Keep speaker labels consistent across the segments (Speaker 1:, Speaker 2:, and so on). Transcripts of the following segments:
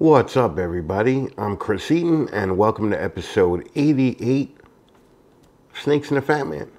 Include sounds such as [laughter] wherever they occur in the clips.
Speaker 1: What's up, everybody? I'm Chris Eaton, and welcome to episode 88 Snakes and the Fat Man.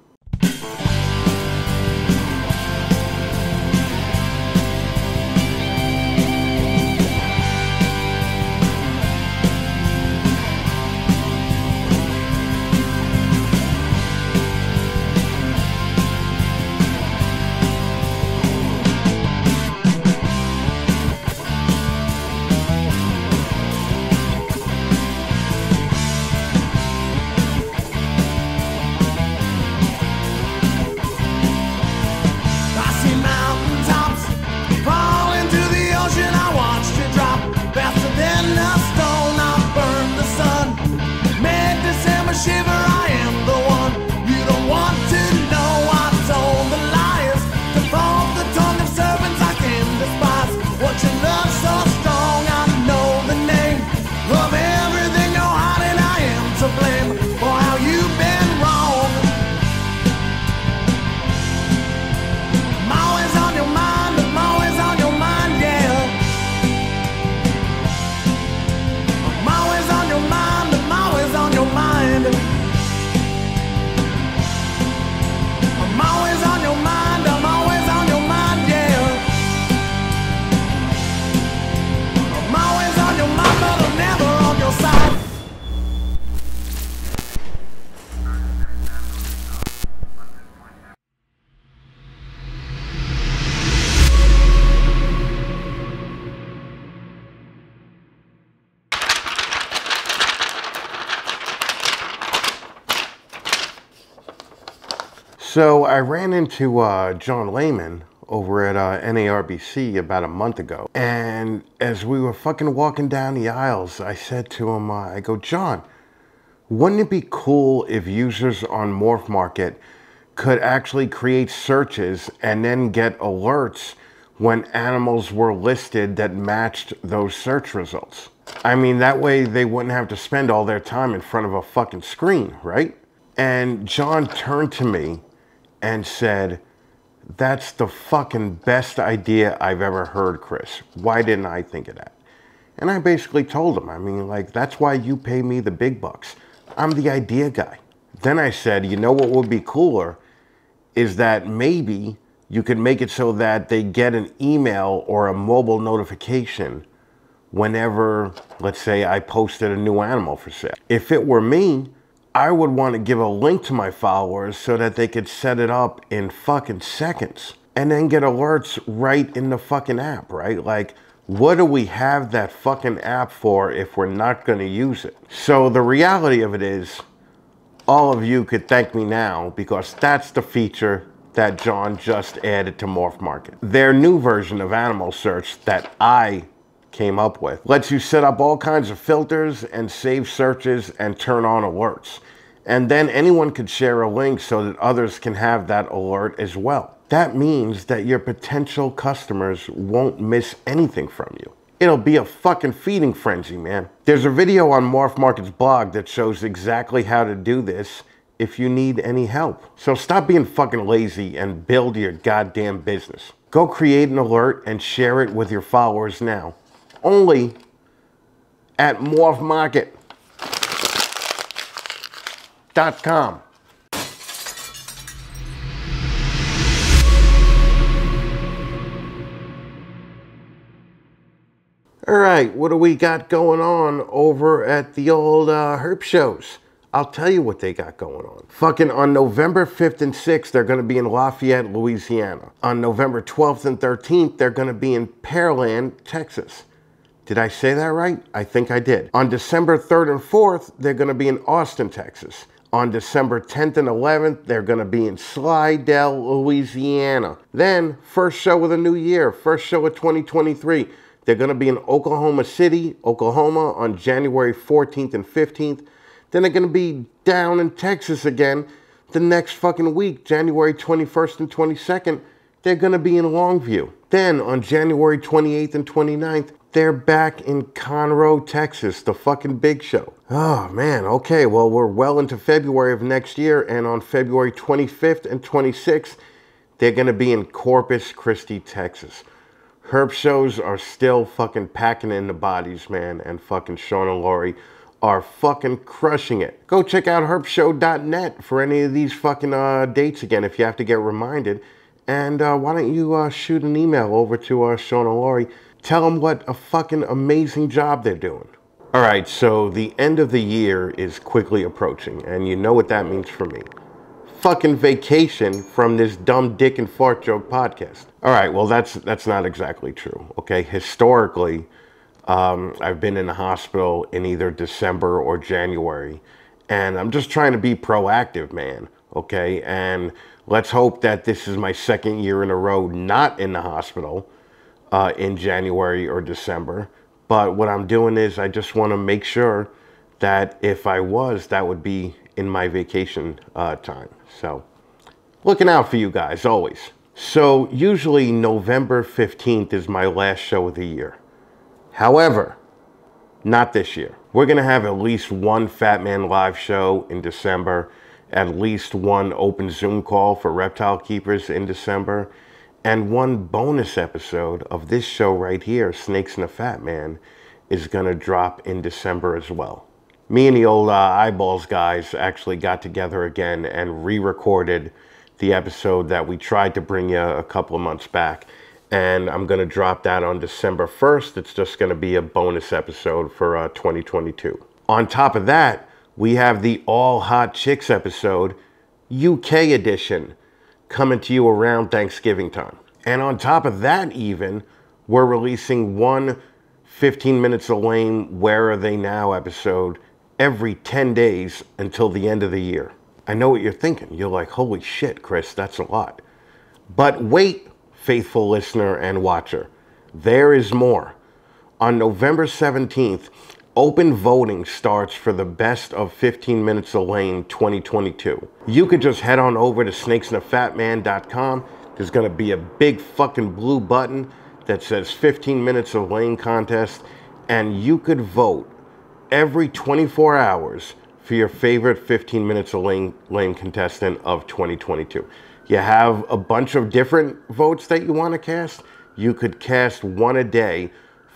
Speaker 2: I
Speaker 1: ran into uh, John Lehman over at uh, NARBC about a month ago. And as we were fucking walking down the aisles, I said to him, uh, I go, John, wouldn't it be cool if users on Morph Market could actually create searches and then get alerts when animals were listed that matched those search results? I mean, that way they wouldn't have to spend all their time in front of a fucking screen, right? And John turned to me and said, That's the fucking best idea I've ever heard, Chris. Why didn't I think of that? And I basically told him, I mean, like, that's why you pay me the big bucks. I'm the idea guy. Then I said, you know what would be cooler is that maybe you could make it so that they get an email or a mobile notification whenever, let's say, I posted a new animal for sale. If it were me, I would want to give a link to my followers so that they could set it up in fucking seconds and then get alerts right in the fucking app, right? Like, what do we have that fucking app for if we're not going to use it? So the reality of it is, all of you could thank me now because that's the feature that John just added to Morph Market. Their new version of Animal Search that I came up with lets you set up all kinds of filters and save searches and turn on alerts. And then anyone could share a link so that others can have that alert as well. That means that your potential customers won't miss anything from you. It'll be a fucking feeding frenzy, man. There's a video on Morph Market's blog that shows exactly how to do this if you need any help. So stop being fucking lazy and build your goddamn business. Go create an alert and share it with your followers now. Only at morphmarket.com. All right, what do we got going on over at the old uh, Herp shows? I'll tell you what they got going on. Fucking on November 5th and 6th, they're going to be in Lafayette, Louisiana. On November 12th and 13th, they're going to be in Pearland, Texas. Did I say that right? I think I did. On December 3rd and 4th, they're going to be in Austin, Texas. On December 10th and 11th, they're going to be in Slidell, Louisiana. Then, first show of the new year, first show of 2023, they're going to be in Oklahoma City, Oklahoma on January 14th and 15th. Then they're going to be down in Texas again the next fucking week, January 21st and 22nd. They're going to be in Longview. Then on January 28th and 29th, they're back in Conroe, Texas, the fucking big show. Oh man, okay, well, we're well into February of next year, and on February 25th and 26th, they're gonna be in Corpus Christi, Texas. Herp shows are still fucking packing in the bodies, man, and fucking Sean and Laurie are fucking crushing it. Go check out herpshow.net for any of these fucking uh, dates again if you have to get reminded. And uh, why don't you uh, shoot an email over to uh, Sean and Laurie? Tell them what a fucking amazing job they're doing. All right, so the end of the year is quickly approaching, and you know what that means for me. Fucking vacation from this dumb dick and fart joke podcast. All right, well that's that's not exactly true. Okay, historically, um, I've been in the hospital in either December or January, and I'm just trying to be proactive, man. Okay, and let's hope that this is my second year in a row not in the hospital uh, in January or December. But what I'm doing is I just want to make sure that if I was, that would be in my vacation uh, time. So looking out for you guys always. So usually November 15th is my last show of the year. However, not this year. We're going to have at least one Fat Man live show in December, at least one open Zoom call for Reptile Keepers in December, and one bonus episode of this show right here, Snakes and a Fat Man, is going to drop in December as well. Me and the old uh, Eyeballs guys actually got together again and re recorded the episode that we tried to bring you a couple of months back. And I'm going to drop that on December 1st. It's just going to be a bonus episode for uh, 2022. On top of that, we have the All Hot Chicks episode, UK edition, coming to you around Thanksgiving time. And on top of that, even, we're releasing one 15 Minutes of Lame Where Are They Now episode every 10 days until the end of the year. I know what you're thinking. You're like, holy shit, Chris, that's a lot. But wait, faithful listener and watcher, there is more. On November 17th, open voting starts for the best of 15 Minutes of Lame 2022. You could just head on over to snakesandafatman.com. There's going to be a big fucking blue button that says 15 Minutes of Lame contest, and you could vote every 24 hours for your favorite 15 minutes of lame, lame contestant of 2022. You have a bunch of different votes that you want to cast. You could cast one a day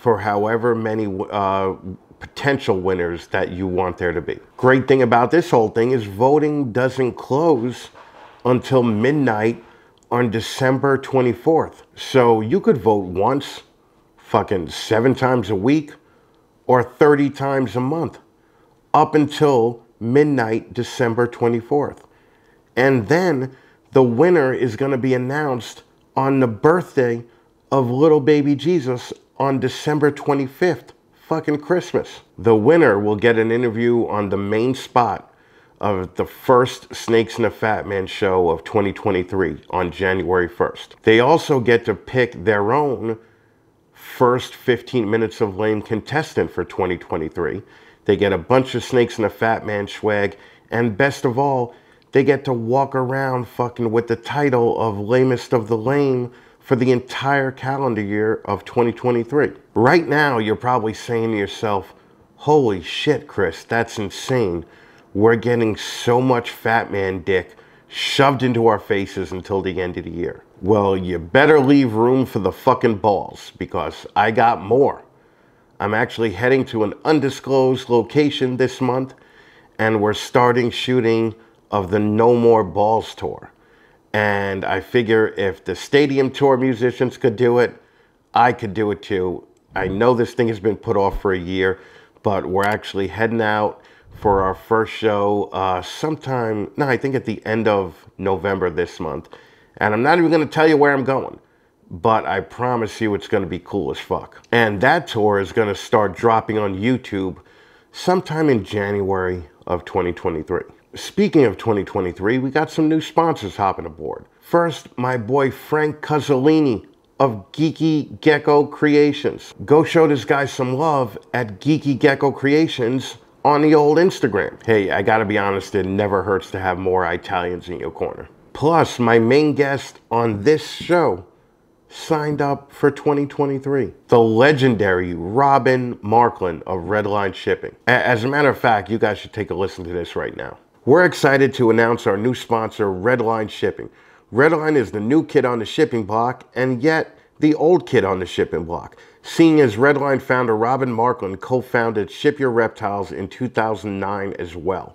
Speaker 1: for however many uh, potential winners that you want there to be. Great thing about this whole thing is voting doesn't close until midnight on December 24th. So you could vote once, fucking seven times a week, or 30 times a month up until midnight, December 24th. And then the winner is going to be announced on the birthday of little baby Jesus on December 25th, fucking Christmas. The winner will get an interview on the main spot of the first Snakes and a Fat Man show of 2023 on January 1st. They also get to pick their own first 15 minutes of lame contestant for 2023. They get a bunch of snakes and a fat man swag, and best of all, they get to walk around fucking with the title of lamest of the lame for the entire calendar year of 2023. Right now, you're probably saying to yourself, holy shit, Chris, that's insane. We're getting so much fat man dick shoved into our faces until the end of the year. Well, you better leave room for the fucking balls because I got more. I'm actually heading to an undisclosed location this month and we're starting shooting of the No More Balls tour. And I figure if the stadium tour musicians could do it, I could do it too. I know this thing has been put off for a year, but we're actually heading out for our first show uh, sometime, no, I think at the end of November this month. And I'm not even going to tell you where I'm going, but I promise you it's going to be cool as fuck. And that tour is going to start dropping on YouTube sometime in January of 2023. Speaking of 2023, we got some new sponsors hopping aboard. First, my boy Frank Cazzolini of Geeky Gecko Creations. Go show this guy some love at Geeky Gecko Creations on the old Instagram. Hey, I gotta be honest, it never hurts to have more Italians in your corner. Plus, my main guest on this show signed up for 2023. The legendary Robyn Markland of Redline Shipping. As a matter of fact, you guys should take a listen to this right now. We're excited to announce our new sponsor, Redline Shipping. Redline is the new kid on the shipping block, and yet the old kid on the shipping block, seeing as Redline founder Robyn Markland co founded Ship Your Reptiles in 2009 as well.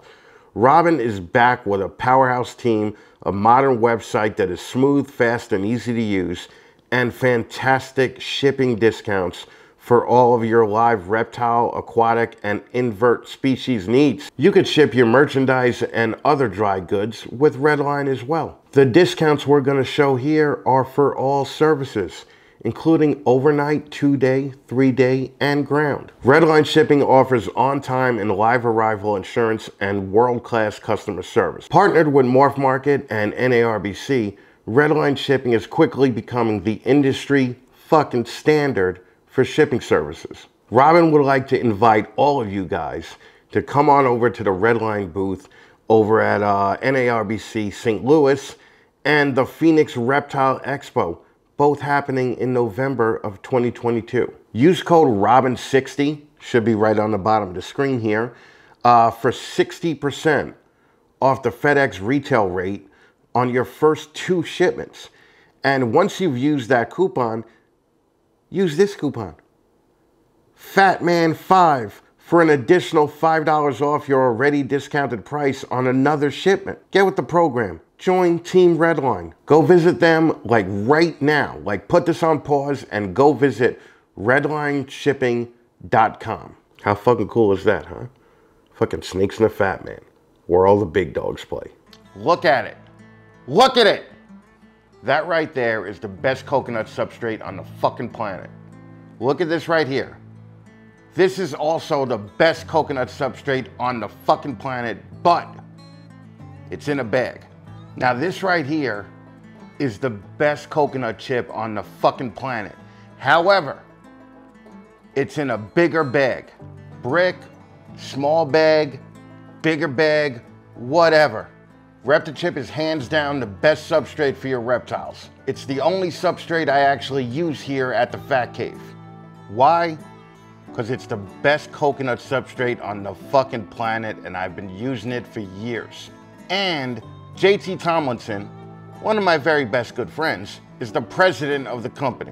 Speaker 1: Robyn is back with a powerhouse team, a modern website that is smooth, fast, and easy to use, and fantastic shipping discounts for all of your live reptile, aquatic, and invert species needs. You could ship your merchandise and other dry goods with Redline as well. The discounts we're going to show here are for all services including overnight, two day, three day, and ground. Redline Shipping offers on time and live arrival insurance and world class customer service. Partnered with Morph Market and NARBC, Redline Shipping is quickly becoming the industry fucking standard for shipping services. Robyn would like to invite all of you guys to come on over to the Redline booth over at uh, NARBC St. Louis and the Phoenix Reptile Expo, both happening in November of 2022. Use code ROBIN60, should be right on the bottom of the screen here, uh, for 60% off the FedEx retail rate on your first two shipments. And once you've used that coupon, use this coupon. FATMAN5 for an additional $5 off your already discounted price on another shipment. Get with the program. Join Team Redline. Go visit them like right now. Like put this on pause and go visit redlineshipping.com. How fucking cool is that, huh? Fucking snakes and a fat man. Where all the big dogs play. Look at it. Look at it. That right there is the best coconut substrate on the fucking planet. Look at this right here. This is also the best coconut substrate on the fucking planet, but it's in a bag. Now this right here is the best coconut chip on the fucking planet. However, it's in a bigger bag. Brick, small bag, bigger bag, whatever. ReptiChip is hands down the best substrate for your reptiles. It's the only substrate I actually use here at the Fat Cave. Why? Because it's the best coconut substrate on the fucking planet and I've been using it for years. And JT Tomlinson, one of my very best good friends, is the president of the company.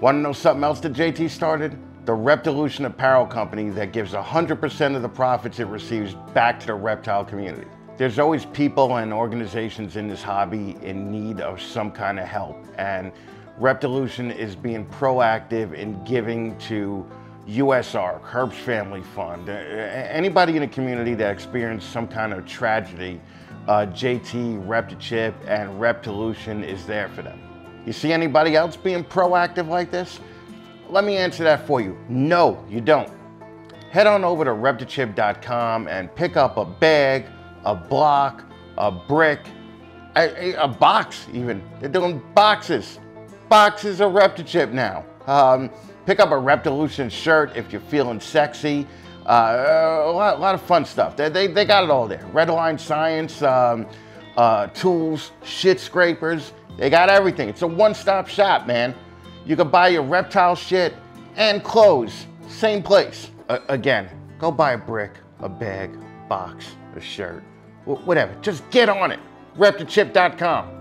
Speaker 1: Want to know something else that JT started? The Reptilution Apparel Company that gives 100% of the profits it receives back to the reptile community. There's always people and organizations in this hobby in need of some kind of help, and Reptilution is being proactive in giving to USARK, Herbst Family Fund, anybody in the community that experienced some kind of tragedy, uh, JT, ReptiChip, and Reptilution is there for them. You see anybody else being proactive like this? Let me answer that for you. No, you don't. Head on over to reptichip.com and pick up a bag, a block, a brick, a, a, a box even. They're doing boxes. Boxes of ReptiChip now. Um, pick up a Reptilution shirt if you're feeling sexy. Uh, a, lot, a, lot, of fun stuff. They, they, they got it all there. Redline Science, um, uh, tools, shit scrapers. They got everything. It's a one-stop shop, man. You can buy your reptile shit and clothes. Same place. Uh, again, go buy a brick, a bag, box, a shirt, whatever. Just get on it. Reptichip.com.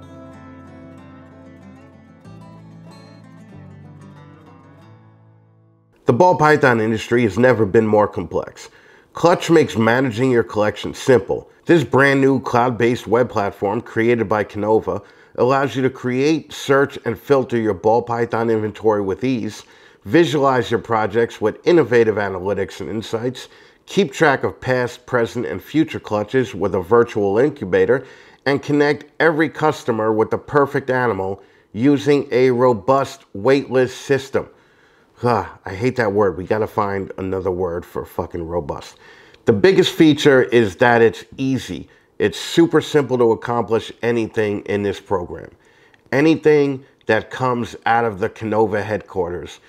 Speaker 1: The ball python industry has never been more complex. Clutch makes managing your collection simple. This brand new cloud-based web platform created by Canova allows you to create, search, and filter your ball python inventory with ease, visualize your projects with innovative analytics and insights, keep track of past, present, and future clutches with a virtual incubator, and connect every customer with the perfect animal using a robust waitlist system. Ugh, I hate that word. We got to find another word for fucking robust. The biggest feature is that it's easy. It's super simple to accomplish anything in this program. Anything that comes out of the Canova headquarters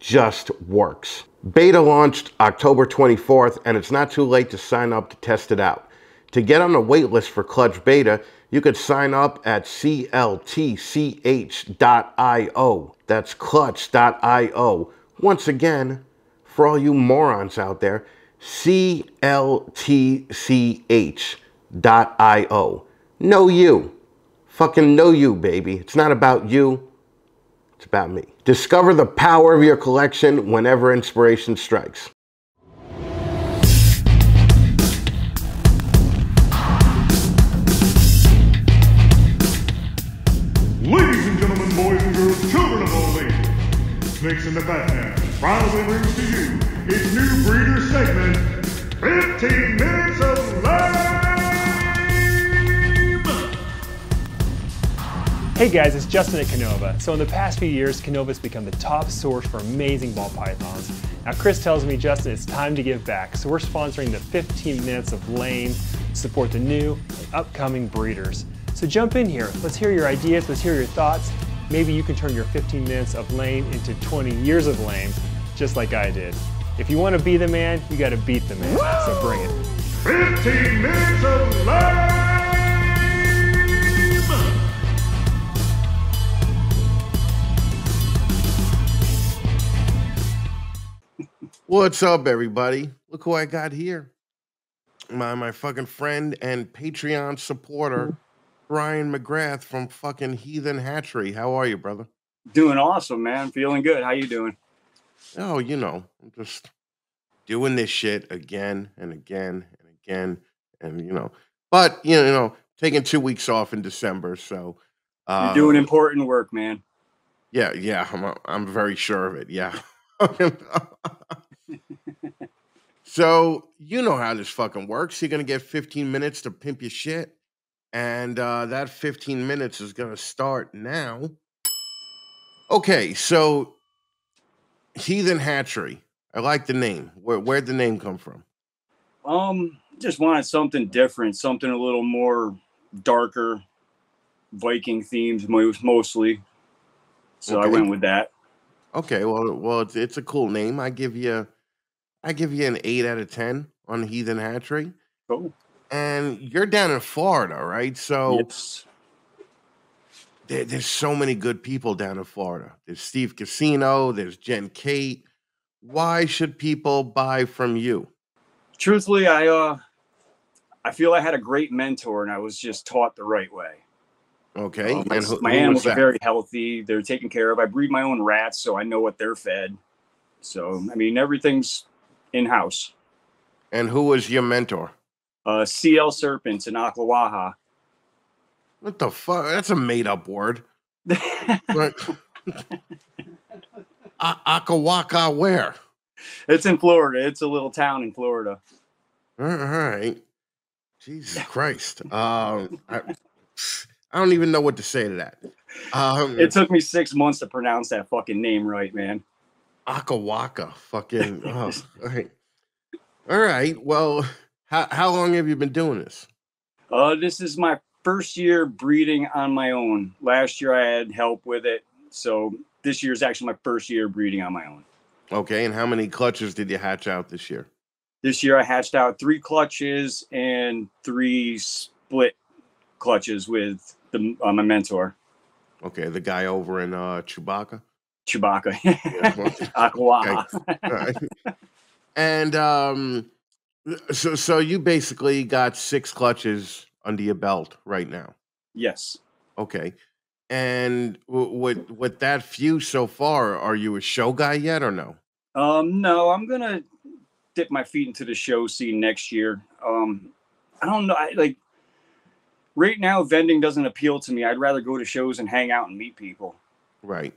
Speaker 1: just works. Beta launched October 24th, and it's not too late to sign up to test it out. To get on the waitlist for Clutch Beta, you could sign up at cltch.io. That's clutch.io once again, for all you morons out there, CLTCH.io. Know you. Fucking know you, baby. It's not about you. It's about me. Discover the power of your collection whenever inspiration strikes.
Speaker 3: Ladies and gentlemen, boys and girls, children of all ages, Snakes and the Fat Man proudly brings to you its new breeder segment, 15 Minutes
Speaker 4: Hey guys, it's Justin at Canova. So in the past few years, Canova's become the top source for amazing ball pythons. Now Chris tells me, Justin, it's time to give back. So we're sponsoring the 15 Minutes of Lame to support the new and upcoming breeders. So jump in here. Let's hear your ideas. Let's hear your thoughts. Maybe you can turn your 15 minutes of lame into 20 years of lame, just like I did. If you want to be the man, you got to beat the man. So bring it.
Speaker 3: 15 Minutes of Lame!
Speaker 1: What's up, everybody? Look who I got here. My my fucking friend and Patreon supporter, Brian McGrath from fucking Heathen Hatchery. How are you, brother?
Speaker 5: Doing awesome, man. Feeling good. How you doing?
Speaker 1: Oh, you know, I'm just doing this shit again and again and again, and you know, but you know, taking two weeks off in December, so uh,
Speaker 5: You're doing important work, man.
Speaker 1: Yeah, yeah, I'm I'm very sure of it. Yeah. [laughs] [laughs] so you know how this fucking works. You're gonna get 15 minutes to pimp your shit, and uh, that 15 minutes is gonna start now. Okay, so Heathen Hatchery. I like the name. Where where'd the name come from?
Speaker 5: Um, just wanted something different, something a little more darker, Viking themed mo- mostly. So I went with that.
Speaker 1: Okay, well, well, it's it's a cool name. I give you, I give you an eight out of ten on Heathen Hatchery.
Speaker 5: Cool.
Speaker 1: And you're down in Florida, right? So
Speaker 5: Yes.
Speaker 1: there, there's so many good people down in Florida. There's Steve Casino, there's Jen Kate. Why should people buy from you?
Speaker 5: Truthfully, I uh, I feel I had a great mentor, and I was just taught the right way.
Speaker 1: Okay,
Speaker 5: Uh, my
Speaker 1: and who,
Speaker 5: my
Speaker 1: who
Speaker 5: animals are very healthy. They're taken care of. I breed my own rats, so I know what they're fed. So I mean, everything's in house.
Speaker 1: and who was your mentor?
Speaker 5: Uh, CL Serpents in Ocklawaha.
Speaker 1: What the fuck? That's a made up word. What? [laughs] Akawaka, where?
Speaker 5: It's in Florida. It's a little town in Florida.
Speaker 1: All right. Jesus [laughs] Christ. Um, I, I don't even know what to say to that. [laughs] Um,
Speaker 5: It took me six months to pronounce that fucking name right, man.
Speaker 1: Akawaka. Fucking. Oh, all right. All right. Well, how, how long have you been doing this?
Speaker 5: Uh, this is my first year breeding on my own. Last year I had help with it, so this year is actually my first year breeding on my own.
Speaker 1: Okay. And how many clutches did you hatch out this year?
Speaker 5: This year I hatched out three clutches and three split clutches with the, uh, my mentor
Speaker 1: Okay. The guy over in uh, Chewbacca.
Speaker 5: Chewbacca, [laughs]
Speaker 1: Yeah, well,
Speaker 5: Ocklawaha.
Speaker 1: All right. and um, so, so you basically got six clutches under your belt right now.
Speaker 5: yes.
Speaker 1: Okay. And with with that few so far, are you a show guy yet or no?
Speaker 5: Um, no, I'm gonna dip my feet into the show scene next year. Um, I don't know. I, like right now, vending doesn't appeal to me. I'd rather go to shows and hang out and meet people.
Speaker 1: Right.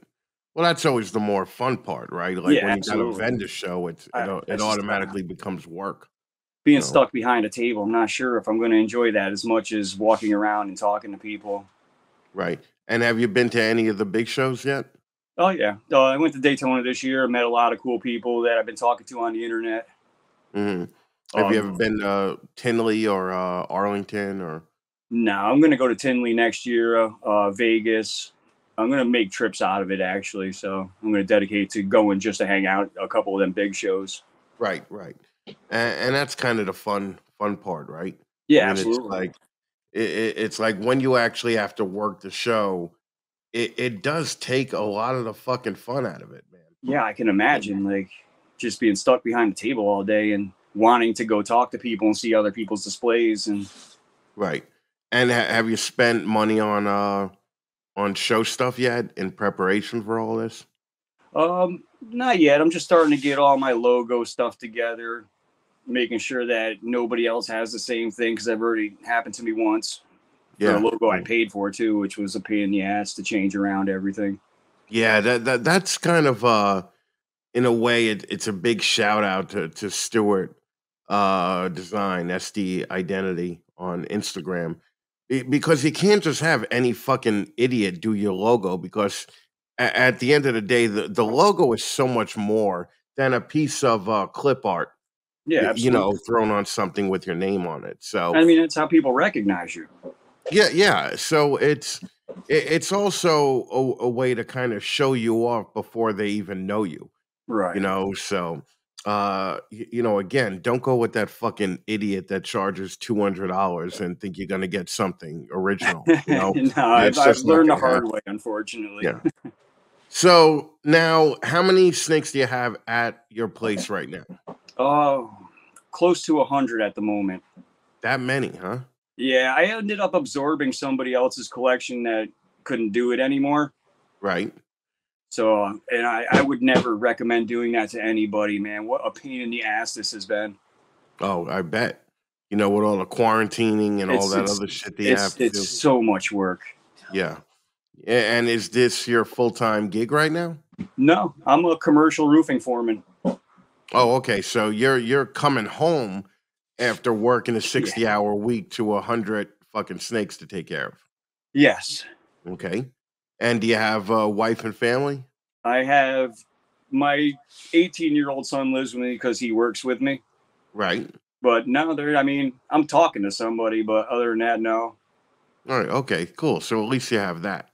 Speaker 1: Well, that's always the more fun part, right? Like
Speaker 5: Yeah,
Speaker 1: when you got a vendor show, it's, it,
Speaker 5: I-
Speaker 1: it
Speaker 5: uh,
Speaker 1: automatically becomes work.
Speaker 5: Being stuck behind a table, I'm not sure if I'm going to enjoy that as much as walking around and talking to people.
Speaker 1: Right. And have you been to any of the big shows yet?
Speaker 5: Oh yeah, uh, I went to Daytona this year. Met a lot of cool people that I've been talking to on the internet.
Speaker 1: hmm Have you ever
Speaker 5: Um,
Speaker 1: been to Tinley or uh, Arlington or?
Speaker 5: No, I'm going to go to Tinley next year, uh, uh, Vegas. I'm going to make trips out of it actually. So I'm going to dedicate to going just to hang out a couple of them big shows.
Speaker 1: Right, right. And, and that's kind of the fun fun part, right?
Speaker 5: Yeah,
Speaker 1: I mean,
Speaker 5: absolutely.
Speaker 1: It's like it, it, it's like when you actually have to work the show, it, it does take a lot of the fucking fun out of it, man.
Speaker 5: yeah, I can imagine like just being stuck behind the table all day and wanting to go talk to people and see other people's displays and
Speaker 1: Right. And ha- have you spent money on uh on show stuff yet in preparation for all this?
Speaker 5: Um, not yet. I'm just starting to get all my logo stuff together, making sure that nobody else has the same thing because I've already happened to me once.
Speaker 1: Yeah.
Speaker 5: The logo I paid for too, which was a pain in the ass to change around everything.
Speaker 1: Yeah, that, that that's kind of uh in a way it, it's a big shout out to to Stewart uh design, SD identity on Instagram. Be- Because you can't just have any fucking idiot do your logo because at the end of the day the, the logo is so much more than a piece of uh clip art
Speaker 5: Yeah, absolutely.
Speaker 1: you know thrown on something with your name on it. So
Speaker 5: I mean, it's how people recognize you.
Speaker 1: yeah, yeah. So it's it's also a, a way to kind of show you off before they even know you.
Speaker 5: Right.
Speaker 1: You know, so uh you know again don't go with that fucking idiot that charges $200 and think you're going to get something original you know [laughs]
Speaker 5: no, I've, I've learned the hard
Speaker 1: happen.
Speaker 5: way, unfortunately.
Speaker 1: Yeah. [laughs] so now how many snakes do you have at your place right now
Speaker 5: Oh, close to a hundred at the moment.
Speaker 1: that many huh
Speaker 5: Yeah, I ended up absorbing somebody else's collection that couldn't do it anymore.
Speaker 1: right
Speaker 5: So, and I, I would never recommend doing that to anybody, man. What a pain in the ass this has been.
Speaker 1: oh i bet you know with all the quarantining and all that other shit they you have
Speaker 5: It's,
Speaker 1: to
Speaker 5: it's
Speaker 1: do
Speaker 5: so much work.
Speaker 1: yeah and is this your full-time gig right now
Speaker 5: No, I'm a commercial roofing foreman.
Speaker 1: Oh, okay. So you're you're coming home after working a 60 hour week to a hundred fucking snakes to take care of.
Speaker 5: Yes,
Speaker 1: Okay. And do you have a wife and family?
Speaker 5: I have my 18 year old son lives with me because he works with me.
Speaker 1: Right.
Speaker 5: But no, there. I mean, I'm talking to somebody, but other than that, no.
Speaker 1: All right. Okay. Cool. So at least you have that.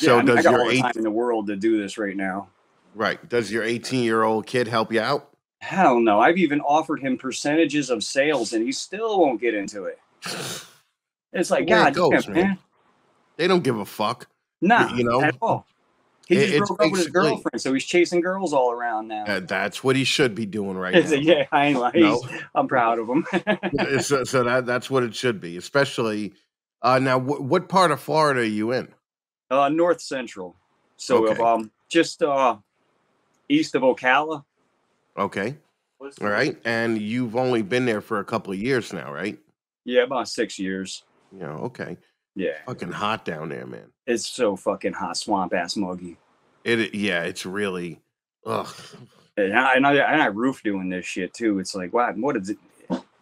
Speaker 5: Yeah,
Speaker 1: So
Speaker 5: I, mean, I
Speaker 1: does
Speaker 5: got
Speaker 1: your
Speaker 5: all the
Speaker 1: eight,
Speaker 5: time in the world to do this right now.
Speaker 1: right? Does your 18 year old kid help you out?
Speaker 5: Hell no. I've even offered him percentages of sales, and he still won't get into it. [sighs] It's like,
Speaker 1: way it
Speaker 5: God,
Speaker 1: goes,
Speaker 5: damn,
Speaker 1: man.
Speaker 5: man.
Speaker 1: They don't give a fuck.
Speaker 5: Nah,
Speaker 1: you know,
Speaker 5: at all. He just broke up with his girlfriend, so he's chasing girls all around now.
Speaker 1: Uh, that's what he should be doing right now.
Speaker 5: yeah, I ain't like,
Speaker 1: No.
Speaker 5: I'm proud of him.
Speaker 1: so, [laughs] so that that's what it should be. Especially uh, now, wh- what part of Florida are you in?
Speaker 5: uh, North Central, so
Speaker 1: Okay.
Speaker 5: um, just uh, east of Ocala.
Speaker 1: Okay. All right. And you've only been there for a couple of years now, right?
Speaker 5: Yeah, about six years.
Speaker 1: Yeah. Okay.
Speaker 5: Yeah,
Speaker 1: Fucking hot down there, man.
Speaker 5: it's so fucking hot, swamp ass muggy.
Speaker 1: It. Yeah. It's really. Ugh.
Speaker 5: And I, and I and I roof doing this shit too. It's like, wow, what a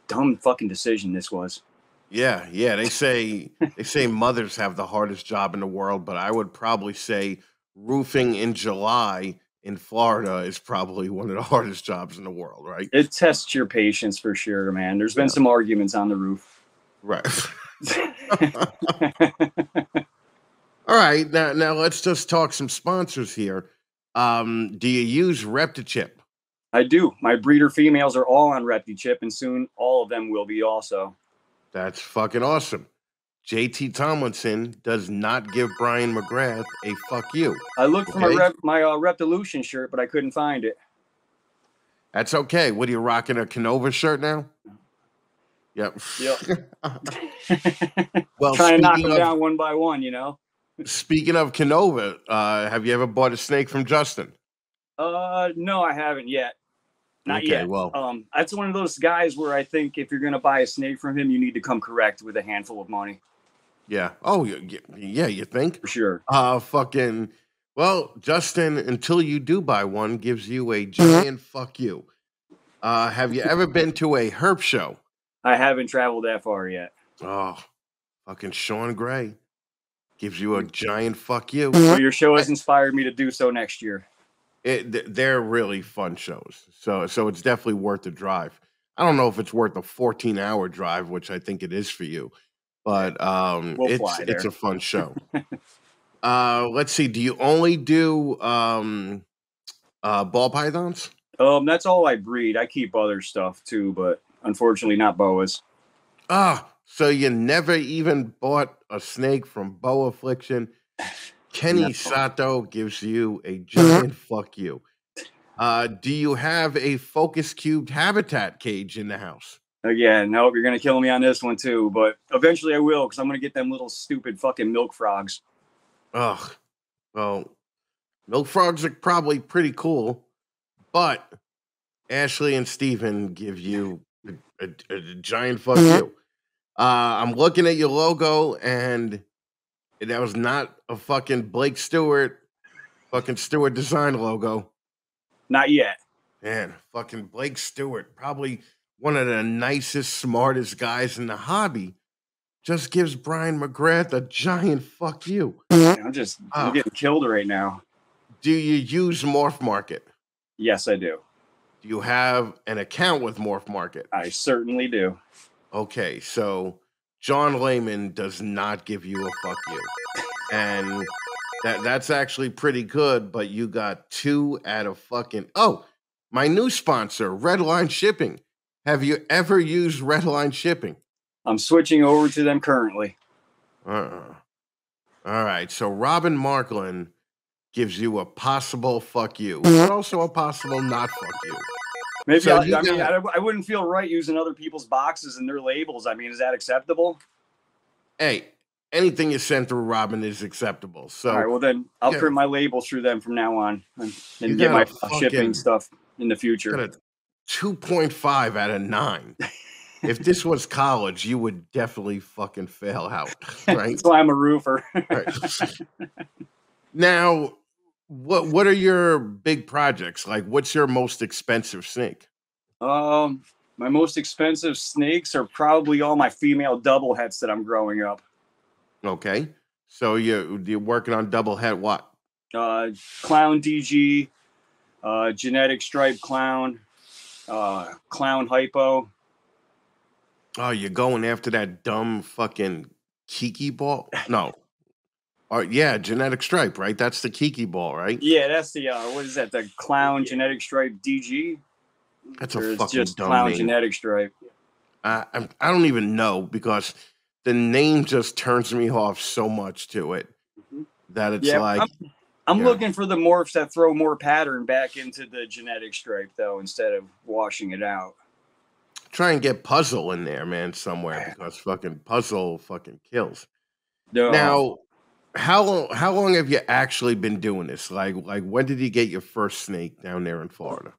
Speaker 5: dumb fucking decision this was.
Speaker 1: Yeah. Yeah. They say [laughs] they say mothers have the hardest job in the world, but I would probably say roofing in July in Florida is probably one of the hardest jobs in the world, right?
Speaker 5: It tests your patience for sure, man. There's been
Speaker 1: Yeah.
Speaker 5: some arguments on the roof.
Speaker 1: Right. [laughs] All right. Now, now let's just talk some sponsors here. Um, do you use Reptichip?
Speaker 5: I do. My breeder females are all on ReptiChip, and soon all of them will be also.
Speaker 1: That's fucking awesome. JT Tomlinson does not give Brian McGrath a fuck you.
Speaker 5: I looked for my rep, my uh, Reptilution shirt, but I couldn't find it.
Speaker 1: That's okay. What are you rocking a Canova shirt now? Yep.
Speaker 5: Yep. [laughs]
Speaker 1: well,
Speaker 5: Trying to knock them
Speaker 1: of,
Speaker 5: down one by one, you know.
Speaker 1: speaking of Canova, uh, have you ever bought a snake from Justin?
Speaker 5: Uh, no, I haven't yet. Not
Speaker 1: Okay,
Speaker 5: yet.
Speaker 1: well-
Speaker 5: um, that's one of those guys where I think if you're gonna buy a snake from him, you need to come correct with a handful of money
Speaker 1: Yeah. Oh, y- y- yeah. You think?
Speaker 5: for sure.
Speaker 1: Uh, fucking. Well, Justin, until you do buy one, gives you a giant [laughs] fuck you. Uh, have you ever been to a herp show?
Speaker 5: I haven't traveled that far yet.
Speaker 1: Oh, fucking Sean Gray gives you a giant fuck you.
Speaker 5: But your show has inspired me to do so next year.
Speaker 1: It, they're really fun shows, so so it's definitely worth the drive. I don't know if it's worth a 14 hour drive, which I think it is for you, but um,
Speaker 5: We'll
Speaker 1: it's it's a fun show. [laughs] uh, let's see. Do you only do um, uh, ball pythons?
Speaker 5: Um, that's all I breed. I keep other stuff too, but unfortunately not boas.
Speaker 1: Ah, so you never even bought a snake from Boa Affliction. Kenny
Speaker 5: No.
Speaker 1: Sato gives you a giant fuck you. Uh, do you have a focus cubed habitat cage in the house?
Speaker 5: Again, nope, you're gonna kill me on this one too, but eventually I will because I'm gonna get them little stupid fucking milk frogs.
Speaker 1: Ugh. Well, Milk frogs are probably pretty cool, but Ashley and Steven give you a, a- a giant fuck you. Uh, I'm looking at your logo, and that was not a fucking Blake Stewart, fucking Stewart design logo.
Speaker 5: Not yet.
Speaker 1: Man, fucking Blake Stewart, probably one of the nicest, smartest guys in the hobby, just gives Brian McGrath a giant fuck you.
Speaker 5: I'm just I'm
Speaker 1: Ah.
Speaker 5: getting killed right now.
Speaker 1: Do you use Morph Market?
Speaker 5: Yes, I do.
Speaker 1: Do you have an account with Morph Market?
Speaker 5: I certainly do.
Speaker 1: Okay, so John Lehman does not give you a fuck you. And that that's actually pretty good, but you got two out of fucking Oh, my new sponsor, Redline Shipping. Have you ever used Redline Shipping?
Speaker 5: I'm switching over to them currently.
Speaker 1: Uh-uh. All right, so Robyn Markland gives you a possible fuck you, [laughs] but also a possible not fuck you.
Speaker 5: Maybe
Speaker 1: So
Speaker 5: I,
Speaker 1: you
Speaker 5: I mean I, I wouldn't feel right using other people's boxes and their labels. I mean, is that acceptable?
Speaker 1: Hey, anything you send through Robyn is acceptable. So
Speaker 5: All right, well then I'll
Speaker 1: yeah.
Speaker 5: print my labels through them from now on and, and get my
Speaker 1: got a
Speaker 5: shipping
Speaker 1: fucking-
Speaker 5: stuff in the future.
Speaker 1: 2.5 out of 9. [laughs] if this was college, you would definitely fucking fail out, [laughs] right?
Speaker 5: That's why I'm a roofer.
Speaker 1: right. now, what what are your big projects? Like what's your most expensive snake?
Speaker 5: um, my most expensive snakes are probably all my female double heads that I'm growing up.
Speaker 1: Okay. So you you're working on double head what?
Speaker 5: Uh, clown DG, uh, genetic stripe clown, uh, clown hypo.
Speaker 1: Oh, you're going after that dumb fucking Kiki ball? No. Or yeah, genetic stripe, right? That's the Kiki ball, right?
Speaker 5: Yeah, that's the uh, what is that? The clown genetic stripe DG.
Speaker 1: That's
Speaker 5: Or
Speaker 1: a
Speaker 5: it's
Speaker 1: fucking
Speaker 5: just
Speaker 1: dumb
Speaker 5: clown
Speaker 1: name.
Speaker 5: genetic stripe.
Speaker 1: I I'm, I don't even know because the name just turns me off so much to it
Speaker 5: Mhm.
Speaker 1: that it's
Speaker 5: Yeah,
Speaker 1: like
Speaker 5: I'm, I'm
Speaker 1: yeah.
Speaker 5: looking for the morphs that throw more pattern back into the genetic stripe though, instead of washing it out.
Speaker 1: try and get puzzle in there, man, somewhere because fucking puzzle fucking kills.
Speaker 5: No,
Speaker 1: Now, how long how long have you actually been doing this? Like like when did you get your first snake down there in Florida?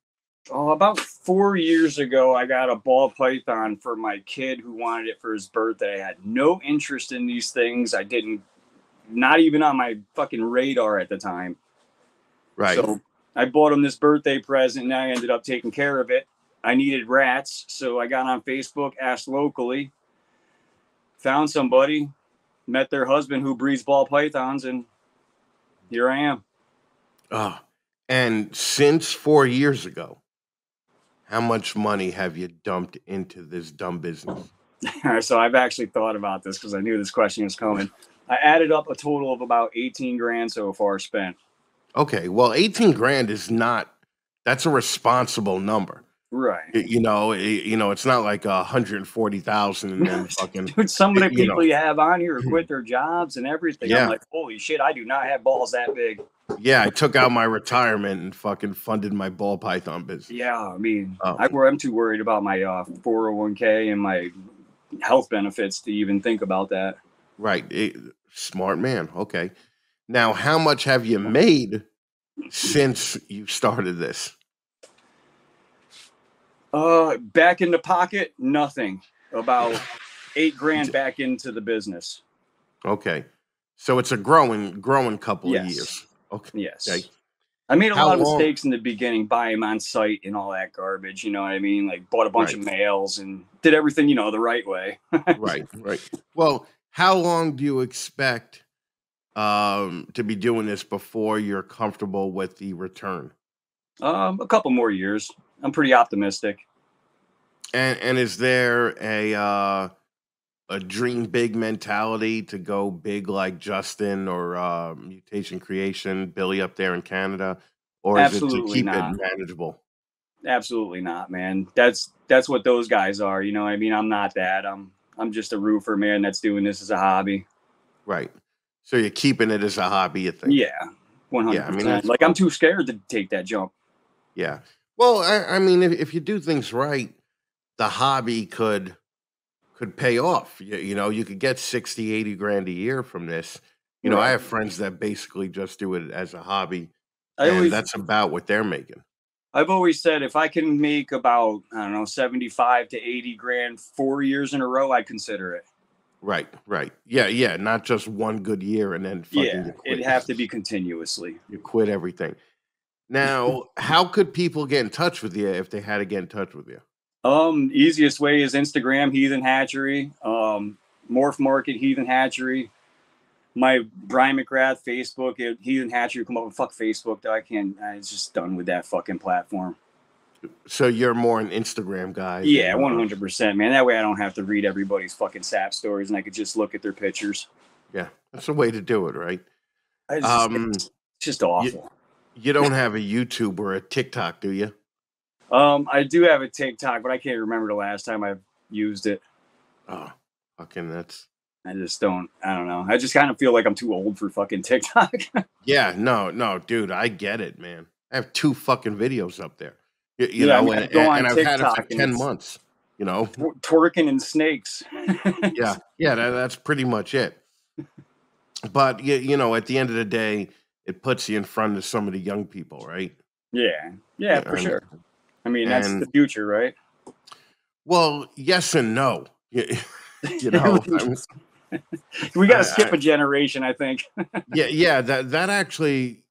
Speaker 5: oh, about four years ago, I got a ball python for my kid who wanted it for his birthday. I had no interest in these things. I didn't, not even on my fucking radar at the time.
Speaker 1: Right.
Speaker 5: So I bought him this birthday present and I ended up taking care of it. I needed rats, so I got on Facebook, asked locally, found somebody, met their husband who breeds ball pythons, and here I am.
Speaker 1: Oh, and since four years ago, how much money have you dumped into this dumb business? [laughs]
Speaker 5: so I've actually thought about this because I knew this question was coming. I added up a total of about 18 grand so far spent.
Speaker 1: Okay, well, 18 grand is not that's a responsible number.
Speaker 5: Right.
Speaker 1: Y- You know, i- you know, it's not like a 140,000 and then [laughs] fucking
Speaker 5: Dude, some of the
Speaker 1: You know.
Speaker 5: people you have on here [laughs] quit their jobs and everything.
Speaker 1: Yeah.
Speaker 5: I'm like, holy shit, I do not have balls that big.
Speaker 1: yeah, I took out my retirement and fucking funded my ball python business.
Speaker 5: Yeah, I mean,
Speaker 1: Oh.
Speaker 5: I, I'm too worried about my uh, 401k and my health benefits to even think about that.
Speaker 1: Right. it- smart man. Okay. Now, how much have you made since you started this?
Speaker 5: Uh, back in the pocket, nothing. About [sighs] eight grand back into the business.
Speaker 1: Okay. So it's a growing, growing couple of years. Okay.
Speaker 5: Yes.
Speaker 1: Okay.
Speaker 5: I made a
Speaker 1: How
Speaker 5: lot of
Speaker 1: long-
Speaker 5: mistakes in the beginning, buying them on site and all that garbage. You know what I mean? Like bought a bunch of
Speaker 1: Right.
Speaker 5: mails and did everything, you know, the right way. [laughs]
Speaker 1: Right. Right. Well, how long do you expect um, to be doing this before you're comfortable with the return?
Speaker 5: Um, a couple more years. I'm pretty optimistic.
Speaker 1: And and is there a uh, a dream big mentality to go big like Justin or uh, Mutation Creation, Billy up there in Canada, or is it to
Speaker 5: Absolutely
Speaker 1: keep
Speaker 5: not.
Speaker 1: it manageable?
Speaker 5: Absolutely not, man. That's that's what those guys are. You know what I mean? I'm not that. I'm I'm just a roofer, man, that's doing this as a hobby.
Speaker 1: Right. So you're keeping it as a hobby, you think?
Speaker 5: Yeah. One hundred
Speaker 1: Yeah, I mean,
Speaker 5: Like I'm too scared to take that jump.
Speaker 1: Yeah. Well, I, I mean, if, if you do things right, the hobby could could pay off. You, you know, you could get 60, 80 grand a year from this. You know, I have friends that basically just do it as a hobby
Speaker 5: I
Speaker 1: and
Speaker 5: always,
Speaker 1: that's about what they're making.
Speaker 5: I've always said if I can make about I don't know seventy five to eighty grand four years in a row, I'd consider it.
Speaker 1: Right, right. Yeah, yeah. Not just one good year and then fucking
Speaker 5: yeah,
Speaker 1: quit.
Speaker 5: it'd have to be continuously.
Speaker 1: you quit everything. Now, how could people get in touch with you if they had to get in touch with you?
Speaker 5: Um, easiest way is Instagram, Heathen Hatchery, um, Morph Market, Heathen Hatchery. My Brian McGrath Facebook, it, Heathen Hatchery, come up and fuck Facebook. Though I can't. I it's just done with that fucking platform.
Speaker 1: So you're more an Instagram guy.
Speaker 5: Yeah, one hundred percent, man. That way I don't have to read everybody's fucking sap stories, and I could just look at their pictures.
Speaker 1: Yeah, that's the way to do it, right?
Speaker 5: Just,
Speaker 1: Um,
Speaker 5: it's just awful.
Speaker 1: You don't have a YouTube or a TikTok, do you?
Speaker 5: Um, I do have a TikTok, but I can't remember the last time I've used it.
Speaker 1: Oh, fucking that's.
Speaker 5: I just don't. I don't know. I just kind of feel like I'm too old for fucking TikTok. [laughs]
Speaker 1: Yeah, no, no, dude, I get it, man. I have two fucking videos up there. You, you
Speaker 5: Yeah, I
Speaker 1: know,
Speaker 5: mean, I
Speaker 1: and, and I've had it for 10 months, you know?
Speaker 5: Twerking and snakes. [laughs]
Speaker 1: yeah yeah that, that's pretty much it but you, you know at the end of the day it puts you in front of some of the young people right
Speaker 5: Yeah. Yeah, for sure. I mean, that's
Speaker 1: and-
Speaker 5: the future, right?
Speaker 1: well yes and no you, [laughs] you know [laughs]
Speaker 5: we got to skip
Speaker 1: I-
Speaker 5: a generation, I think. [laughs]
Speaker 1: yeah yeah that that actually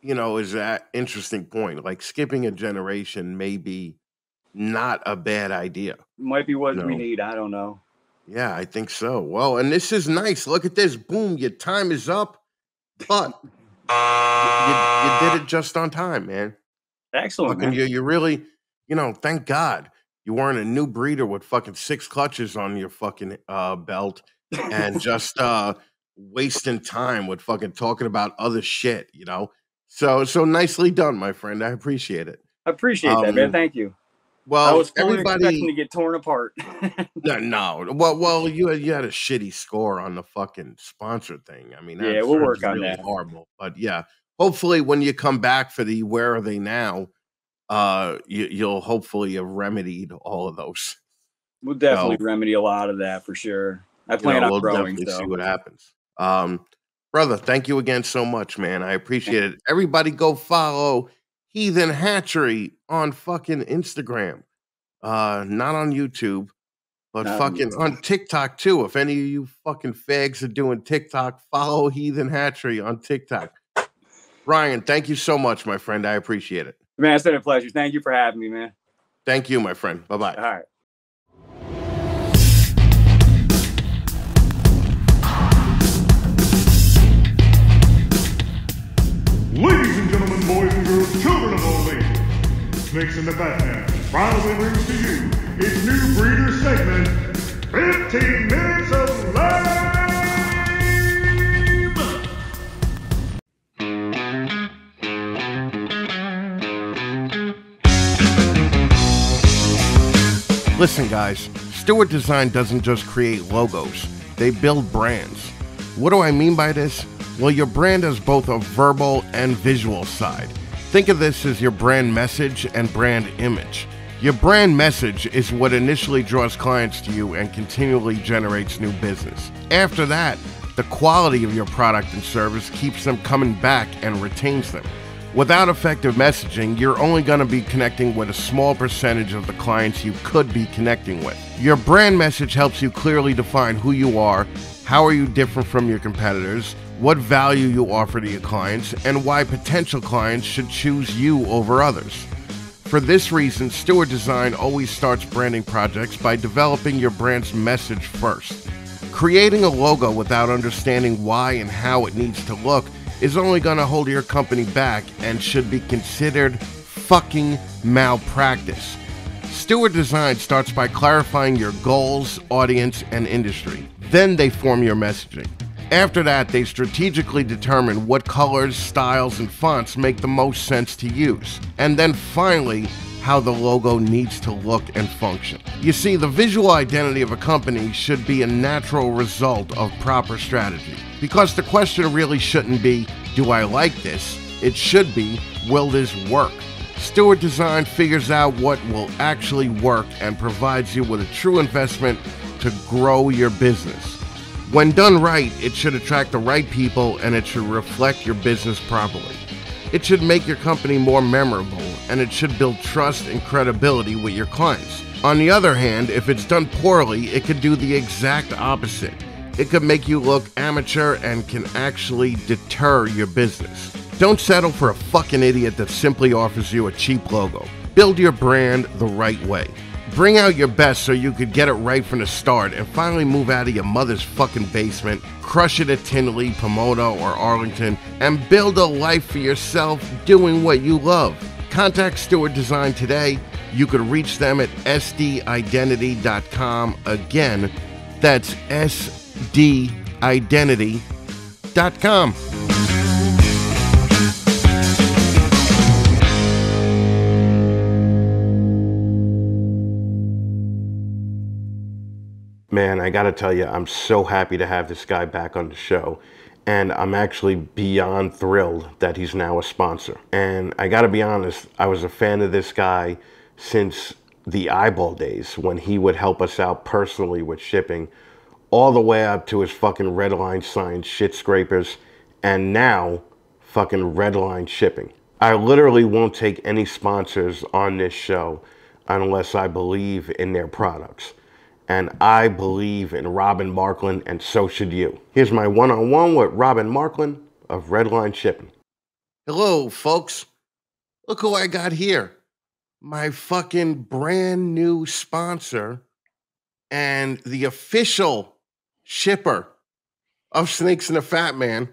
Speaker 1: you know is that interesting point like skipping a generation may be not a bad idea
Speaker 5: Might be what we need. I don't know.
Speaker 1: yeah i think so well and this is nice look at this boom your time is up but you, you, did it just on time man
Speaker 5: Excellent.
Speaker 1: fucking
Speaker 5: man.
Speaker 1: you, you really, you know, thank God you weren't a new breeder with fucking six clutches on your fucking uh, belt and [laughs] just uh, wasting time with fucking talking about other shit, you know. So so nicely done, my friend. I appreciate it.
Speaker 5: I appreciate that, man.
Speaker 1: um,
Speaker 5: Thank you. I
Speaker 1: Well,
Speaker 5: was fully expecting to get torn apart. [laughs]
Speaker 1: no, no, well, well, you had, you had a shitty score on the fucking sponsor thing. I mean,
Speaker 5: Yeah, we'll
Speaker 1: was
Speaker 5: work on
Speaker 1: really
Speaker 5: that.
Speaker 1: Horrible, but yeah, hopefully when you come back for the where are they now, uh, you, you'll hopefully have remedied all of those.
Speaker 5: we'll definitely
Speaker 1: So-
Speaker 5: remedy a lot of that for sure. I
Speaker 1: you
Speaker 5: plan
Speaker 1: know,
Speaker 5: on
Speaker 1: we'll
Speaker 5: growing.
Speaker 1: definitely
Speaker 5: So.
Speaker 1: see what happens. Um, brother, thank you again so much, man. I appreciate it. Everybody go follow Heathen Hatchery on fucking Instagram. Uh, not on YouTube, but
Speaker 5: Not on
Speaker 1: fucking
Speaker 5: YouTube.
Speaker 1: on TikTok too. If any of you fucking fags are doing TikTok, follow Heathen Hatchery on TikTok. Ryan, thank you so much, my friend. I appreciate it.
Speaker 5: Man, it's been a pleasure. Thank you for having me, man.
Speaker 1: Thank you, my friend. Bye bye.
Speaker 5: All right.
Speaker 3: Ladies and gentlemen, Snakes and the Fat Man proudly brings to you its new breeder segment, 15 Minutes of Lame!
Speaker 1: Listen, guys, Stewart Design doesn't just create logos, they build brands. What do I mean by this? Well, your brand has both a verbal and visual side. Think of this as your brand message and brand image. Your brand message is what initially draws clients to you and continually generates new business. After that, the quality of your product and service keeps them coming back and retains them. Without effective messaging, you're only going to be connecting with a small percentage of the clients you could be connecting with. Your brand message helps you clearly define who you are, how are you different from your competitors, what value you offer to your clients, and why potential clients should choose you over others. For this reason, Stewart Design always starts branding projects by developing your brand's message first. Creating a logo without understanding why and how it needs to look is only going to hold your company back and should be considered fucking malpractice. Stewart Design starts by clarifying your goals, audience, and industry. Then they form your messaging. After that, they strategically determine what colors, styles, and fonts make the most sense to use. And then finally, how the logo needs to look and function. You see, the visual identity of a company should be a natural result of proper strategy. Because the question really shouldn't be, do I like this? It should be, will this work? Stewart Design figures out what will actually work and provides you with a true investment to grow your business. When done right, it should attract the right people and it should reflect your business properly. It should make your company more memorable and it should build trust and credibility with your clients. On the other hand, if it's done poorly, it could do the exact opposite. It could make you look amateur and can actually deter your business. Don't settle for a fucking idiot that simply offers you a cheap logo. Build your brand the right way. Bring out your best so you could get it right from the start and finally move out of your mother's fucking basement, crush it at Tinley, Pomona, or Arlington, and build a life for yourself doing what you love. Contact Stewart Design today. You could reach them at sdidentity.com. Again, that's sdidentity.com.
Speaker 6: Man, I gotta tell you, I'm so happy to have this guy back on the show. And I'm actually beyond thrilled that he's now a sponsor. And I gotta be honest, I was a fan of this guy since the eyeball days when he would help us out personally with shipping, all the way up to his fucking Redline Science, shit scrapers, and now fucking Redline Shipping. I literally won't take any sponsors on this show unless I believe in their products and I believe in Robyn Markland, and so should you. Here's my one on one with Robyn Markland of Redline Shipping.
Speaker 1: Hello, folks. Look who I got here. My fucking brand new sponsor and the official shipper of Snakes and the Fat Man.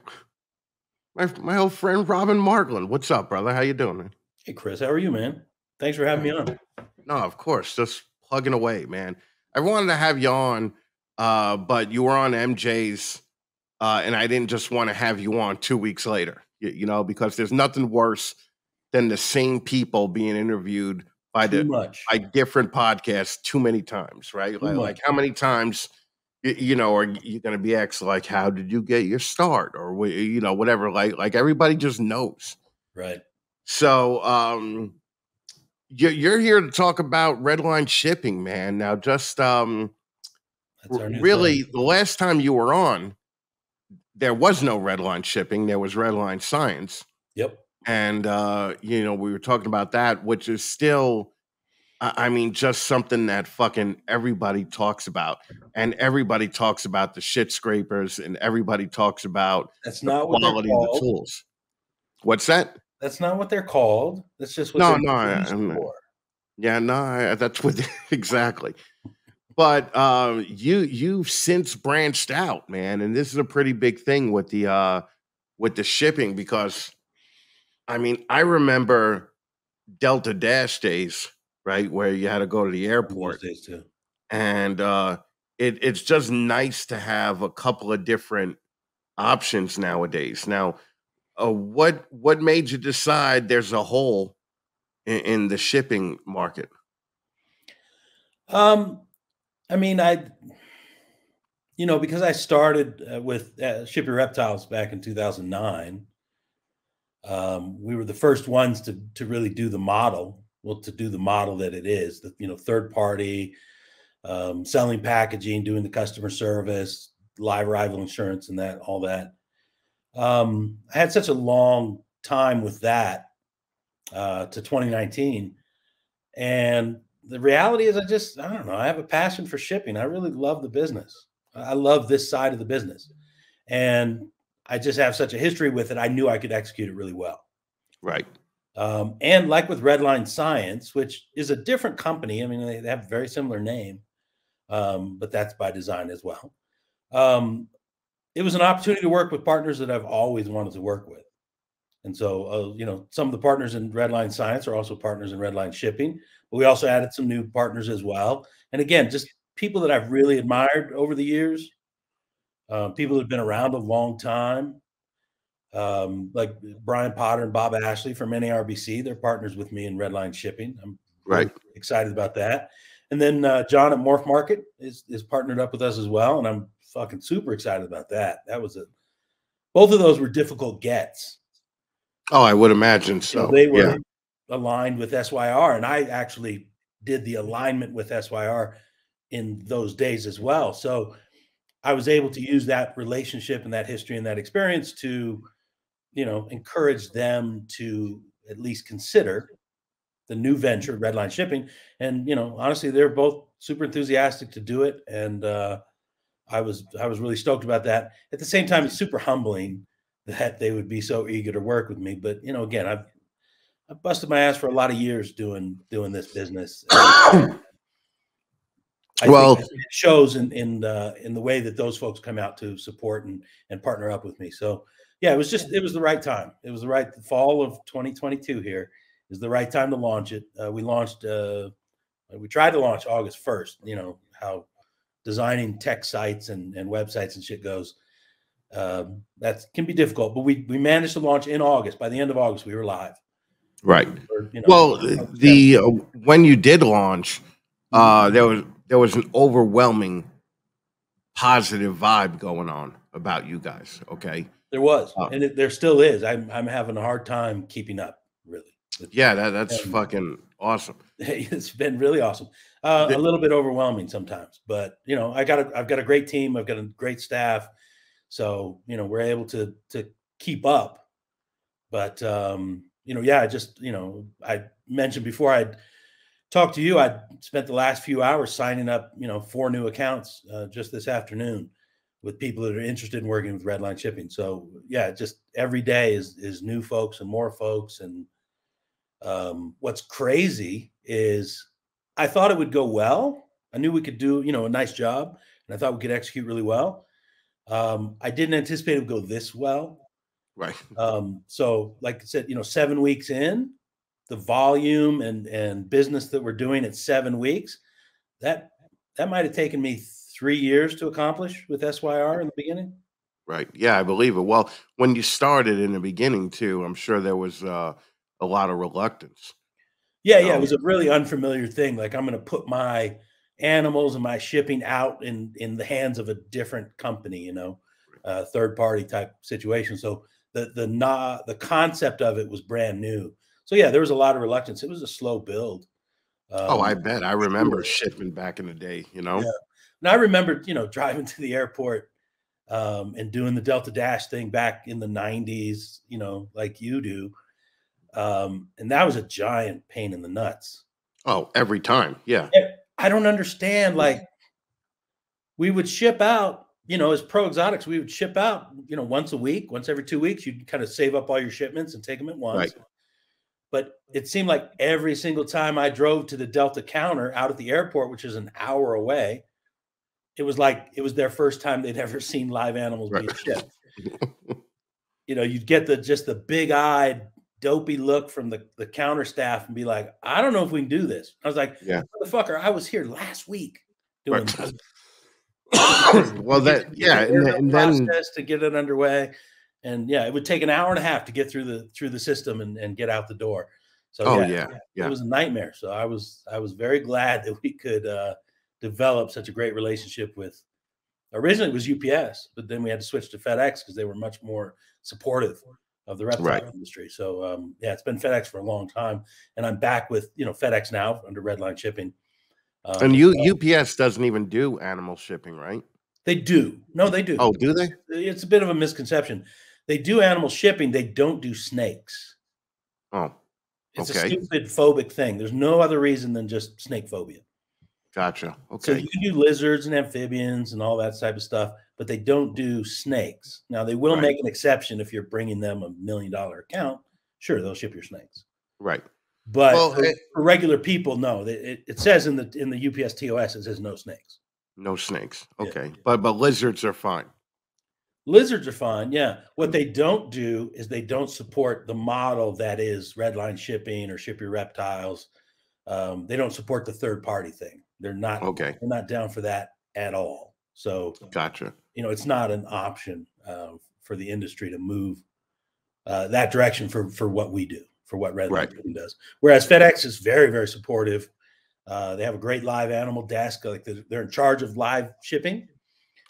Speaker 1: My, my old friend Robyn Markland. What's up, brother? How you doing? man?
Speaker 7: Hey, Chris, how are you, man? Thanks for having me on.
Speaker 1: No, of course. Just plugging away, man. I wanted to have you on, uh, but you were on MJ's, uh, and I didn't just want to have you on two weeks later, you, you know, because there's nothing worse than the same people being interviewed by the
Speaker 7: much.
Speaker 1: by different podcasts too many times, right? Like, like how many times, you know, are you going to be asked like, "How did you get your start?" or you know, whatever. Like, like everybody just knows.
Speaker 7: Right.
Speaker 1: So, um, you're, you're here to talk about Redline shipping, man. Now, just um,
Speaker 7: That's our new
Speaker 1: really,
Speaker 7: thing.
Speaker 1: the last time you were on, there was no Redline shipping. There was Redline Science,
Speaker 7: Yep.
Speaker 1: and uh, you know we were talking about that, which is still, I I mean, just something that fucking everybody talks about, and everybody talks about the shit scrapers, and everybody talks about
Speaker 7: That's
Speaker 1: the
Speaker 7: not what
Speaker 1: quality of the tools. What's that?
Speaker 7: That's not what they're called. That's just what
Speaker 1: No,
Speaker 7: they're
Speaker 1: no, I-
Speaker 7: used
Speaker 1: I'm-
Speaker 7: for.
Speaker 1: Yeah, no, I, that's what [laughs] exactly. But uh, you you've since branched out, man, and this is a pretty big thing with the uh, with the shipping because, I mean, I remember Delta Dash days, right, where you had to go to the airport,
Speaker 7: days too.
Speaker 1: and uh, it, it's just nice to have a couple of different options nowadays. Now, uh, what what made you decide there's a hole in, in the shipping market?
Speaker 7: Um, I mean, I, you know, because I started uh, with uh, Ship Your Reptiles back in 2009. Um, we were the first ones to to really do the model, well, to do the model that it is, the you know, third party, um, selling packaging, doing the customer service, live arrival insurance, and that all that. Um, I had such a long time with that uh, to 2019, and the reality is, I just I don't know. I have a passion for shipping. I really love the business. I love this side of the business, and I just have such a history with it. I knew I could execute it really well.
Speaker 1: Right.
Speaker 7: Um, and like with Redline Science, which is a different company, I mean, they they have a very similar name, um, but that's by design as well. Um, it was an opportunity to work with partners that I've always wanted to work with. And so, uh, you know, some of the partners in Redline Science are also partners in Redline Shipping, but we also added some new partners as well. And again, just people that I've really admired over the years, uh, people that have been around a long time, um, like Brian Potter and Bob Ashley from NARBC. They're partners with me in Redline Shipping. I'm really excited about that. And then uh, John at Morph Market is is partnered up with us as well, and I'm fucking super excited about that. That was a both of those were difficult gets.
Speaker 1: Oh, I would imagine
Speaker 7: You
Speaker 1: so.
Speaker 7: know, they were
Speaker 1: yeah.
Speaker 7: aligned with SYR, and I actually did the alignment with SYR in those days as well. So I was able to use that relationship and that history and that experience to you know, encourage them to at least consider the new venture, Redline Shipping. And you know, honestly, they're both super enthusiastic to do it, and uh, I was I was really stoked about that. At the same time, it's super humbling that they would be so eager to work with me. But you know, again, I've I busted my ass for a lot of years doing doing this business. I
Speaker 1: Well-
Speaker 7: it shows in in uh, in the way that those folks come out to support and and partner up with me. So yeah, it was just it was the right time. It was the right fall of 2022 here is the right time to launch it. Uh, we launched uh, we tried to launch August 1st. You know how designing tech sites and, and websites and shit goes. Um, that can be difficult, but we we managed to launch in August. By the end of August, we were live.
Speaker 1: Right.
Speaker 7: Or, you know,
Speaker 1: Well,
Speaker 7: uh,
Speaker 1: the uh, when you did launch, uh, there was there was an overwhelming positive vibe going on about you guys. Okay.
Speaker 7: there was,
Speaker 1: Oh.
Speaker 7: and it, there still is. I'm I'm having a hard time keeping up. Really,
Speaker 1: Yeah, that, that's
Speaker 7: Um,
Speaker 1: fucking awesome. [laughs]
Speaker 7: it's been really awesome. Uh, a little bit overwhelming sometimes, but you know, I got a, I've got a great team. I've got a great staff, so you know, we're able to to keep up. But um, you know, yeah, I just you know, I mentioned before I'd talked to you. I spent the last few hours signing up, you know, four new accounts uh, just this afternoon with people that are interested in working with Redline Shipping. So yeah, just every day is is new folks and more folks and um, what's crazy is I thought it would go well. I knew we could do, you know, a nice job, and I thought we could execute really well. Um, I didn't anticipate it would go this well.
Speaker 1: Right.
Speaker 7: Um, so, like I said, you know, seven weeks in, the volume and and business that we're doing at seven weeks, that that might have taken me three years to accomplish with SYR in the beginning.
Speaker 1: Right. Yeah, I believe it. Well, when you started in the beginning too, I'm sure there was uh, a lot of reluctance.
Speaker 7: Yeah, yeah,
Speaker 1: Um,
Speaker 7: it was a really unfamiliar thing. Like I'm going to put my animals and my shipping out in in the hands of a different company, you know, uh, third party type situation. So the the na the concept of it was brand new. So yeah, there was a lot of reluctance. It was a slow build.
Speaker 1: oh, I
Speaker 7: Um,
Speaker 1: bet. I remember shipping back in the day. You know.
Speaker 7: Yeah. And I remember, you know, [laughs] driving to the airport um, and doing the Delta Dash thing back in the 90s, you know, like you do. Um, and that was a giant pain in the nuts.
Speaker 1: Oh, every time. Yeah.
Speaker 7: I don't understand. Like, we would ship out, you know, as pro exotics, we would ship out, you know, once a week, once every two weeks. You'd kind of save up all your shipments and take them at once.
Speaker 1: Right.
Speaker 7: But it seemed like every single time I drove to the Delta counter out at the airport, which is an hour away, it was like it was their first time they'd [laughs] ever seen live animals being shipped. you know, you'd get the just the big-eyed, dopey look from the, the counter staff and be like, I don't know if we can do this. I was like,
Speaker 1: Yeah.
Speaker 7: motherfucker, I was here last week doing
Speaker 1: Right. [coughs] well, that yeah, and, and then
Speaker 7: to get it underway. And yeah, it would take an hour and a half to get through the through the system and, and get out the door. So
Speaker 1: oh
Speaker 7: yeah,
Speaker 1: yeah, yeah,
Speaker 7: it was a nightmare. So I was I was very glad that we could uh, develop such a great relationship with. Originally it was UPS, but then we had to switch to FedEx because they were much more supportive of the reptile
Speaker 1: Right.
Speaker 7: industry. So um, yeah, it's been FedEx for a long time, and I'm back with you know FedEx now under Redline Shipping. Um,
Speaker 1: and you UPS doesn't even do animal shipping, right?
Speaker 7: they do no, they do.
Speaker 1: Oh, do they?
Speaker 7: it's a bit of a misconception. They do animal shipping. They don't do snakes.
Speaker 1: Oh,
Speaker 7: It's a stupid phobic thing. There's no other reason than just snake phobia.
Speaker 1: Gotcha. Okay.
Speaker 7: So you do lizards and amphibians and all that type of stuff, but they don't do snakes. Now they will
Speaker 1: Right.
Speaker 7: make an exception if you're bringing them a million dollar account. Sure, they'll ship your snakes.
Speaker 1: Right.
Speaker 7: But
Speaker 1: Well,
Speaker 7: for,
Speaker 1: it-
Speaker 7: for regular people, no. It, it- says in the in the UPS TOS it says no snakes.
Speaker 1: No snakes.
Speaker 7: Yeah.
Speaker 1: Okay. But but lizards are fine.
Speaker 7: Lizards are fine, yeah. What they don't do is they don't support the model that is redline shipping or ship your reptiles. Um, they don't support the third party thing. They're not
Speaker 1: Okay.
Speaker 7: they're not down for that at all. So
Speaker 1: Gotcha.
Speaker 7: you know it's not an option uh, for the industry to move uh, that direction for for what we do for what Redline
Speaker 1: Right.
Speaker 7: Does. Whereas FedEx is very very supportive. Uh, they have a great live animal desk. Like they're, they're in charge of live shipping.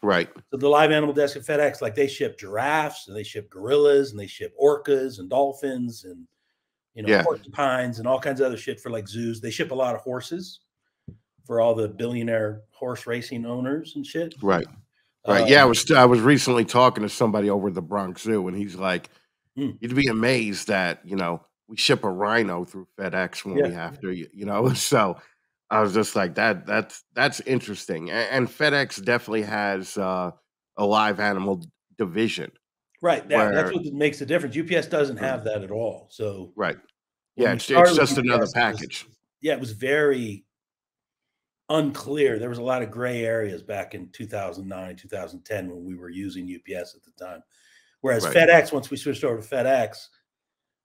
Speaker 1: Right.
Speaker 7: So the live animal desk at FedEx, like they ship giraffes and they ship gorillas and they ship orcas and dolphins and you know
Speaker 1: Yeah.
Speaker 7: porcupines and all kinds of other shit for like zoos. They ship a lot of horses for all the billionaire horse racing owners and shit.
Speaker 1: Right. Right. yeah, I
Speaker 7: Um,
Speaker 1: was I was recently talking to somebody over at the Bronx Zoo, and he's like,
Speaker 7: Mm.
Speaker 1: You'd be amazed that you know we ship a rhino through FedEx when we have to. You know, [laughs] so I was just like that. That's that's interesting. A- And, FedEx definitely has uh, a live animal division.
Speaker 7: Right. That, that's what makes the difference. UPS doesn't
Speaker 1: Mm.
Speaker 7: have that at all. So
Speaker 1: Right. Yeah, it's, it's just another
Speaker 7: UPS, it was-
Speaker 1: package.
Speaker 7: yeah, it was very unclear. There was a lot of gray areas back in 2009, 2010 when we were using UPS at the time. Whereas
Speaker 1: Right.
Speaker 7: FedEx, once we switched over to FedEx,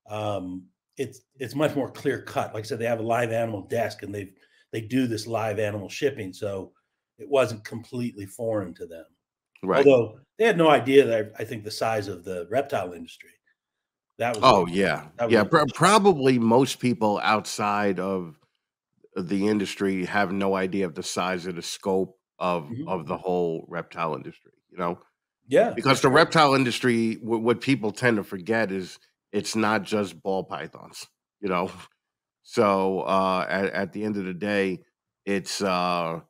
Speaker 7: um, it's it's much more clear cut. Like I said, they have a live animal desk and they they do this live animal shipping, so it wasn't completely foreign to them.
Speaker 1: Right.
Speaker 7: Although they had no idea that I think the size of the reptile industry. That was
Speaker 1: Oh yeah,
Speaker 7: That
Speaker 1: yeah. probably most people outside of the industry have no idea of the size of the scope of
Speaker 7: Mhm.
Speaker 1: of the whole reptile industry. You know,
Speaker 7: yeah
Speaker 1: because the reptile industry, wh- what people tend to forget is it's not just ball pythons. You know, [laughs] so uh, at at the end of the day, it's uh,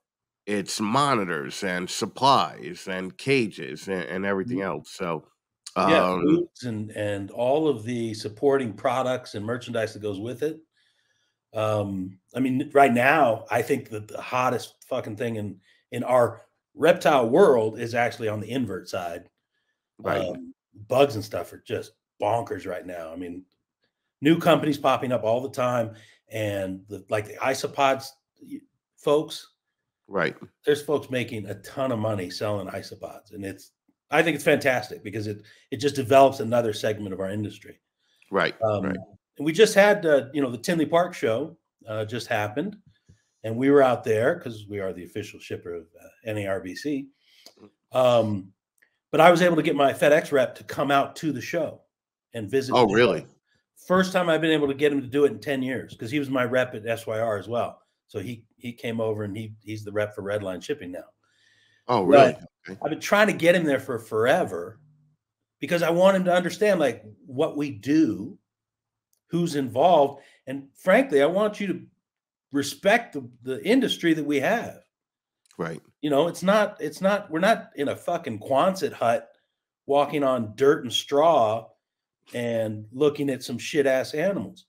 Speaker 1: it's monitors and supplies and cages and, and everything else. So.
Speaker 7: yeah,
Speaker 1: Um,
Speaker 7: foods and and all of the supporting products and merchandise that goes with it. Um, I mean, right now, I think that the hottest fucking thing in in our reptile world is actually on the invert side.
Speaker 1: right.
Speaker 7: Um, bugs and stuff are just bonkers right now. I mean, new companies popping up all the time, and the, like the isopods folks,
Speaker 1: right.
Speaker 7: there's folks making a ton of money selling isopods, and it's I think it's fantastic because it it just develops another segment of our industry.
Speaker 1: Right.
Speaker 7: Um,
Speaker 1: right.
Speaker 7: And we just had uh, you know the Tinley Park show uh, just happened, and we were out there because we are the official shipper of uh, NARBC. Um, but I was able to get my FedEx rep to come out to the show and visit.
Speaker 1: Oh, really?
Speaker 7: First time I've been able to get him to do it in ten years because he was my rep at SYR as well. So he he came over and he he's the rep for Redline Shipping now.
Speaker 1: Oh, really?
Speaker 7: I've been trying to get him there for forever because I want him to understand like what we do, who's involved, and frankly, I want you to respect the, the industry that we have.
Speaker 1: Right.
Speaker 7: You know, it's not, it's not, we're not in a fucking Quonset hut walking on dirt and straw and looking at some shit ass animals.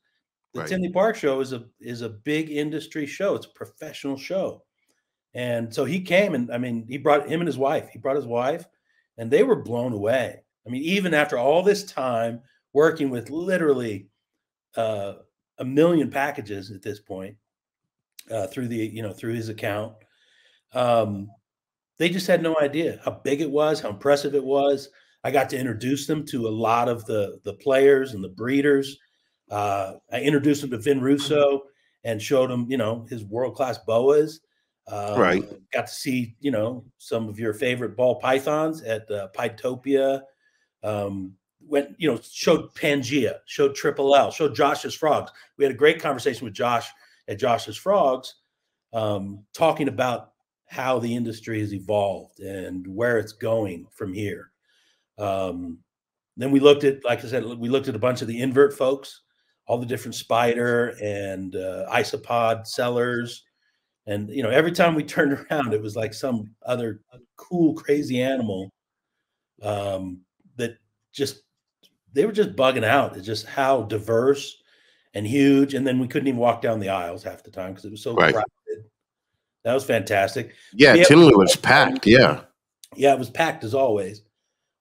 Speaker 7: The
Speaker 1: Right.
Speaker 7: Tinley Park show is a is a big industry show. It's a professional show. And so he came and I mean, he brought him and his wife. He brought his wife and they were blown away. I mean, even after all this time working with literally uh, a million packages at this point uh, through the you know through his account, um, they just had no idea how big it was, how impressive it was. I got to introduce them to a lot of the the players and the breeders. Uh, I introduced them to Vin Russo and showed him, you know, his world class boas. Uh,
Speaker 1: Right.
Speaker 7: Got to see, you know, some of your favorite ball pythons at uh, Pytopia. Um, went, you know, showed Pangea, showed Triple L, showed Josh's Frogs. We had a great conversation with Josh at Josh's Frogs, um, talking about how the industry has evolved and where it's going from here. Um, then we looked at, like I said, we looked at a bunch of the invert folks, all the different spider and uh, isopod sellers. And, you know, every time we [laughs] turned around, it was like some other cool, crazy animal um, that just, they were just bugging out. It's just how diverse and huge. And then we couldn't even walk down the aisles half the time because it was so
Speaker 1: Right.
Speaker 7: crowded. That was fantastic.
Speaker 1: Yeah,
Speaker 7: Yeah.
Speaker 1: Tinley was packed. Yeah.
Speaker 7: Yeah, it was packed as always.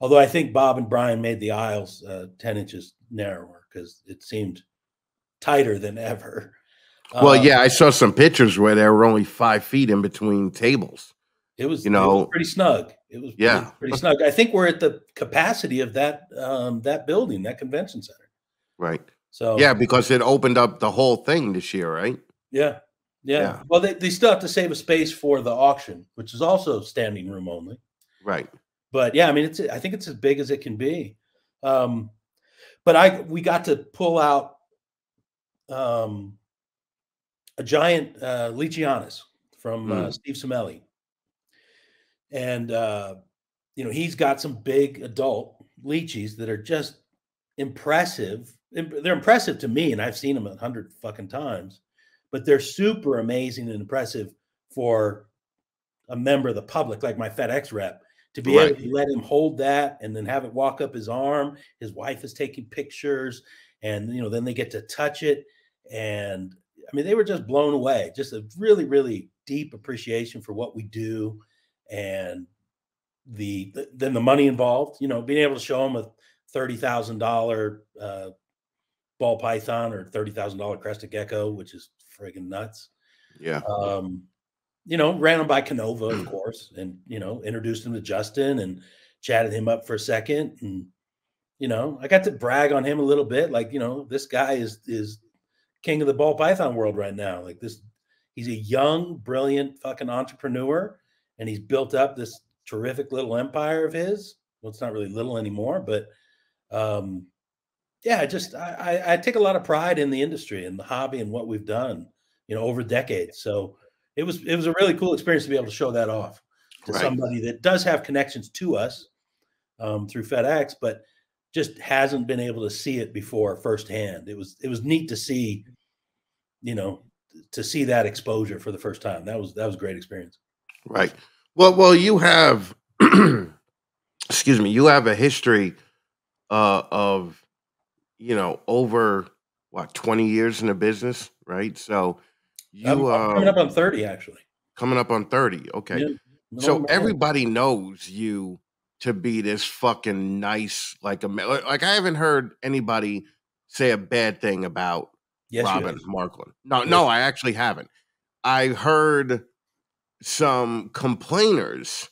Speaker 7: Although I think Bob and Brian made the aisles uh, 10 inches narrower because it seemed tighter than ever.
Speaker 1: Well,
Speaker 7: Um,
Speaker 1: yeah, I saw some pictures where there were only five feet in between tables.
Speaker 7: It was,
Speaker 1: you
Speaker 7: it was
Speaker 1: know-
Speaker 7: pretty snug. It was
Speaker 1: Yeah.
Speaker 7: pretty, snug. I think we're at the capacity of that um, that building, that convention center.
Speaker 1: Right.
Speaker 7: So
Speaker 1: Yeah, because it opened up the whole thing this year, right?
Speaker 7: yeah, yeah.
Speaker 1: Yeah.
Speaker 7: Well, they, they still have to save a space for the auction, which is also standing room only.
Speaker 1: Right.
Speaker 7: but yeah, I mean, it's I think it's as big as it can be. Um, but I we got to pull out um, a giant uh, from uh,
Speaker 1: Mm.
Speaker 7: Steve Simelli, and uh, you know he's got some big adult leachies that are just impressive. They're impressive to me, and I've seen them a hundred fucking times, but they're super amazing and impressive for a member of the public, like my FedEx rep, to be
Speaker 1: Right.
Speaker 7: able to let him hold that and then have it walk up his arm. His wife is taking pictures, and you know, then they get to touch it. And I mean, they were just blown away. Just a really, really deep appreciation for what we do, and the th- then the money involved. You know, being able to show them a thirty thousand dollar uh, ball python or thirty thousand dollar crested gecko, which is friggin' nuts
Speaker 1: Yeah.
Speaker 7: um, you know, ran him by Canova, of [clears throat] course, and you know, introduced him to Justin and chatted him up for a second. And you know, I got to brag on him a little bit, like, you know, this guy is is king of the ball python world right now. Like this, he's a young, brilliant fucking entrepreneur, and he's built up this terrific little empire of his. Well, it's not really little anymore, but um yeah, I just I, I I take a lot of pride in the industry and the hobby and what we've done, you know, over decades. So it was it was a really cool experience to be able to show that off to
Speaker 1: Right.
Speaker 7: somebody that does have connections to us um, through FedEx, but just hasn't been able to see it before firsthand. It was it was neat to see, you know, to see that exposure for the first time. That was that was a great experience.
Speaker 1: Right. Well, well, you have, [clears throat] excuse me, you have a history uh, of, you know, over what twenty years in the business, right? So you
Speaker 7: I'm, I'm coming
Speaker 1: uh,
Speaker 7: up on thirty actually.
Speaker 1: coming up on thirty. Okay.
Speaker 7: Yeah, no
Speaker 1: So
Speaker 7: man.
Speaker 1: everybody knows you to be this fucking nice, like a like like, I haven't heard anybody say a bad thing about
Speaker 7: yes, Robyn.
Speaker 1: Markland. No,
Speaker 7: Yes.
Speaker 1: no, I actually haven't. I heard some complainers,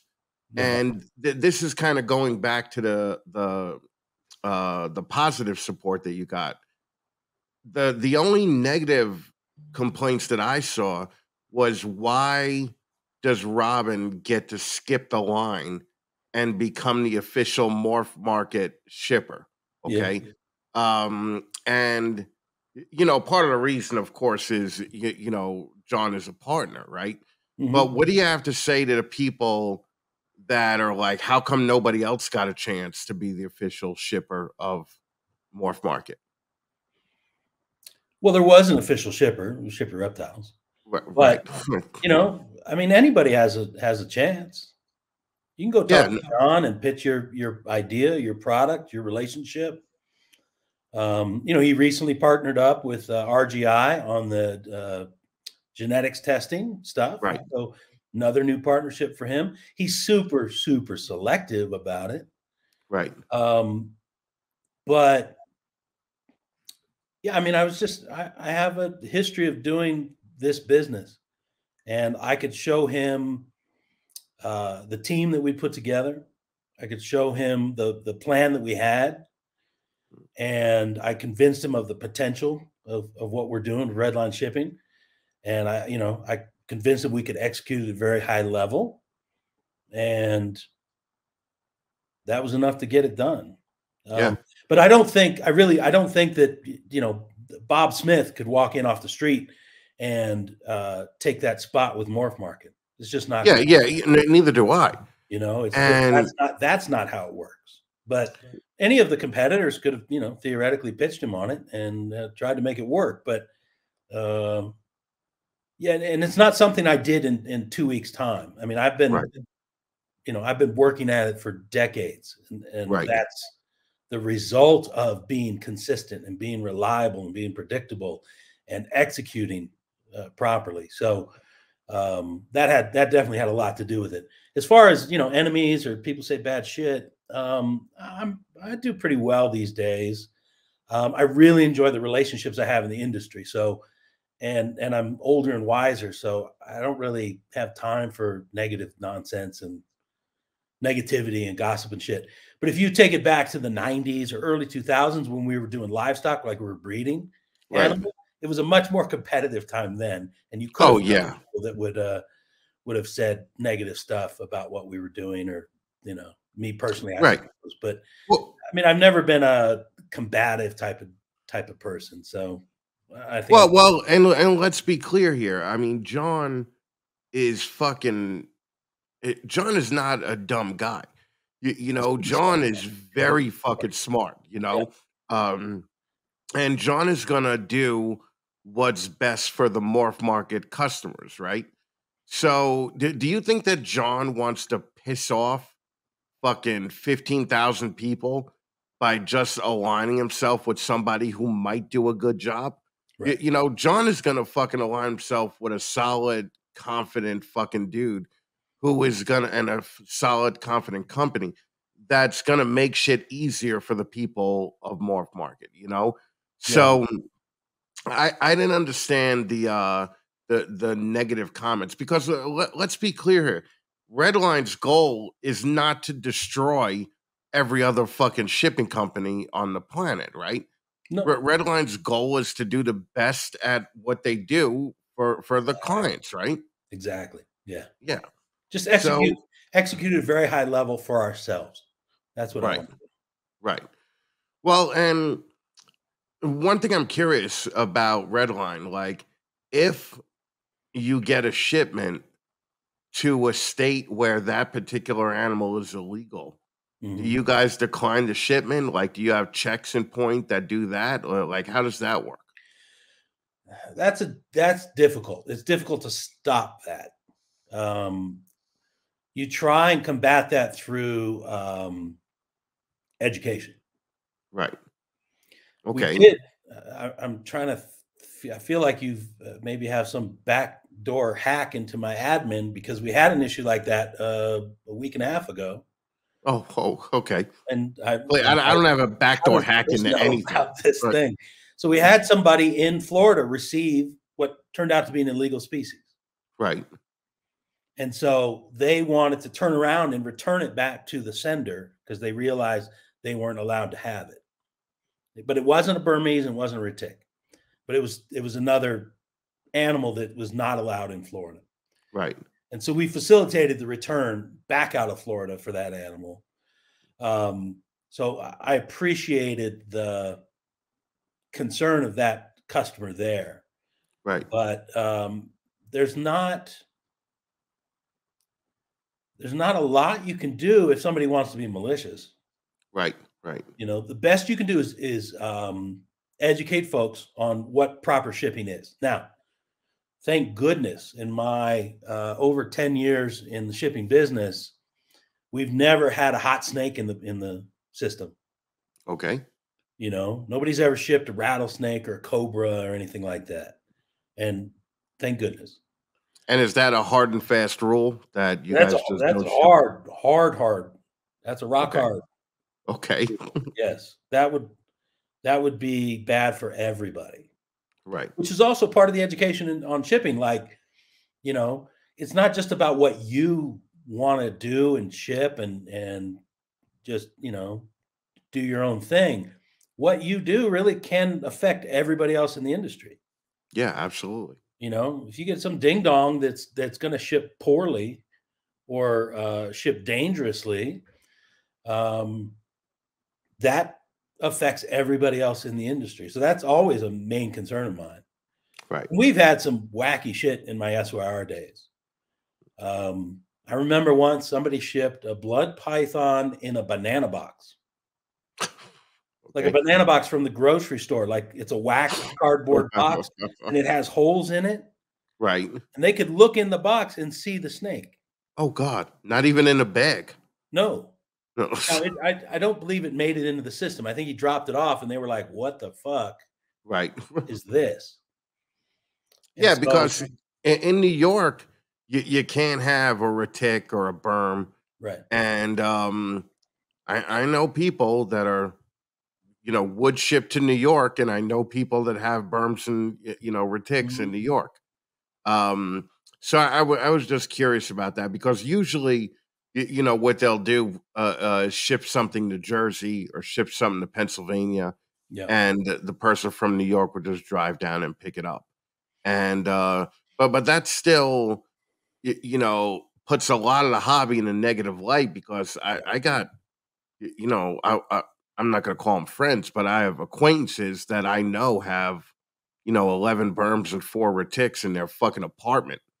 Speaker 7: No.
Speaker 1: and th- this is kind of going back to the the uh the positive support that you got. The the only negative complaints that I saw was why does Robyn get to skip the line and become the official morph market shipper?
Speaker 7: Yeah.
Speaker 1: Okay. Um, and you know, part of the reason, of course, is you, you know, John is a partner, right?
Speaker 7: Mhm.
Speaker 1: But what do you have to say to the people that are like, how come nobody else got a chance to be the official shipper of Morph Market?
Speaker 7: well, there was an official shipper, Ship Your Reptiles.
Speaker 1: Right.
Speaker 7: But, [laughs] you know, I mean, anybody has a has a chance. You can go
Speaker 1: Yeah,
Speaker 7: talk to John and pitch your your idea, your product, your relationship. Um, you know, he recently partnered up with uh, RGI on the uh, genetics testing stuff.
Speaker 1: Right.
Speaker 7: So another new partnership for him. He's super super selective about it.
Speaker 1: right.
Speaker 7: Um, but yeah, I mean, I was just I, I have a history of doing this business, and I could show him uh, the team that we put together. I could show him the the plan that we had, and I convinced him of the potential of of what we're doing, Redline Shipping, and I, you know, I convinced him we could execute at a very high level, and that was enough to get it done.
Speaker 1: Yeah.
Speaker 7: Um, but I don't think I really I don't think that you know Bob Smith could walk in off the street and uh, take that spot with Morph Market. It's just not.
Speaker 1: Yeah, yeah.
Speaker 7: happen,
Speaker 1: Neither do I.
Speaker 7: You know, it's
Speaker 1: And-
Speaker 7: that's not that's not how it works. But any of the competitors could have you know theoretically pitched him on it and uh, tried to make it work. But um, yeah, and- it's not something I did in in two weeks' time. I mean, I've been
Speaker 1: Right.
Speaker 7: you know I've been working at it for decades, and, and
Speaker 1: Right.
Speaker 7: that's the result of being consistent and being reliable and being predictable and executing uh, properly. So um, that had that definitely had a lot to do with it. As far as you know, enemies or people say bad shit, um, I'm I do pretty well these days. Um, I really enjoy the relationships I have in the industry. So, and and I'm older and wiser, so I don't really have time for negative nonsense and negativity and gossip and shit. But if you take it back to the 90s or early 2000s when we were doing livestock, like we were breeding
Speaker 1: Right.
Speaker 7: animals, it was a much more competitive time then. And you could
Speaker 1: Oh, yeah.
Speaker 7: people that would uh would have said negative stuff about what we were doing or you know me personally I
Speaker 1: Right.
Speaker 7: suppose. but
Speaker 1: Well,
Speaker 7: I mean I've never been a combative type of type of person so I think
Speaker 1: well, well, and and let's be clear here. I mean, John is fucking. it- John is not a dumb guy. You, you know, John is very fucking smart. You know, um, and John is gonna do what's best for the morph market customers, right? So, do, do you think that John wants to piss off fucking 15,000 people by just aligning himself with somebody who might do a good job.
Speaker 7: Right.
Speaker 1: You, know, John is going to fucking align himself with a solid, confident fucking dude who is going to, and a solid, confident company that's going to make shit easier for the people of Morph Market, you know?
Speaker 7: Yeah.
Speaker 1: So I, I didn't understand the, uh, the, the negative comments because uh, let, let's be clear here. Redline's goal is not to destroy every other fucking shipping company on the planet, right?
Speaker 7: No,
Speaker 1: Re- Redline's goal is to do the best at what they do for for the clients, right?
Speaker 7: exactly. Yeah.
Speaker 1: Yeah,
Speaker 7: Just
Speaker 1: So-
Speaker 7: execute execute at a very high level for ourselves. That's what I
Speaker 1: Right.
Speaker 7: want.
Speaker 1: right. Well, and one thing I'm curious about Redline, like if you get a shipment to a state where that particular animal is illegal,
Speaker 7: Mhm.
Speaker 1: do you guys decline the shipment? Like, do you have checks in point that do that, or like how does that work?
Speaker 7: That's a that's difficult. It's difficult to stop that. Um, you try and combat that through um, education.
Speaker 1: Right. Okay.
Speaker 7: did. uh, I, I'm trying to. f- I feel like you've uh, maybe have some backdoor hack into my admin because we had an issue like that uh, a week and a half ago,
Speaker 1: Oh, oh, okay.
Speaker 7: and I,
Speaker 1: Wait, I, I don't have a backdoor hack into anything.
Speaker 7: about this
Speaker 1: but-
Speaker 7: thing. So we had somebody in Florida receive what turned out to be an illegal species.
Speaker 1: Right.
Speaker 7: And so they wanted to turn around and return it back to the sender because they realized they weren't allowed to have it. But it wasn't a Burmese and wasn't a retic. But it was it was another animal that was not allowed in Florida.
Speaker 1: Right.
Speaker 7: And so we facilitated the return back out of Florida for that animal. Um, so I appreciated the concern of that customer there
Speaker 1: Right.
Speaker 7: but um, there's not there's not a lot you can do if somebody wants to be malicious.
Speaker 1: Right. Right.
Speaker 7: You know, the best you can do is is um, educate folks on what proper shipping is. Now, thank goodness, in my uh, over ten years in the shipping business, we've never had a hot snake in the in the system.
Speaker 1: Okay.
Speaker 7: You know, nobody's ever shipped a rattlesnake or a cobra or anything like that, and thank goodness.
Speaker 1: And is that a hard and fast rule that you
Speaker 7: that's
Speaker 1: guys
Speaker 7: a-
Speaker 1: just
Speaker 7: that's
Speaker 1: don't ship?
Speaker 7: hard, hard, hard. That's a rock
Speaker 1: Okay.
Speaker 7: hard.
Speaker 1: Okay.
Speaker 7: Yes, that would that would be bad for everybody.
Speaker 1: Right.
Speaker 7: Which is also part of the education in, on shipping. Like, you know, it's not just about what you want to do and ship and and just you know do your own thing. What you do really can affect everybody else in the industry.
Speaker 1: Yeah, absolutely.
Speaker 7: You know, if you get some ding dong that's that's going to ship poorly or uh, ship dangerously, um, that affects everybody else in the industry. So that's always a main concern of mine.
Speaker 1: Right.
Speaker 7: We've had some wacky shit in my SYR days. Um, I remember once somebody shipped a blood python in a banana box, [laughs] like a banana box from the grocery store. Like it's a wax cardboard [laughs] box and it has holes in it
Speaker 1: right.
Speaker 7: and they could look in the box and see the snake.
Speaker 1: Oh God. Not even in a bag.
Speaker 7: No,
Speaker 1: No.
Speaker 7: now, it, I, I don't believe it made it into the system. I think he dropped it off, and they were like, "What the fuck
Speaker 1: right.
Speaker 7: is this?" [laughs] And
Speaker 1: Yeah,
Speaker 7: so-
Speaker 1: because in, in New York, you, you can't have a retic or a berm.
Speaker 7: right,
Speaker 1: And um, I, I know people that are, you know, would ship to New York, and I know people that have berms and you know retics in New York. Um, so I, I wa- I was just curious about that because usually, you know, what they'll do uh, uh, is ship something to Jersey or ship something to Pennsylvania, and the, person from New York would just drive down and pick it up. And uh, but but that still, you, you know, puts a lot of the hobby in a negative light because I, I got, you know, I, I I'm not going to call them friends, but I have acquaintances that I know have, you know, eleven berms and four retics in their fucking apartment. [laughs]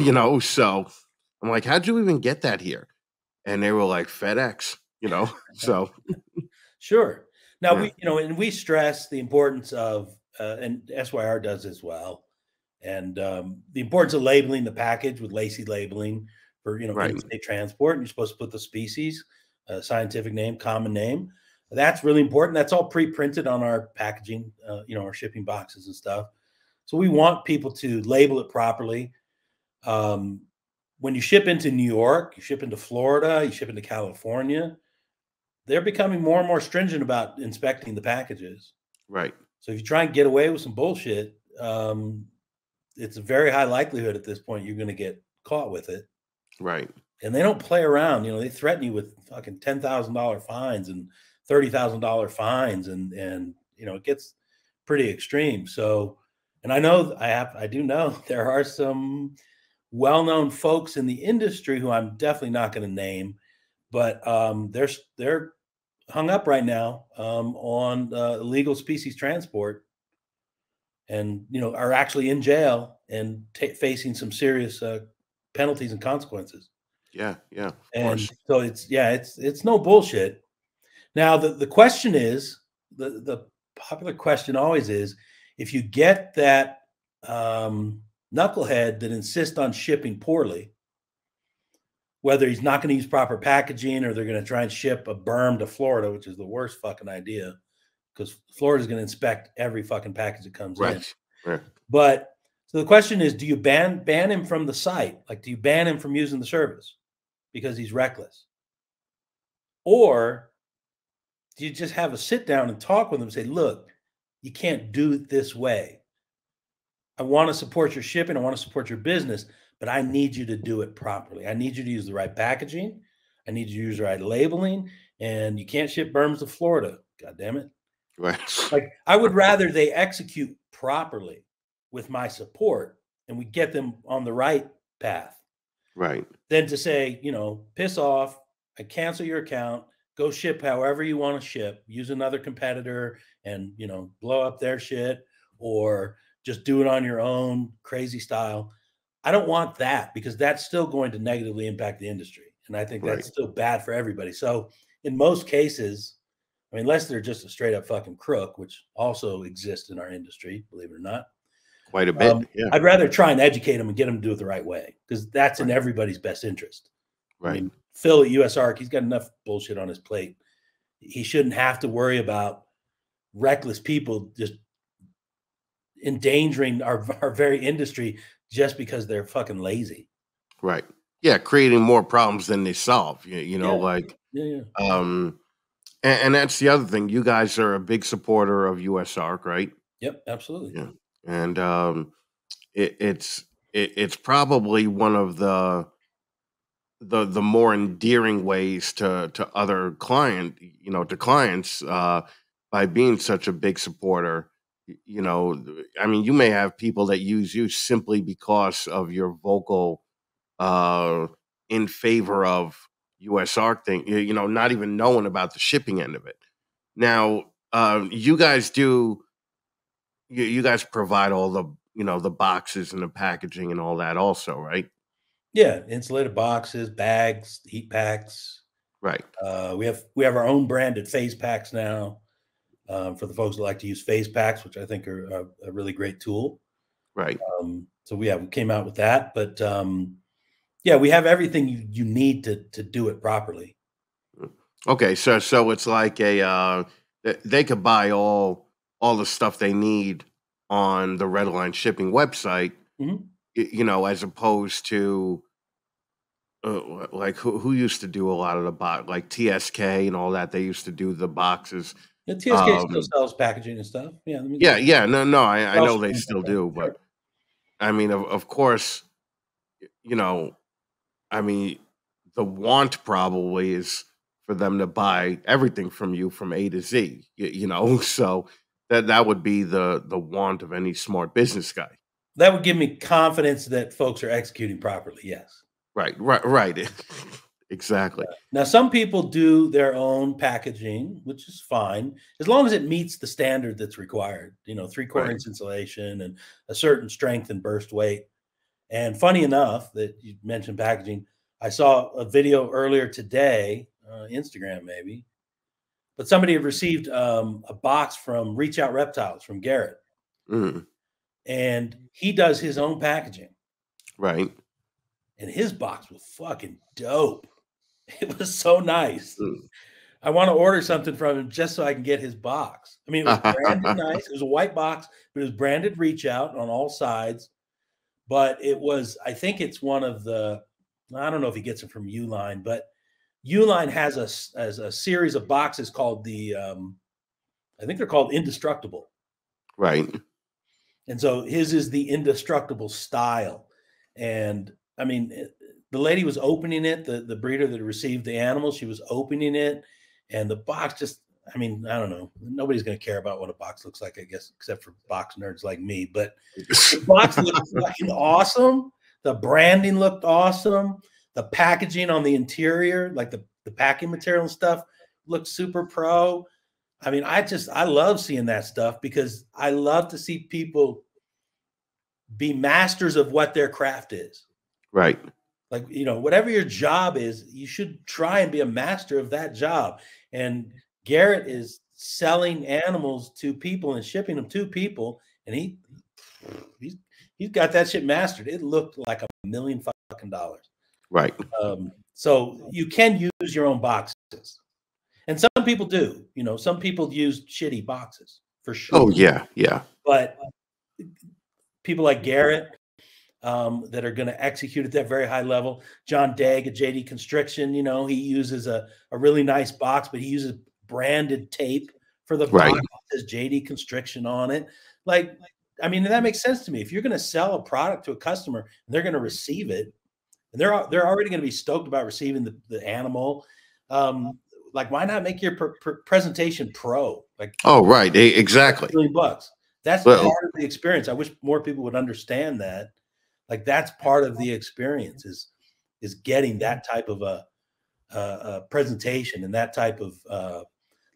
Speaker 1: You know, so I'm like, how'd you even get that here? And they were like FedEx. You know, [laughs] [laughs] so
Speaker 7: sure. Now
Speaker 1: Yeah.
Speaker 7: we, you know, and we stress the importance of, uh, and SYR does as well, and um, the importance of labeling the package with Lacey labeling for you know
Speaker 1: Right.
Speaker 7: interstate transport. And you're supposed to put the species. a scientific name, common name. That's really important. That's all pre-printed on our packaging, uh, you know, our shipping boxes and stuff. So we want people to label it properly. Um, when you ship into New York, you ship into Florida, you ship into California, they're becoming more and more stringent about inspecting the packages.
Speaker 1: Right.
Speaker 7: So if you try and get away with some bullshit, um, it's a very high likelihood at this point you're going to get caught with it.
Speaker 1: Right.
Speaker 7: And they don't play around. You know, they threaten you with fucking ten thousand dollar fines and thirty thousand dollar fines, and and you know it gets pretty extreme. So, and I know I have, I do know [laughs] there are some well-known folks in the industry who I'm definitely not going to name, but um, they're they're hung up right now um, on uh, illegal species transport, and you know are actually in jail and ta facing some serious uh, penalties and consequences.
Speaker 1: Yeah. Yeah.
Speaker 7: And
Speaker 1: course.
Speaker 7: so it's yeah, it's it's no bullshit. Now the, the question is the the popular question always is if you get that um, knucklehead that insists on shipping poorly, whether he's not going to use proper packaging or they're going to try and ship a Burm to Florida, which is the worst fucking idea because Florida's going to inspect every fucking package that comes in.
Speaker 1: Right. Right.
Speaker 7: But so the question is, do you ban ban him from the site? Like, do you ban him from using the service because he's reckless? Or do you just have a sit down and talk with him and say, look, you can't do it this way. I want to support your shipping, I want to support your business, but I need you to do it properly. I need you to use the right packaging. I need you to use the right labeling, and you can't ship Burms to Florida. God damn it.
Speaker 1: Right.
Speaker 7: Like I would rather they execute properly with my support and we get them on the right path
Speaker 1: Right.
Speaker 7: than to say, you know, piss off, I cancel your account, go ship however you want to ship, use another competitor and, you know, blow up their shit or just do it on your own crazy style. I don't want that because that's still going to negatively impact the industry. And I think that's
Speaker 1: Right.
Speaker 7: still bad for everybody. So in most cases, I mean, unless they're just a straight up fucking crook, which also exists in our industry, believe it or not.
Speaker 1: Quite a bit.
Speaker 7: Um,
Speaker 1: yeah.
Speaker 7: I'd rather try and educate them and get them to do it the right way because that's in everybody's best interest. I
Speaker 1: Right.
Speaker 7: mean, Phil at USARK, he's got enough bullshit on his plate. He shouldn't have to worry about reckless people just endangering our, [laughs] our very industry just because they're fucking lazy.
Speaker 1: Right. Yeah. Creating more problems than they solve. You, you know,
Speaker 7: Yeah.
Speaker 1: like,
Speaker 7: Yeah, yeah.
Speaker 1: um, and, and that's the other thing. You guys are a big supporter of US USARK, right?
Speaker 7: Yep, absolutely.
Speaker 1: Yeah. And um, it, it's it, it's probably one of the the the more endearing ways to to other client, you know, to clients uh, by being such a big supporter. You know, I mean, you may have people that use you simply because of your vocal uh, in favor of USARK thing. You you know, not even knowing about the shipping end of it. Now, um, you guys do you, you guys provide all the you know the boxes and the packaging and all that also right
Speaker 7: Yeah, insulated boxes, bags, heat packs.
Speaker 1: right
Speaker 7: Uh, we have we have our own branded phase packs now um, for the folks that like to use phase packs, which I think are a, a really great tool.
Speaker 1: right
Speaker 7: Um, so we have we came out with that, but um, yeah, we have everything you, you need to to do it properly.
Speaker 1: okay so so it's like a uh they could buy all all the stuff they need on the redline shipping website
Speaker 7: Mhm.
Speaker 1: you know as opposed to uh, like who, who used to do a lot of the box like tsk and all that they used to do the boxes
Speaker 7: The TSK still
Speaker 1: Um,
Speaker 7: sells packaging and stuff. Yeah,
Speaker 1: yeah yeah no no i, I know they still do but I mean, of, of course, you know, I mean, the want probably is for them to buy everything from you from A to Z, you, you know, [laughs] so that that would be the the want of any smart business guy.
Speaker 7: that would give me confidence that folks are executing properly. Yes.
Speaker 1: Right, right, right. [laughs] exactly.
Speaker 7: Now, some people do their own packaging, which is fine as long as it meets the standard that's required. You know, three quarter
Speaker 1: Right.
Speaker 7: inch insulation and a certain strength and burst weight. And funny enough that you mentioned packaging, I saw a video earlier today, uh, Instagram maybe, but somebody had received um, a box from Reach Out Reptiles from Garrett,
Speaker 1: Mm,
Speaker 7: and he does his own packaging,
Speaker 1: right.
Speaker 7: and his box was fucking dope. [laughs] It was so nice.
Speaker 1: Mm.
Speaker 7: I want to order something from him just so I can get his box. I mean, it was branded [laughs] nice. It was a white box, but it was branded reach out on all sides. But it was, I think it's one of the, I don't know if he gets it from Uline, but Uline has a, has a series of boxes called the, um, I think they're called Indestructible.
Speaker 1: Right.
Speaker 7: And so his is the indestructible style. And I mean, it- the lady was opening it, the, the breeder that received the animal, she was opening it, and the box just, I mean, I don't know. Nobody's going to care about what a box looks like, I guess, except for box nerds like me. But the [laughs] box looked fucking awesome. The branding looked awesome. The packaging on the interior, like the, the packing material and stuff, looked super pro. I mean, I just I love seeing that stuff because I love to see people be masters of what their craft is.
Speaker 1: right.
Speaker 7: Like, you know, whatever your job is, you should try and be a master of that job. And Garrett is selling animals to people and shipping them to people, and he he's he's got that shit mastered. It looked like a million fucking dollars.
Speaker 1: Right.
Speaker 7: Um, so you can use your own boxes, and some people do. You know, some people use shitty boxes for sure.
Speaker 1: Oh yeah. Yeah.
Speaker 7: but people like Garrett um, that are going to execute at that very high level. John Dagg at JD Constriction, you know, he uses a, a really nice box, but he uses branded tape for the
Speaker 1: Right.
Speaker 7: box says JD Constriction on it. Like, I mean, that makes sense to me. If you're going to sell a product to a customer and they're going to receive it, and they're they're already going to be stoked about receiving the, the animal. Um, like, why not make your pr- pr- presentation pro? Like,
Speaker 1: Oh right. Exactly.
Speaker 7: million bucks. That's
Speaker 1: Well-
Speaker 7: part of the experience. I wish more people would understand that. Like that's part of the experience is is getting that type of a, a, a presentation and that type of uh,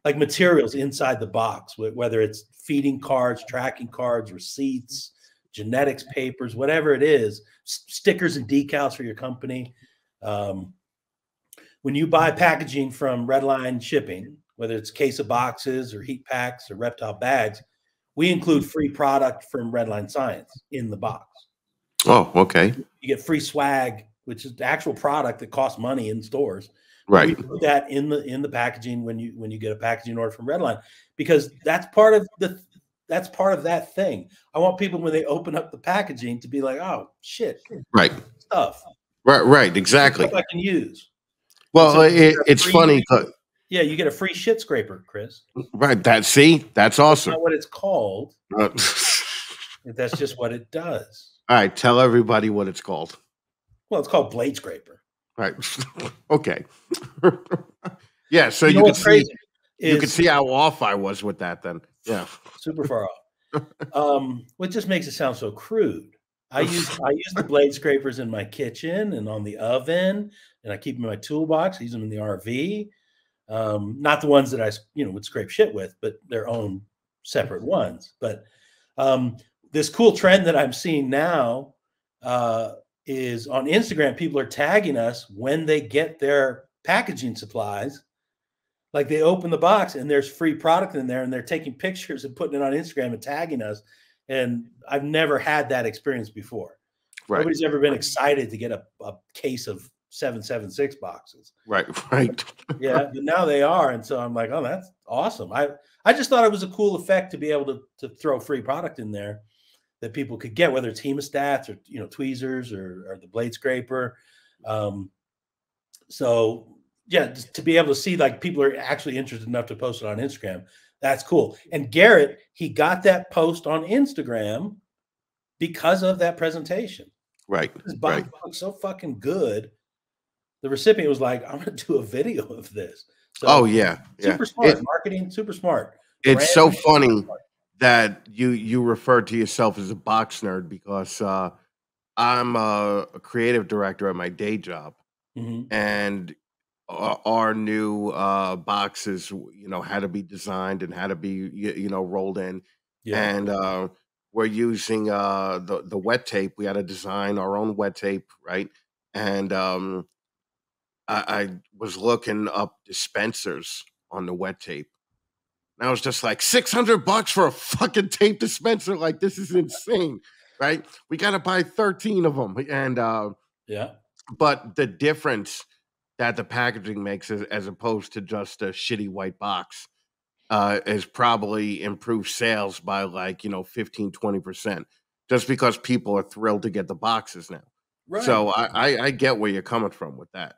Speaker 7: like materials inside the box, whether it's feeding cards, tracking cards, receipts, genetics papers, whatever it is, stickers and decals for your company. Um, when you buy packaging from Redline Shipping, whether it's case of boxes or heat packs or reptile bags, we include free product from Redline Science in the box.
Speaker 1: Oh okay.
Speaker 7: You get free swag, which is the actual product that costs money in stores.
Speaker 1: Right.
Speaker 7: We put that in the in the packaging when you when you get a packaging order from Redline because that's part of the that's part of that thing. I want people when they open up the packaging to be like, oh shit,
Speaker 1: Right.
Speaker 7: stuff
Speaker 1: Right. Right. Exactly.
Speaker 7: I can use.
Speaker 1: Well,
Speaker 7: So
Speaker 1: it, it's
Speaker 7: free-
Speaker 1: funny.
Speaker 7: Yeah, you get a free shit scraper, Chris.
Speaker 1: Right. That see. That's
Speaker 7: That's
Speaker 1: awesome.
Speaker 7: not what it's called.
Speaker 1: Uh, [laughs]
Speaker 7: That's just what it does.
Speaker 1: All right. Tell everybody what it's called.
Speaker 7: Well, it's called blade scraper.
Speaker 1: Right. [laughs] okay. [laughs] yeah. So
Speaker 7: you
Speaker 1: you,
Speaker 7: know
Speaker 1: can see
Speaker 7: crazy?
Speaker 1: you can see how off I was with that. Then. Yeah.
Speaker 7: super far off. [laughs] Um, what just makes it sound so crude. I use I use the blade scrapers in my kitchen and on the oven, and I keep them in my toolbox. I use them in the RV. Um, not the ones that I you know would scrape shit with, but their own separate ones. But um, this cool trend that I'm seeing now uh, is on Instagram. People are tagging us when they get their packaging supplies like they open the box and there's free product in there and they're taking pictures and putting it on Instagram and tagging us. And I've never had that experience before.
Speaker 1: Right.
Speaker 7: Nobody's ever been excited to get a, a case of 776 boxes.
Speaker 1: Right. [laughs] Right.
Speaker 7: Yeah, but now they are. And so I'm like, oh, that's awesome. I, I just thought it was a cool effect to be able to, to throw free product in there that people could get, whether it's hemostats or, you know, tweezers or, or the blade scraper. Um, so yeah, just to be able to see like people are actually interested enough to post it on Instagram, that's cool. And Garrett, he got that post on Instagram because of that presentation.
Speaker 1: Right.
Speaker 7: His
Speaker 1: Right.
Speaker 7: so fucking good. The recipient was like, "I'm going [laughs] to do a video of this." So,
Speaker 1: Oh yeah. Yeah.
Speaker 7: super smart
Speaker 1: It-
Speaker 7: marketing, super smart.
Speaker 1: it's so
Speaker 7: Brand, super
Speaker 1: funny
Speaker 7: smart.
Speaker 1: That you you refer to yourself as a box nerd because uh, I'm a, a creative director at my day job,
Speaker 7: Mhm.
Speaker 1: and our, our new uh, boxes, you know, had to be designed and had to be you, you know rolled in,
Speaker 7: Yeah,
Speaker 1: and uh, we're using uh, the the wet tape. We had to design our own wet tape, right? And um, I, I was looking up dispensers on the wet tape. And I was just like, 600 bucks for a fucking tape dispenser? Like, this is insane, right? We got to buy 13 of them. And, uh,
Speaker 7: yeah,
Speaker 1: but the difference that the packaging makes as, as opposed to just a shitty white box uh, has probably improved sales by like, you know, 15, 20%, just because people are thrilled to get the boxes now.
Speaker 7: Right.
Speaker 1: So I, I, I get where you're coming from with that.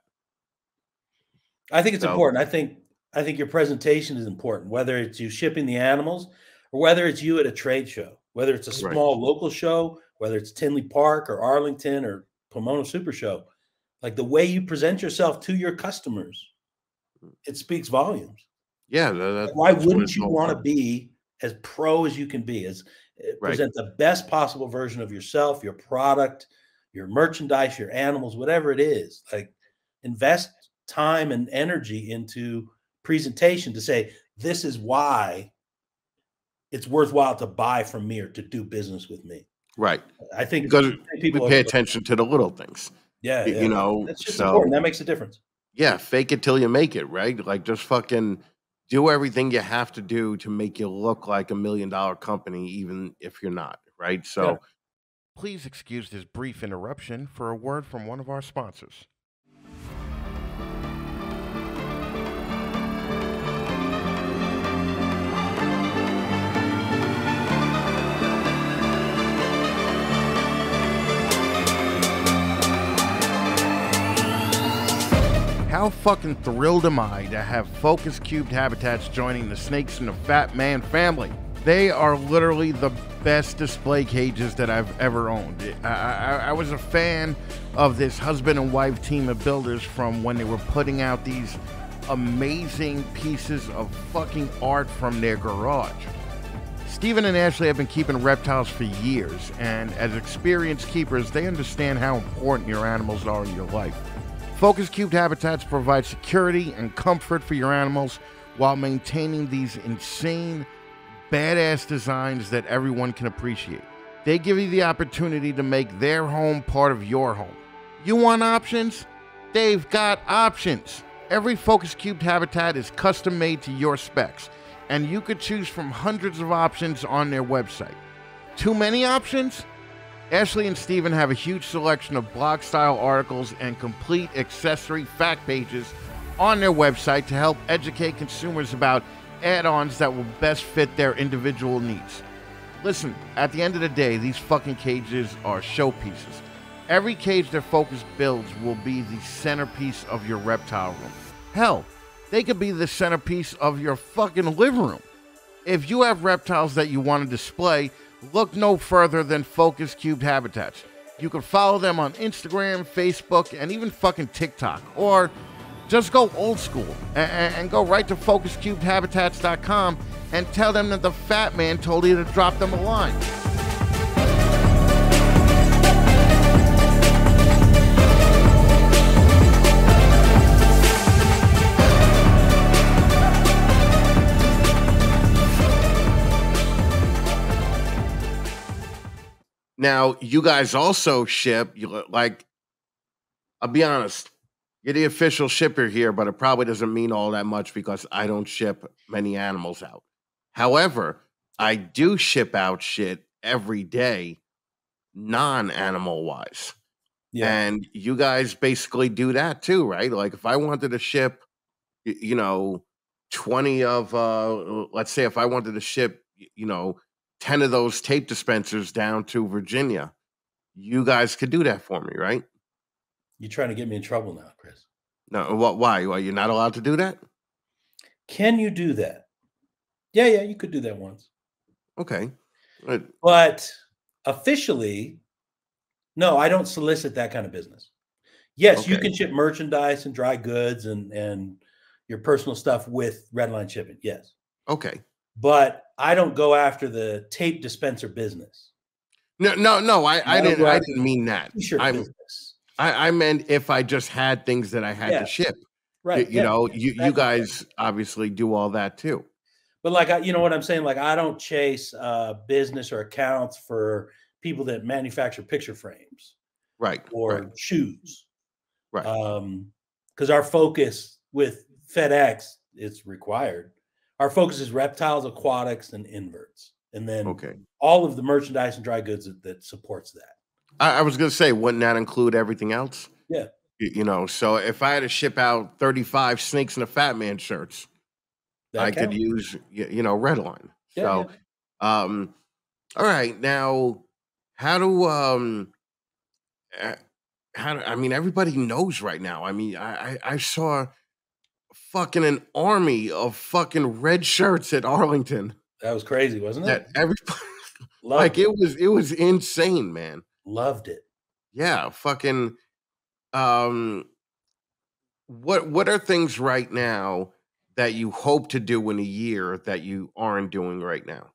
Speaker 7: I think it's
Speaker 1: So-
Speaker 7: important. I think I think your presentation is important, whether it's you shipping the animals or whether it's you at a trade show, whether it's a
Speaker 1: Right.
Speaker 7: small local show, whether it's Tinley Park or Arlington or Pomona Super Show. Like the way you present yourself to your customers, it speaks volumes.
Speaker 1: Yeah. tha- that-
Speaker 7: Why wouldn't you want to be as pro as you can be? As uh,
Speaker 1: Right.
Speaker 7: present the best possible version of yourself, your product, your merchandise, your animals, whatever it is. Like invest time and energy into presentation to say this is why it's worthwhile to buy from me or to do business with me.
Speaker 1: Right.
Speaker 7: I think
Speaker 1: Because
Speaker 7: people
Speaker 1: pay attention to the little things.
Speaker 7: Yeah,
Speaker 1: y-
Speaker 7: yeah.
Speaker 1: You know,
Speaker 7: that's just
Speaker 1: so
Speaker 7: important. That makes a difference.
Speaker 1: yeah, fake it till you make it, right? Like just fucking do everything you have to do to make you look like a million dollar company, even if you're not, right? So
Speaker 7: Yeah.
Speaker 8: Please excuse this brief interruption for a word from one of our sponsors. How fucking thrilled am I to have Focus Cubed Habitats joining the Snakes and the Fat Man family? They are literally the best display cages that I've ever owned. I, I, I was a fan of this husband and wife team of builders from when they were putting out these amazing pieces of fucking art from their garage. Stephen and Ashley have been keeping reptiles for years, and as experienced keepers, they understand how important your animals are in your life. Focus Cubed Habitats provide security and comfort for your animals while maintaining these insane, badass designs that everyone can appreciate. They give you the opportunity to make their home part of your home. You want options? They've got options. Every Focus Cubed habitat is custom made to your specs, and you could choose from hundreds of options on their website. Too many options? Ashley and Steven have a huge selection of blog style articles and complete accessory fact pages on their website to help educate consumers about add ons that will best fit their individual needs. Listen, at the end of the day, these fucking cages are showpieces. Every cage that Focus builds will be the centerpiece of your reptile room. Hell, they could be the centerpiece of your fucking living room. If you have reptiles that you want to display, look no further than Focus Cubed Habitats. You can follow them on Instagram, Facebook, and even fucking TikTok. Or just go old school and, and go right to focuscubedhabitats.com and tell them that the fat man told you to drop them a line.
Speaker 1: Now you guys also ship you like I'll be honest, you're the official shipper here, but it probably doesn't mean all that much because I don't ship many animals out. However, I do ship out shit every day, non-animal wise.
Speaker 7: Yeah.
Speaker 1: And you guys basically do that too, right? Like if I wanted to ship, you know, 20 of, uh, let's say if I wanted to ship, you know, 10 of those tape dispensers down to Virginia, you guys could do that for me, right?
Speaker 7: You're trying to get me in trouble now, Chris.
Speaker 1: No, what, why? Why you're not allowed to do that?
Speaker 7: Can you do that? Yeah, yeah, you could do that once.
Speaker 1: Okay.
Speaker 7: But officially, no, I don't solicit that kind of business. Yes, you can ship merchandise and dry goods and and your personal stuff with Redline shipping. Yes,
Speaker 1: Okay.
Speaker 7: but I don't go after the tape dispenser business,
Speaker 1: No, no, no. I, I
Speaker 7: don't
Speaker 1: didn't. I didn't mean that. I, I meant if I just had things that I had
Speaker 7: Yeah.
Speaker 1: to ship.
Speaker 7: Right.
Speaker 1: You,
Speaker 7: yeah.
Speaker 1: know, you, you guys obviously do all that too.
Speaker 7: But like I, you know what I'm saying? Like I don't chase uh business or accounts for people that manufacture picture frames
Speaker 1: Right.
Speaker 7: or
Speaker 1: right.
Speaker 7: shoes.
Speaker 1: Right.
Speaker 7: Um, because our focus with FedEx is required. Our focus is reptiles, aquatics, and inverts, and then
Speaker 1: Okay.
Speaker 7: all of the merchandise and dry goods that, that supports that.
Speaker 1: I, I was gonna say, wouldn't that include everything else?
Speaker 7: Yeah.
Speaker 1: Y- You know, so if I had to ship out 35 snakes and a fat man shirts,
Speaker 7: That
Speaker 1: I could use y- you know Redline.
Speaker 7: Yeah,
Speaker 1: so um all right, now how do um uh, how do, I mean everybody knows right now. I mean, I I, I saw fucking an army of fucking red shirts at Arlington
Speaker 7: That was crazy, wasn't
Speaker 1: that
Speaker 7: it?
Speaker 1: everybody [laughs]
Speaker 7: Loved
Speaker 1: like
Speaker 7: it.
Speaker 1: it was it was insane, man.
Speaker 7: Loved it.
Speaker 1: Yeah, fucking um what what are things right now that you hope to do in a year that you aren't doing right now?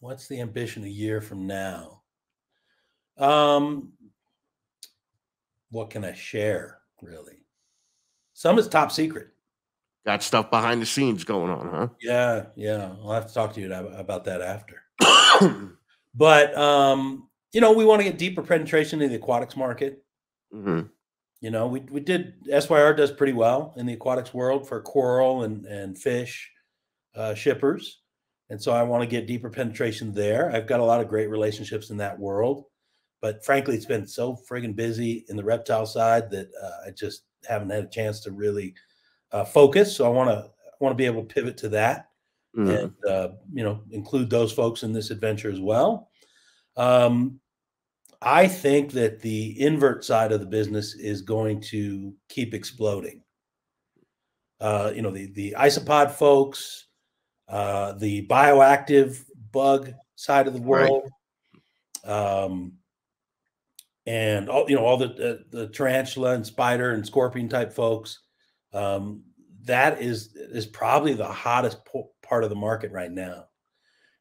Speaker 7: What's the ambition a year from now? Um, what can I share? Really, some is top secret.
Speaker 1: Got stuff behind the scenes going on, huh?
Speaker 7: Yeah, yeah. I'll have to talk to you about that after. [coughs] But um, you know, we want to get deeper penetration in the aquatics market.
Speaker 1: Mhm.
Speaker 7: You know, we we did SYR does pretty well in the aquatics world for coral and and fish uh, shippers, and so I want to get deeper penetration there. I've got a lot of great relationships in that world, but frankly, it's been so friggin' busy in the reptile side that uh, I just haven't had a chance to really uh, focus. So I want to want to be able to pivot to that
Speaker 1: Mhm.
Speaker 7: and uh, you know include those folks in this adventure as well. Um, I think that the invert side of the business is going to keep exploding. Uh, you know the the isopod folks, uh, the bioactive bug side of the
Speaker 1: Right.
Speaker 7: world, um, and all you know all the, the the tarantula and spider and scorpion type folks. Um, that is is probably the hottest po- part of the market right now,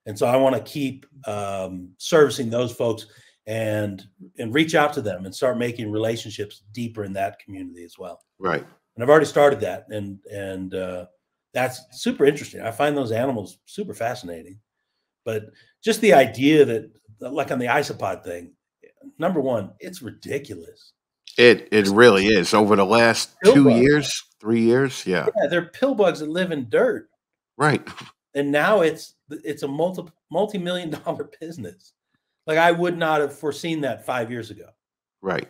Speaker 7: and so I want to keep um, servicing those folks and and reach out to them and start making relationships deeper in that community as well.
Speaker 1: Right.
Speaker 7: And I've already started that, and and uh, that's super interesting. I find those animals super fascinating, but just the idea that, like on the isopod thing, number one, it's ridiculous.
Speaker 1: It it really is. Over the last
Speaker 7: Still
Speaker 1: two
Speaker 7: bug.
Speaker 1: years, three years, yeah.
Speaker 7: Yeah, they're pill bugs that live in dirt.
Speaker 1: Right.
Speaker 7: and now it's it's a multi multi million dollar [laughs] business. Like I would not have foreseen that five years ago.
Speaker 1: Right.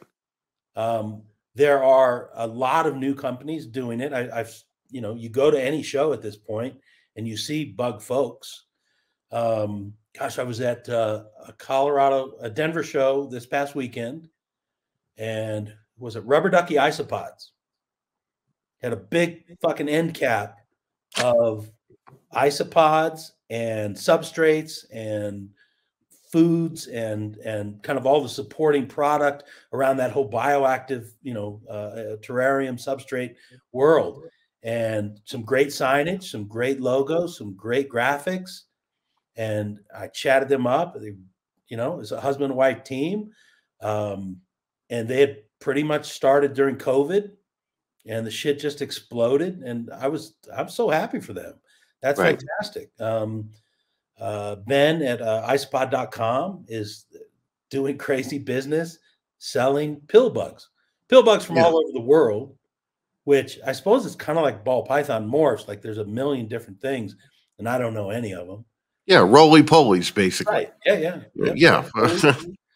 Speaker 7: Um, there are a lot of new companies doing it. I, I've you know you go to any show at this point and you see bug folks. Um, gosh, I was at uh, a Colorado, a Denver show this past weekend, and was it Rubber Ducky Isopods? Had a big fucking end cap of isopods and substrates and foods and and kind of all the supporting product around that whole bioactive you know uh, terrarium substrate world and some great signage some great logos some great graphics and i chatted them up they you know it's a husband and wife team um, and they had pretty much started during covid and the shit just exploded and i was i'm so happy for them that's
Speaker 1: Right.
Speaker 7: fantastic um, uh, ben at uh, isopod.com is doing [laughs] crazy business selling pill bugs pill bugs from
Speaker 1: Yeah.
Speaker 7: all over the world which i suppose it's kind of like ball python morphs like there's a million different things and i don't know any of them
Speaker 1: Yeah, roly polies, basically.
Speaker 7: right. Yeah yeah.
Speaker 1: Yeah.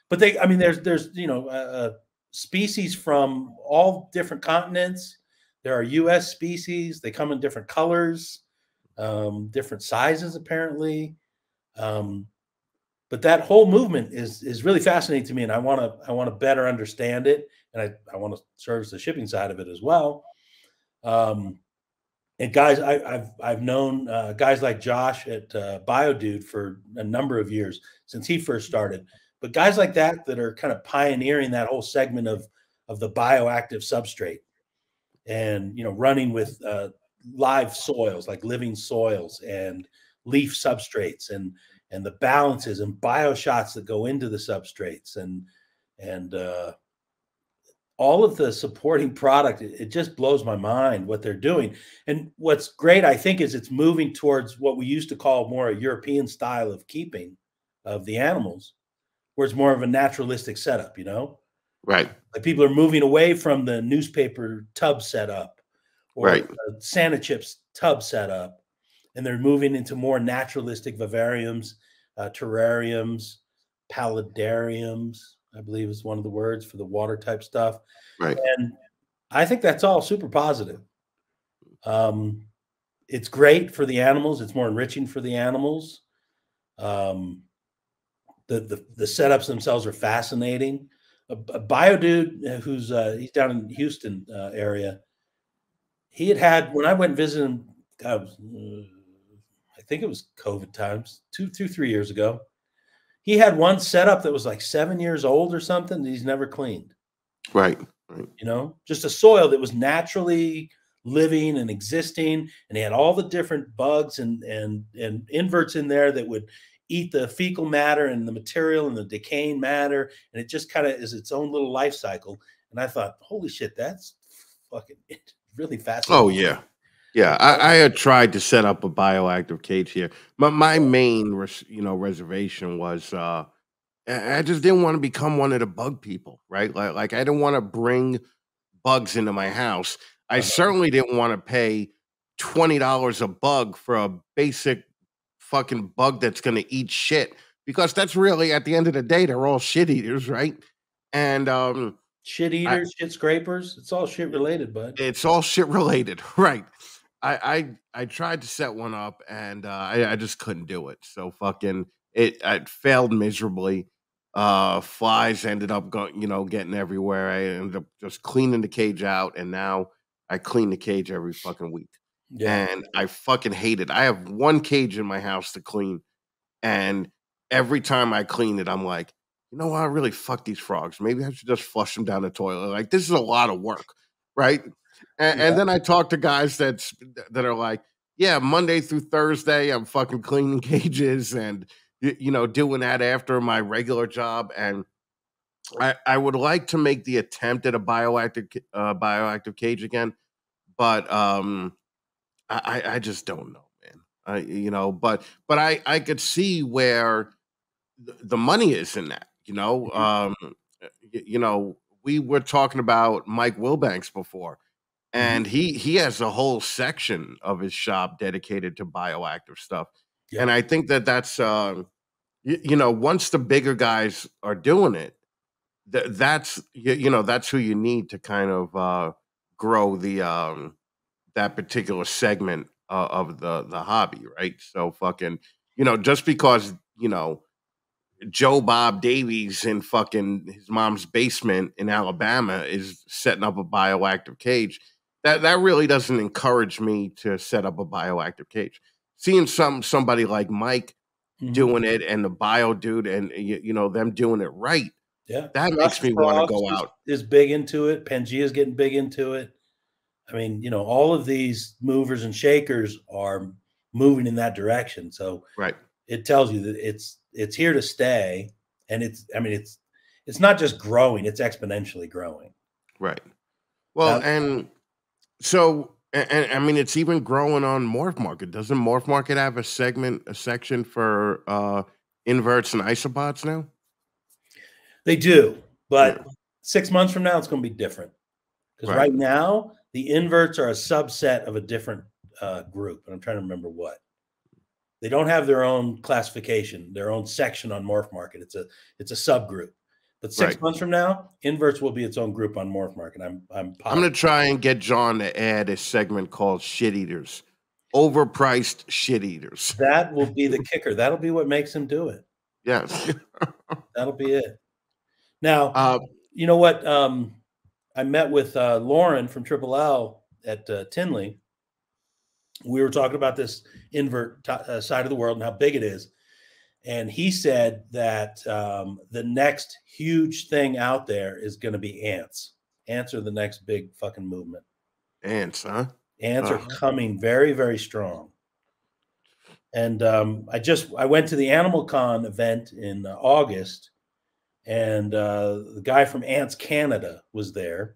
Speaker 7: but they i mean there's there's you know uh, uh, species from all different continents. There are us species. They come in different colors um, different sizes apparently. Um, but that whole movement is is really fascinating to me and i want to i want to better understand it and i, I want to service the shipping side of it as well. Um, and guys I, i've i've known uh, guys like josh at uh, biodude for a number of years since he first started. But guys like that that are kind of pioneering that whole segment of of the bioactive substrate and you know running with uh, live soils like living soils and leaf substrates and and the balances and bioshots that go into the substrates and and uh, all of the supporting product it, it just blows my mind what they're doing and what's great i think is it's moving towards what we used to call more a european style of keeping of the animals where it's more of a naturalistic setup you know
Speaker 1: right.
Speaker 7: like people are moving away from the newspaper tub setup or
Speaker 1: Right.
Speaker 7: the Santa chips tub setup, and they're moving into more naturalistic vivariums, uh, terrariums, paludariums. I believe is one of the words for the water type stuff.
Speaker 1: Right.
Speaker 7: And I think that's all super positive. Um, it's great for the animals. It's more enriching for the animals. Um, the, the the setups themselves are fascinating. A, a bio dude uh, who's uh, he's down in Houston uh, area. He had had when I went and visited him. God, uh, I think it was COVID times, two, two, three years ago. He had one setup that was like seven years old or something that he's never cleaned
Speaker 1: Right. Right.
Speaker 7: you know just a soil that was naturally living and existing and he had all the different bugs and and and inverts in there that would eat the fecal matter and the material and the decaying matter and it just kind of is its own little life cycle and i thought holy shit that's fucking [laughs] really oh, fascinating
Speaker 1: Oh yeah, yeah. I, I had tried to set up a bioactive cage here, but my main, res, you know, reservation was uh, I I just didn't want to become one of the bug people, right? Like, like I didn't want to bring bugs into my house. I
Speaker 7: Uh-huh.
Speaker 1: certainly didn't want to pay twenty dollars a bug for a basic fucking bug that's going to eat shit because that's really at the end of the day they're all shit eaters, right? And um,
Speaker 7: shit eaters shit scrapers it's all shit related bud
Speaker 1: it's all shit related, [laughs] right? I I I tried to set one up and uh, I I just couldn't do it. So fucking it it failed miserably. Uh, flies ended up going, you know, getting everywhere. I ended up just cleaning the cage out, and now I clean the cage every fucking week.
Speaker 7: yeah
Speaker 1: And I fucking hate it. I have one cage in my house to clean, and every time I clean it, I'm like, you know what? I really fuck these frogs. Maybe I should just flush them down the toilet. Like this is a lot of work, right? And, and then I talk to guys that's that are like, yeah, Monday through Thursday, I'm fucking cleaning [laughs] cages and you know doing that after my regular job. And I, I would like to make the attempt at a bioactive uh, bioactive cage again, but um, I, I just don't know, man. I you know, but but I I could see where the money is in that. You know, um, y- you know, we were talking about Mike Wilbanks before, and he he has a whole section of his shop dedicated to bioactive stuff,
Speaker 7: Yeah.
Speaker 1: and I think that that's um, you, you know, once the bigger guys are doing it, th- that's you, you know that's who you need to kind of uh, grow the um, that particular segment uh, of the the hobby, right? So fucking, you know, just because you know Joe Bob Davies in fucking his mom's basement in Alabama is setting up a bioactive cage, that that really doesn't encourage me to set up a bioactive cage. Seeing some somebody like Mike
Speaker 7: Mhm.
Speaker 1: doing it and the bio dude and you, you know them doing it right,
Speaker 7: yeah
Speaker 1: that makes me want to go
Speaker 7: is-
Speaker 1: out.
Speaker 7: is big into it pangea's getting big into it i mean you know all of these movers and shakers are moving in that direction so
Speaker 1: Right.
Speaker 7: it tells you that it's it's here to stay and it's i mean it's it's not just growing it's exponentially growing
Speaker 1: Right. Well,
Speaker 7: Uh,
Speaker 1: and so and, and I mean it's even growing on Morph Market. Doesn't Morph Market have a segment, a section for uh inverts and isopods now?
Speaker 7: they do but six months from now it's going to be different because
Speaker 1: Right.
Speaker 7: right. now the inverts are a subset of a different uh, group and i'm trying to remember what they don't have their own classification their own section on morph market it's a it's a subgroup but six
Speaker 1: Right.
Speaker 7: months from now inverts will be its own group on morph market i'm i'm
Speaker 1: I'm gonna try and get John to add a segment called shit eaters. Overpriced shit eaters.
Speaker 7: that will be the [laughs] kicker that'll be what makes him do it
Speaker 1: Yes. [laughs] [laughs]
Speaker 7: that'll be it now
Speaker 1: uh
Speaker 7: you know what? Um, I met with uh, Lauren from Triple L at uh, Tinley. We were talking about this invert t- uh, side of the world and how big it is. And he said that um, the next huge thing out there is going to be ants. Ants are the next big fucking movement.
Speaker 1: ants, huh?
Speaker 7: Ants are
Speaker 1: Uh-huh.
Speaker 7: coming very, very strong. And um, I just I went to the Animal Con event in uh, August, and uh, the guy from Ants Canada was there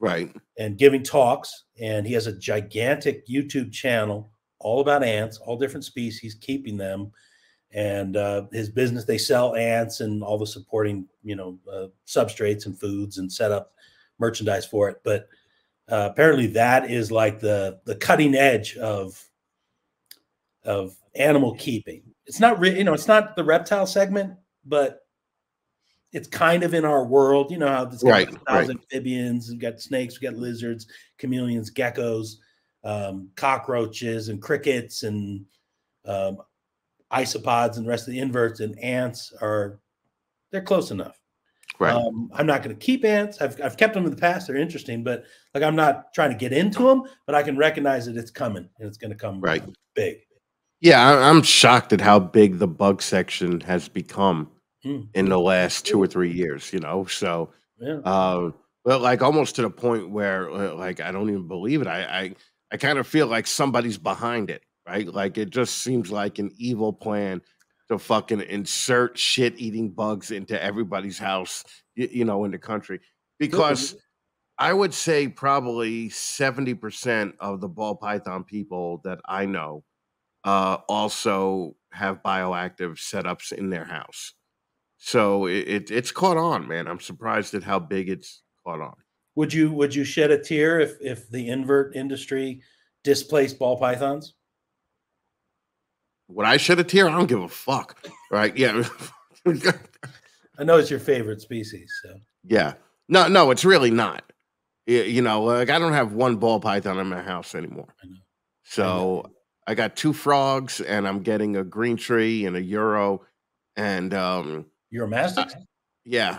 Speaker 1: Right.
Speaker 7: and giving talks. And he has a gigantic YouTube channel all about ants, all different species, keeping them. And uh, his business, they sell ants and all the supporting, you know, uh, substrates and foods and set up merchandise for it. But uh, apparently, that is like the the cutting edge of of animal keeping. It's not, re- you know, it's not the reptile segment, but it's kind of in our world. You know how it's got
Speaker 1: Right,
Speaker 7: reptiles,
Speaker 1: right.
Speaker 7: amphibians, we've got snakes, we've got lizards, chameleons, geckos, um, cockroaches, and crickets, and um, isopods, and the rest of the inverts and ants are they're close enough.
Speaker 1: Right.
Speaker 7: Um, I'm not going to keep ants. I've, I've kept them in the past. They're interesting, but like I'm not trying to get into them, but I can recognize that it's coming and it's going to come
Speaker 1: Right.
Speaker 7: big.
Speaker 1: Yeah, I'm shocked at how big the bug section has become
Speaker 7: Hmm.
Speaker 1: in the last two or three years. You know, so
Speaker 7: Yeah.
Speaker 1: uh, but like almost to the point where uh, like I don't even believe it. I I, I kind of feel like somebody's behind it, right? Like it just seems like an evil plan to fucking insert shit eating bugs into everybody's house, you, you know, in the country because. I would say probably 70% of the ball python people that I know uh, also have bioactive setups in their house. So it, it it's caught on, man. I'm surprised at how big it's caught on.
Speaker 7: Would you would you shed a tear if if the invert industry displaced ball pythons?
Speaker 1: Would I shed a tear? I don't give a fuck. Right? Yeah. [laughs]
Speaker 7: I know it's your favorite species. So
Speaker 1: yeah. No, no, it's really not. You know, like I don't have one ball python in my house anymore.
Speaker 7: I know.
Speaker 1: So I got two frogs and I'm getting a green tree and a euro and um
Speaker 7: you're a master.
Speaker 1: yeah,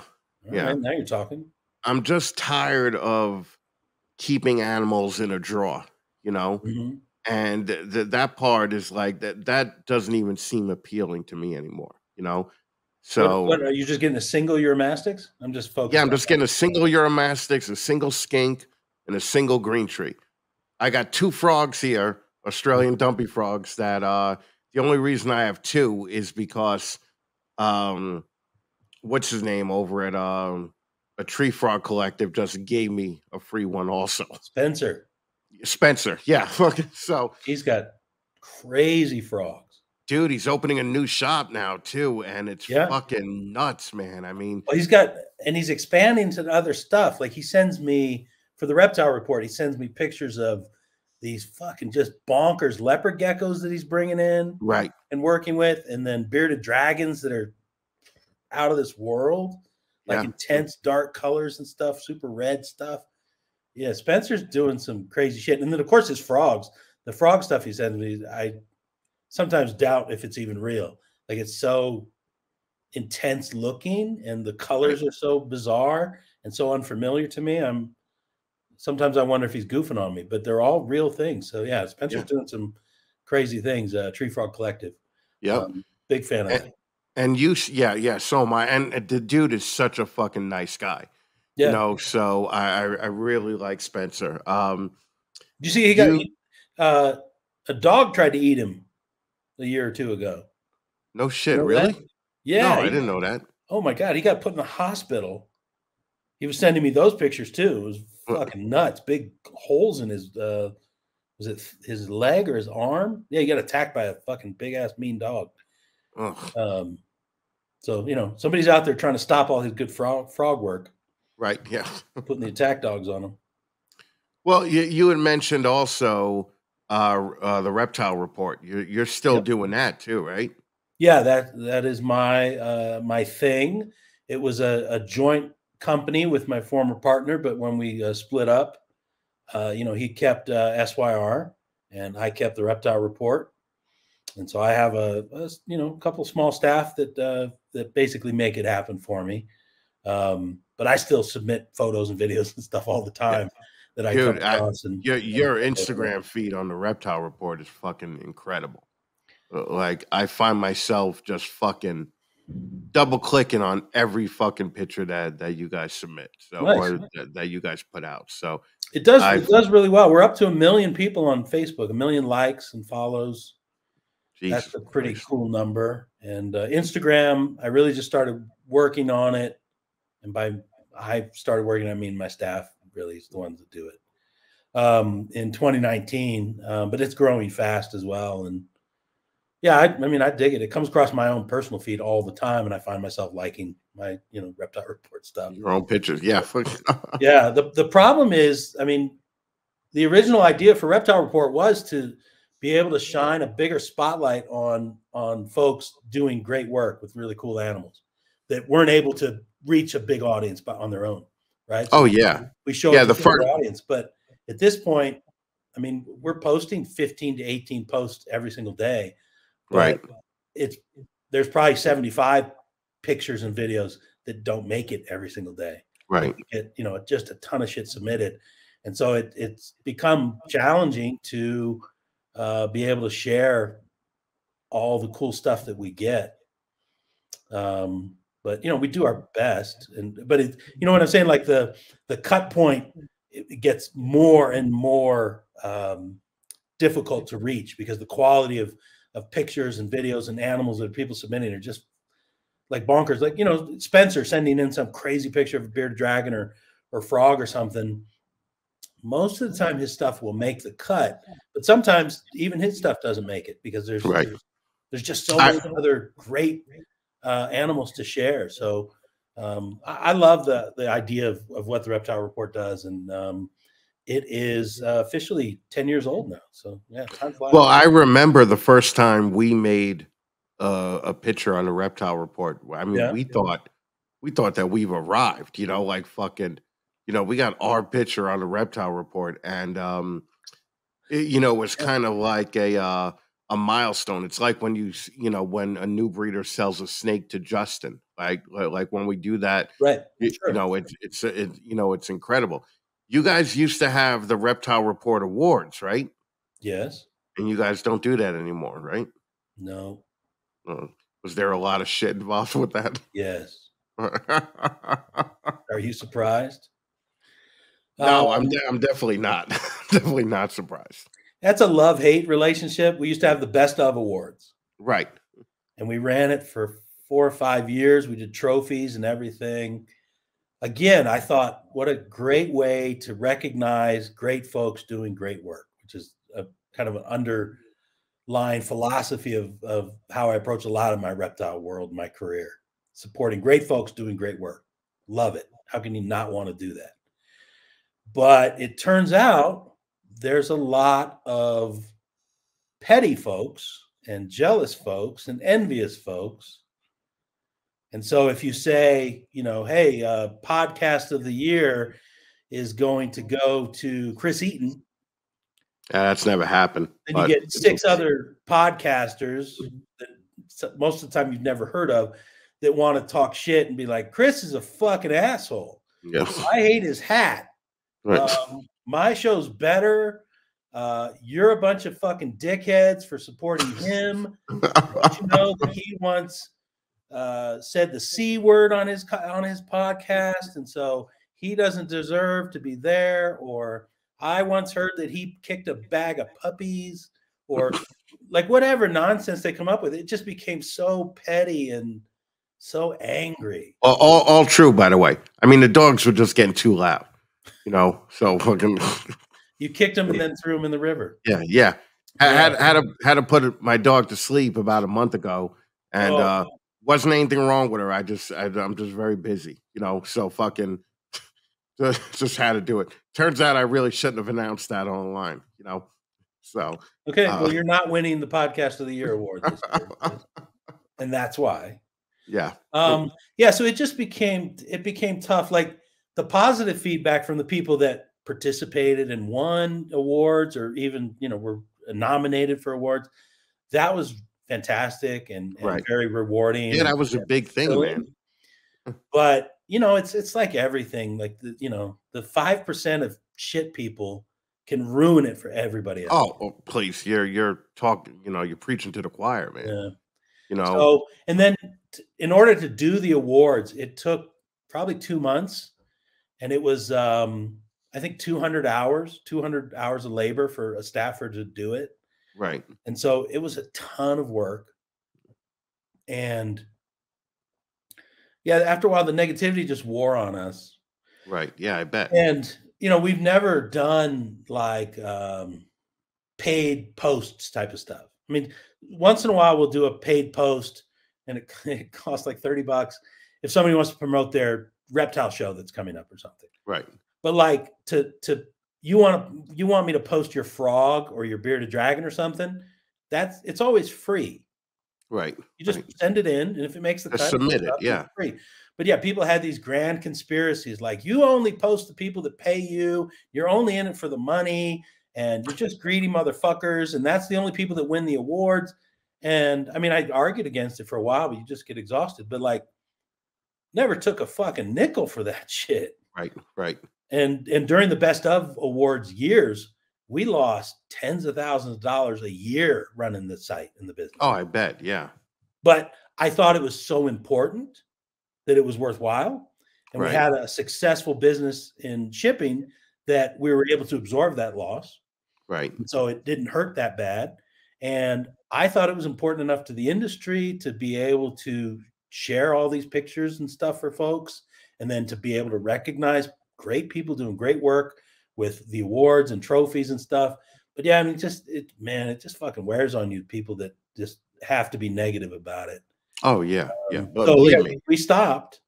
Speaker 1: yeah.
Speaker 7: now you're talking.
Speaker 1: I'm just tired of keeping animals in a drawer, you know?
Speaker 7: Mhm.
Speaker 1: And th- th- that part is like that that doesn't even seem appealing to me anymore, you know? So
Speaker 7: what, what, are you just getting a single Uromastyx? I'm just focused.
Speaker 1: yeah, I'm just
Speaker 7: that.
Speaker 1: getting a single Uromastyx, a single skink, and a single green tree. I got two frogs here, Australian dumpy frogs. That uh, the only reason I have two is because, um, what's his name over at um, a tree frog collective just gave me a free one also.
Speaker 7: Spencer.
Speaker 1: Spencer, yeah, [laughs] so
Speaker 7: He's got crazy frogs.
Speaker 1: dude, he's opening a new shop now too, and it's
Speaker 7: Yeah.
Speaker 1: fucking nuts, man. I mean,
Speaker 7: Well, he's got, and he's expanding to other stuff. Like he sends me for the reptile report. He sends me pictures of these fucking just bonkers leopard geckos that he's bringing in
Speaker 1: right,
Speaker 7: and working with, and then bearded dragons that are out of this world, like
Speaker 1: Yeah.
Speaker 7: intense dark colors and stuff, super red stuff. Yeah, Spencer's doing some crazy shit, and then of course his frogs. The frog stuff he sends me, I sometimes doubt if it's even real. Like it's so intense looking, and the colors are so bizarre and so unfamiliar to me. I'm sometimes I wonder if he's goofing on me, but they're all real things. So yeah, Spencer's
Speaker 1: Yeah.
Speaker 7: doing some crazy things. Uh, Tree Frog Collective,
Speaker 1: yep.
Speaker 7: um, big fan of that.
Speaker 1: And you, yeah, yeah. So am I. And uh, the dude is such a fucking nice guy.
Speaker 7: Yeah.
Speaker 1: You know, so I, I, I really like Spencer. Um,
Speaker 7: Did you see he got
Speaker 1: you-
Speaker 7: uh, a dog tried to eat him a year or two ago?
Speaker 1: no shit,
Speaker 7: Know
Speaker 1: really?
Speaker 7: that? Yeah.
Speaker 1: no, I didn't know that.
Speaker 7: Oh my god, he got put in the hospital. He was sending me those pictures too. It was fucking nuts. Big holes in his uh was it his leg or his arm? Yeah, he got attacked by a fucking big ass mean dog.
Speaker 1: Ugh,
Speaker 7: Um so you know, somebody's out there trying to stop all his good frog frog work,
Speaker 1: right, yeah. [laughs]
Speaker 7: putting the attack dogs on them.
Speaker 1: Well, you, you had mentioned also uh, uh, the reptile report. You're, you're still
Speaker 7: Yep.
Speaker 1: doing that too, right?
Speaker 7: Yeah, that that is my uh my thing. It was a, a joint company with my former partner, but when we uh, split up, uh, you know, he kept uh, SYR and I kept the reptile report. And so I have a you know, a couple small staff that uh, that basically make it happen for me. Um, but I still submit photos and videos and stuff all the time that I
Speaker 1: Dude,
Speaker 7: come
Speaker 1: I-
Speaker 7: and
Speaker 1: Your your
Speaker 7: post.
Speaker 1: Instagram feed on the reptile report is fucking incredible. Uh, Like I find myself just fucking double clicking on every fucking picture that that you guys submit, so
Speaker 7: Nice.
Speaker 1: or that, that you guys put out. So
Speaker 7: It does.
Speaker 1: I've-
Speaker 7: it does really well. We're up to a million people on Facebook, a million likes and follows. That's a pretty
Speaker 1: Christ.
Speaker 7: cool number. And uh, Instagram, I really just started working on it. And by I started working, I mean my staff really is the ones that do it um, in 2019. Um, but it's growing fast as well. And yeah, I, I mean, I dig it. It comes across my own personal feed all the time, and I find myself liking my, you know, reptile report stuff
Speaker 1: Your own pictures, yeah. [laughs]
Speaker 7: yeah the, the problem is i mean the original idea for reptile report was to be able to shine a bigger spotlight on on folks doing great work with really cool animals that weren't able to reach a big audience by, on their own, right?
Speaker 1: Oh yeah.
Speaker 7: we show
Speaker 1: yeah, the
Speaker 7: a bigger
Speaker 1: fir-
Speaker 7: audience, but at this point, I mean, we're posting 15 to 18 posts every single day.
Speaker 1: Right.
Speaker 7: It's there's probably 75 pictures and videos that don't make it every single day.
Speaker 1: Right.
Speaker 7: We get you know just a ton of shit submitted, and so it it's become challenging to uh, be able to share all the cool stuff that we get. Um, but you know we do our best, and but it you know what I'm saying like the the cut point it gets more and more um, difficult to reach because the quality of of pictures and videos and animals that people submitting are just like bonkers. Like you know, Spencer sending in some crazy picture of a bearded dragon or or frog or something. Most of the time, his stuff will make the cut, but sometimes even his stuff doesn't make it because there's
Speaker 1: Right.
Speaker 7: there's, there's just so
Speaker 1: I-
Speaker 7: many other great uh, animals to share. So um, I, I love the the idea of, of what the Reptile Report does, and um, it is uh, officially ten years old now. So yeah, time flies.
Speaker 1: Well, I remember the first time we made uh, a picture on the reptile report. I mean,
Speaker 7: Yeah.
Speaker 1: we thought we thought that we've arrived, you know, like fucking, you know, we got our picture on the reptile report, and um, it, you know, it was kind of like a uh, a milestone. It's like when you you know when a new breeder sells a snake to Justin, like like, when we do that,
Speaker 7: right.
Speaker 1: you,
Speaker 7: Sure.
Speaker 1: you know, it's it's it, you know, it's incredible. You guys used to have the reptile report awards, right?
Speaker 7: Yes.
Speaker 1: And you guys don't do that anymore, right?
Speaker 7: No.
Speaker 1: Uh, was there a lot of shit involved [laughs] with that?
Speaker 7: Yes. [laughs] Are you surprised?
Speaker 1: no,
Speaker 7: Um,
Speaker 1: I'm de- I'm definitely not. [laughs] definitely not surprised.
Speaker 7: That's a love hate relationship. We used to have the best of awards,
Speaker 1: Right.
Speaker 7: and we ran it for four or five years. We did trophies and everything. Again, I thought, what a great way to recognize great folks doing great work, which is a kind of an underlying philosophy of, of how I approach a lot of my reptile world, my career, supporting great folks doing great work. Love it. How can you not want to do that? But it turns out there's a lot of petty folks and jealous folks and envious folks. And so if you say, you know, hey, uh, podcast of the year is going to go to Chris Eaton,
Speaker 1: Uh, that's never happened.
Speaker 7: then you get six other podcasters that most of the time you've never heard of that want to talk shit and be like, Chris is a fucking asshole.
Speaker 1: Yes.
Speaker 7: I hate his hat.
Speaker 1: Right.
Speaker 7: Um, my show's better. Uh, you're a bunch of fucking dickheads for supporting him. You know that he once uh, said the c word on his on his podcast, and so he doesn't deserve to be there. Or I once heard that he kicked a bag of puppies, or like whatever nonsense they come up with. It just became so petty and so angry.
Speaker 1: all, all, all true, by the way. I mean, the dogs were just getting too loud, you know. So [laughs] fucking
Speaker 7: You kicked him and then threw him in the river.
Speaker 1: yeah, yeah. I had had to had to put my dog to sleep about a month ago, and
Speaker 7: Oh.
Speaker 1: uh wasn't anything wrong with her. I just I, I'm just very busy, you know. So fucking [laughs] just, just had to do it. Turns out I really shouldn't have announced that online, you know. So
Speaker 7: Okay,
Speaker 1: Uh,
Speaker 7: well, you're not winning the podcast of the year award this year, [laughs] and that's why.
Speaker 1: yeah,
Speaker 7: Um, yeah, so it just became it became tough. Like the positive feedback from the people that participated and won awards, or even you know were nominated for awards, that was fantastic and, and
Speaker 1: Right.
Speaker 7: very rewarding.
Speaker 1: yeah, that was a big thing, man.
Speaker 7: But you know, it's it's like everything. Like the, you know, the five percent of shit people can ruin it for everybody else.
Speaker 1: Oh, oh, please, you're you're talking, you know, you're preaching to the choir, man.
Speaker 7: yeah.
Speaker 1: You know,
Speaker 7: So, and then in order to do the awards, it took probably two months, and it was, um, I think, 200 hours, 200 hours of labor for a staffer to do it.
Speaker 1: right?
Speaker 7: And so it was a ton of work. And yeah, after a while, the negativity just wore on us.
Speaker 1: Right. Yeah, I bet.
Speaker 7: And, you know, we've never done like um, paid posts type of stuff. I mean, once in a while we'll do a paid post and it, [laughs] it costs like 30 bucks if somebody wants to promote their reptile show that's coming up or something.
Speaker 1: Right.
Speaker 7: But like to to you want to you want me to post your frog or your bearded dragon or something, that's it's always free.
Speaker 1: Right.
Speaker 7: You just
Speaker 1: right.
Speaker 7: send it in, and if it makes the cut,
Speaker 1: submit it,
Speaker 7: up, it's
Speaker 1: yeah.
Speaker 7: free. But yeah, people had these grand conspiracies like you only post the people that pay you, you're only in it for the money, and you're just greedy motherfuckers, and that's the only people that win the awards. And I mean, I argued against it for a while, but you just get exhausted. But like, never took a fucking nickel for that [laughs] shit.
Speaker 1: Right. Right.
Speaker 7: And and during the best of awards years, we lost tens of thousands of dollars a year running the site in the business.
Speaker 1: Oh, I bet. Yeah.
Speaker 7: But I thought it was so important that it was worthwhile. And
Speaker 1: Right.
Speaker 7: we had a successful business in shipping that we were able to absorb that loss.
Speaker 1: Right.
Speaker 7: So it didn't hurt that bad. And I thought it was important enough to the industry to be able to share all these pictures and stuff for folks, and then to be able to recognize great people doing great work with the awards and trophies and stuff. But yeah, I mean, just it, man, it just fucking wears on you, people that just have to be negative about it.
Speaker 1: Oh yeah. Yeah.
Speaker 7: Um,
Speaker 1: But
Speaker 7: so yeah, we- we stopped,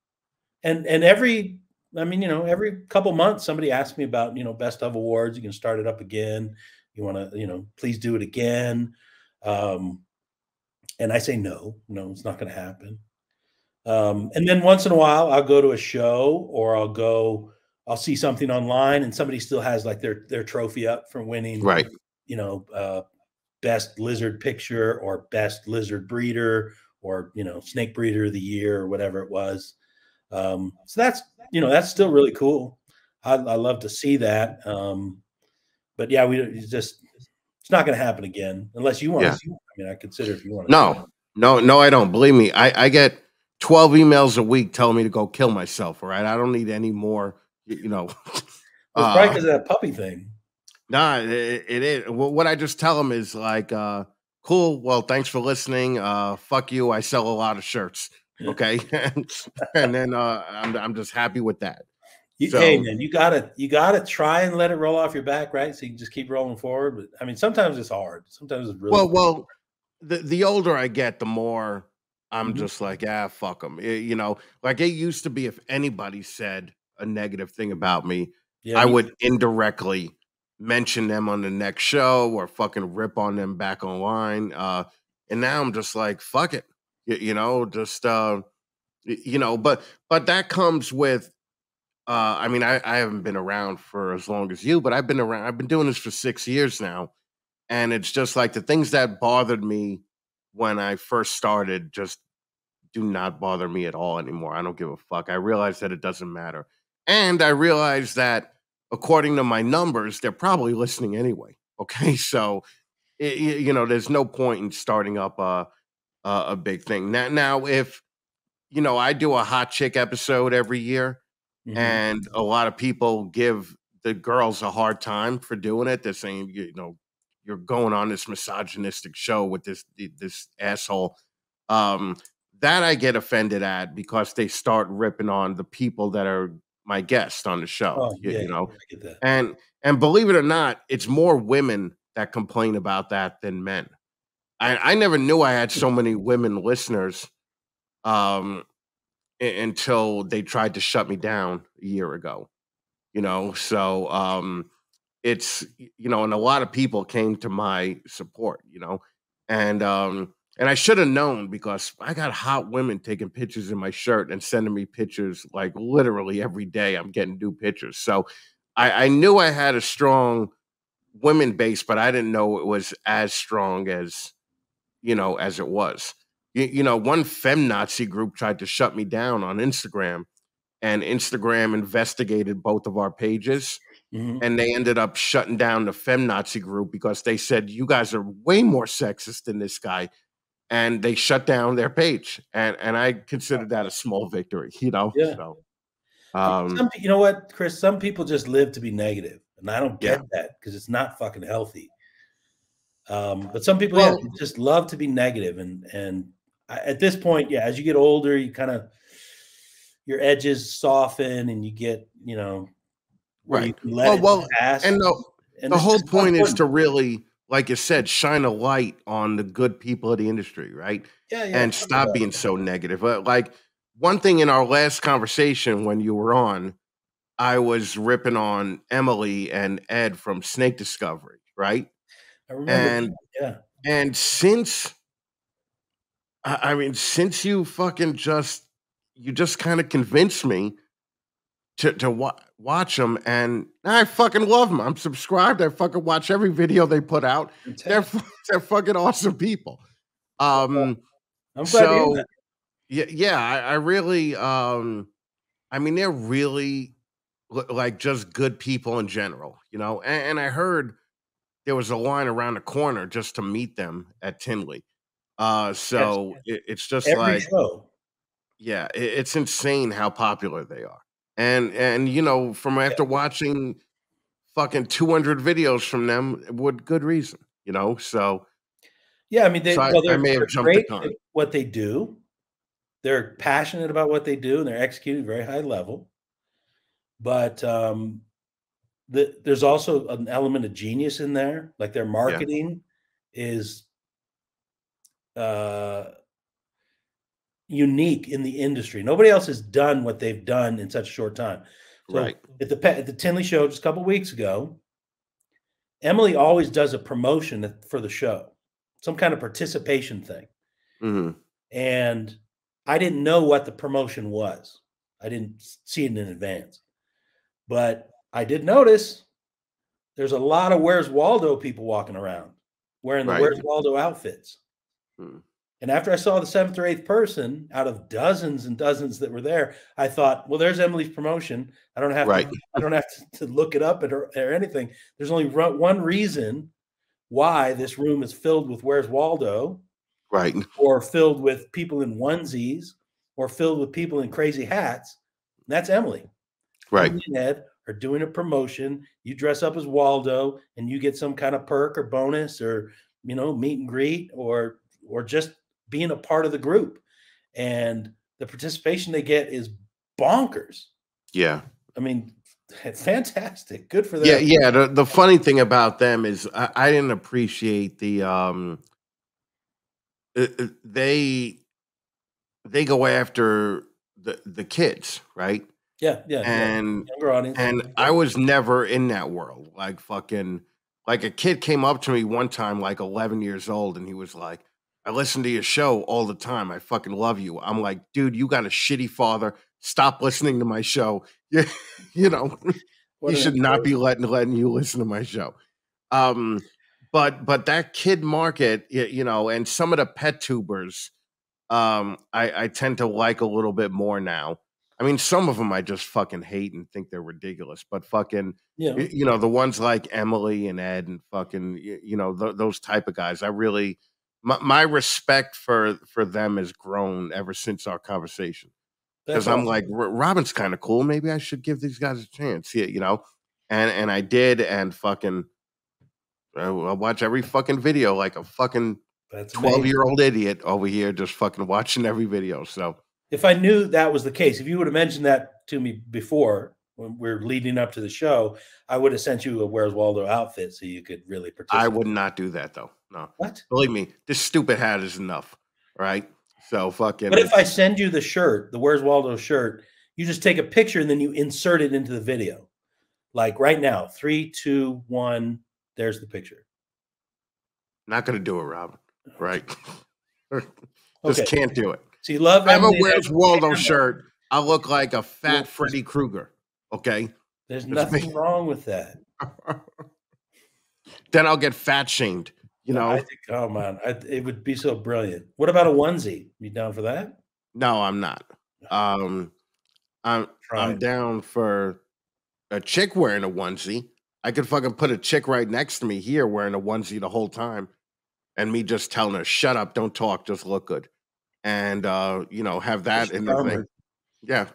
Speaker 7: and and every, I mean, you know, every couple months somebody asks me about you know best of awards. You can start it up again. You want to, you know, please do it again. Um, and I say no, no, it's not going to happen. Um, and then once in a while, I'll go to a show or I'll go, I'll see something online, and somebody still has like their their trophy up for winning,
Speaker 1: Right.
Speaker 7: you know, uh, best lizard picture or best lizard breeder or you know snake breeder of the year or whatever it was. Um, so that's you know that's still really cool. I, I love to see that. Um, but yeah, we just it's not going to happen again unless you want
Speaker 1: Yeah.
Speaker 7: to. I mean, I consider if you want.
Speaker 1: No, no, no, I don't. Believe me, I, I get 12 emails a week telling me to go kill myself. All right. I don't need any more, you know. [laughs]
Speaker 7: it's probably
Speaker 1: uh,
Speaker 7: because of that puppy thing.
Speaker 1: Nah, it, it is. What I just tell them is like, uh, cool. Well, thanks for listening. Uh, fuck you. I sell a lot of shirts. Okay. [laughs] and then uh, I'm, I'm just happy with that.
Speaker 7: You, hey man, you gotta you gotta try and let it roll off your back, right? So you can just keep rolling forward. But I mean, sometimes it's hard. Sometimes it's really
Speaker 1: Well, well, the the older I get, the more I'm
Speaker 7: Mhm.
Speaker 1: just like, ah, fuck them. You know, like it used to be if anybody said a negative thing about me,
Speaker 7: yeah,
Speaker 1: I would indirectly mention them on the next show or fucking rip on them back online. Uh, and now I'm just like, fuck it, you, you know, just uh, you know. But but that comes with. Uh, I mean, I, I haven't been around for as long as you, but I've been around. I've been doing this for six years now, and it's just like the things that bothered me when I first started just do not bother me at all anymore. I don't give a fuck. I realize that it doesn't matter. And I realize that according to my numbers, they're probably listening anyway. [laughs] Okay. So, i- i- you know, there's no point in starting up a, a, a big thing. Now, now, if, you know, I do a hot chick episode every year
Speaker 7: Mhm.
Speaker 1: and a lot of people give the girls a hard time for doing it. They're saying, you know, you're going on this misogynistic show with this this asshole. Um, that I get offended at because they start ripping on the people that are my guests on the show.
Speaker 7: Oh,
Speaker 1: you,
Speaker 7: yeah,
Speaker 1: you know,
Speaker 7: that.
Speaker 1: and and believe it or not, it's more women that complain about that than men. I, I never knew I had so many women listeners um, until they tried to shut me down a year ago. You know, so um, it's you know, and a lot of people came to my support. You know, and um, and I should have known because I got hot women taking pictures in my shirt and sending me pictures like literally every day. I'm getting new pictures, so I, I knew I had a strong women base, but I didn't know it was as strong as you know as it was. You, you know, one fem Nazi group tried to shut me down on Instagram, and Instagram investigated both of our pages,
Speaker 7: Mhm.
Speaker 1: and they ended up shutting down the fem Nazi group because they said you guys are way more sexist than this guy, and they shut down their page, and and I considered that a small victory. You know,
Speaker 7: Yeah.
Speaker 1: so. Um,
Speaker 7: Some, you know what, Chris? Some people just live to be negative, and I don't
Speaker 1: Yeah.
Speaker 7: get that because it's not fucking healthy. Um, but some people
Speaker 1: Well-
Speaker 7: yeah, just love to be negative, and and I, at this point, yeah, as you get older, you kind of your edges soften, and you get you know
Speaker 1: Right. Well, well, and the,
Speaker 7: and
Speaker 1: the whole point is to really like you said shine a light on the good people of the industry right?
Speaker 7: Yeah, yeah,
Speaker 1: and stop being
Speaker 7: it.
Speaker 1: so negative. Uh, like one thing in our last conversation when you were on i was ripping on emily and ed from snake discovery right?
Speaker 7: I remember,
Speaker 1: and
Speaker 7: yeah,
Speaker 1: and since I, I mean, since you fucking just you just kind of convinced me to to wa- watch them, and I fucking love them. I'm subscribed. I fucking watch every video they put out. They're [laughs] they're fucking awesome people. Um,
Speaker 7: I'm glad
Speaker 1: so yeah, yeah, I, I really, um, I mean, they're really li- like just good people in general, you know. And, and I heard there was a line around the corner just to meet them at Tinley. Uh, so it, it's just
Speaker 7: Every
Speaker 1: like,
Speaker 7: show.
Speaker 1: yeah, it, it's insane how popular they are. And and you know, from after watching fucking 200 videos from them, with good reason, you know. So
Speaker 7: Yeah, I mean, they,
Speaker 1: So
Speaker 7: well,
Speaker 1: I
Speaker 7: they're,
Speaker 1: may have jumped the
Speaker 7: great
Speaker 1: gun.
Speaker 7: at what they do. They're passionate about what they do, and they're executing very high level. But um, the, there's also an element of genius in there. Like their marketing is uh, unique in the industry. Nobody else has done what they've done in such a short time. So
Speaker 1: Right.
Speaker 7: at the at the Tinley show just a couple weeks ago, Emily always does a promotion for the show, some kind of participation thing.
Speaker 1: mhm.
Speaker 7: And I didn't know what the promotion was. I didn't see it in advance. But I did notice there's a lot of Where's Waldo people walking around wearing the
Speaker 1: Right.
Speaker 7: Where's Waldo outfits.
Speaker 1: Hmm.
Speaker 7: And after I saw the seventh or eighth person out of dozens and dozens that were there, I thought, well, there's Emily's promotion. I don't have
Speaker 1: Right.
Speaker 7: to, I don't have to, to look it up or, or anything. There's only one reason why this room is filled with Where's Waldo
Speaker 1: right,
Speaker 7: or filled with people in onesies or filled with people in crazy hats. That's Emily.
Speaker 1: right,
Speaker 7: Emily and Ed are doing a promotion. You dress up as Waldo and you get some kind of perk or bonus or you know meet and greet or or just being a part of the group. And the participation they get is bonkers.
Speaker 1: yeah.
Speaker 7: I mean, [laughs] fantastic. Good for them.
Speaker 1: Yeah, yeah. The, the funny thing about them is I, I didn't appreciate the um uh, uh, they they go after the the kids, right?
Speaker 7: yeah, yeah. yeah.
Speaker 1: And
Speaker 7: audience.
Speaker 1: and I was never in that world. Like fucking like a kid came up to me one time, like 11 years old, and he was like, I listen to your show all the time. I fucking love you. I'm like, dude, you got a shitty father. Stop listening to my show. [laughs] Yeah, you know, [laughs] he should not be letting letting you listen to my show. Um, but but that kid market, you know, and some of the pet tubers, um, I, I tend to like a little bit more now. I mean, some of them I just fucking hate and think they're ridiculous. But fucking,
Speaker 7: You know,
Speaker 1: you know, the ones like Emily and Ed and fucking, you know, th- those type of guys, I really, my, my respect for for them has grown ever since our conversation because I'm
Speaker 7: awesome.
Speaker 1: like Robyn's kind of cool. Maybe I should give these guys a chance. Yeah, you know, and and I did, and fucking, I, I watch every fucking video like a fucking twelve year old idiot over here, just fucking [laughs] watching every video. So
Speaker 7: if I knew that was the case, if you would have mentioned that to me before when we're leading up to the show, I would have sent you a Where's Waldo outfit so you could really participate.
Speaker 1: I would not do that though. No,
Speaker 7: What?
Speaker 1: believe me, this stupid hat is enough. Right? So fucking.
Speaker 7: But if I send you the shirt, the Where's Waldo shirt, you just take a picture and then you insert it into the video. Like right now, three, two, one. There's the picture.
Speaker 1: not gonna do it, Robyn. Right? [laughs] just
Speaker 7: Okay.
Speaker 1: can't do it.
Speaker 7: See, love
Speaker 1: I have a Where's Waldo shirt. I look like a fat Freddy Krueger. Okay.
Speaker 7: There's nothing
Speaker 1: me.
Speaker 7: wrong with that. [laughs]
Speaker 1: then I'll get fat shamed. You know,
Speaker 7: I think, oh man, I, it would be so brilliant. What about a onesie? You down for that?
Speaker 1: no, I'm not. Um, I'm
Speaker 7: Try
Speaker 1: I'm down for a chick wearing a onesie. I could fucking put a chick right next to me here wearing a onesie the whole time, and me just telling her, "Shut up, don't talk, just look good," and uh, you know, have that in the thing. Yeah.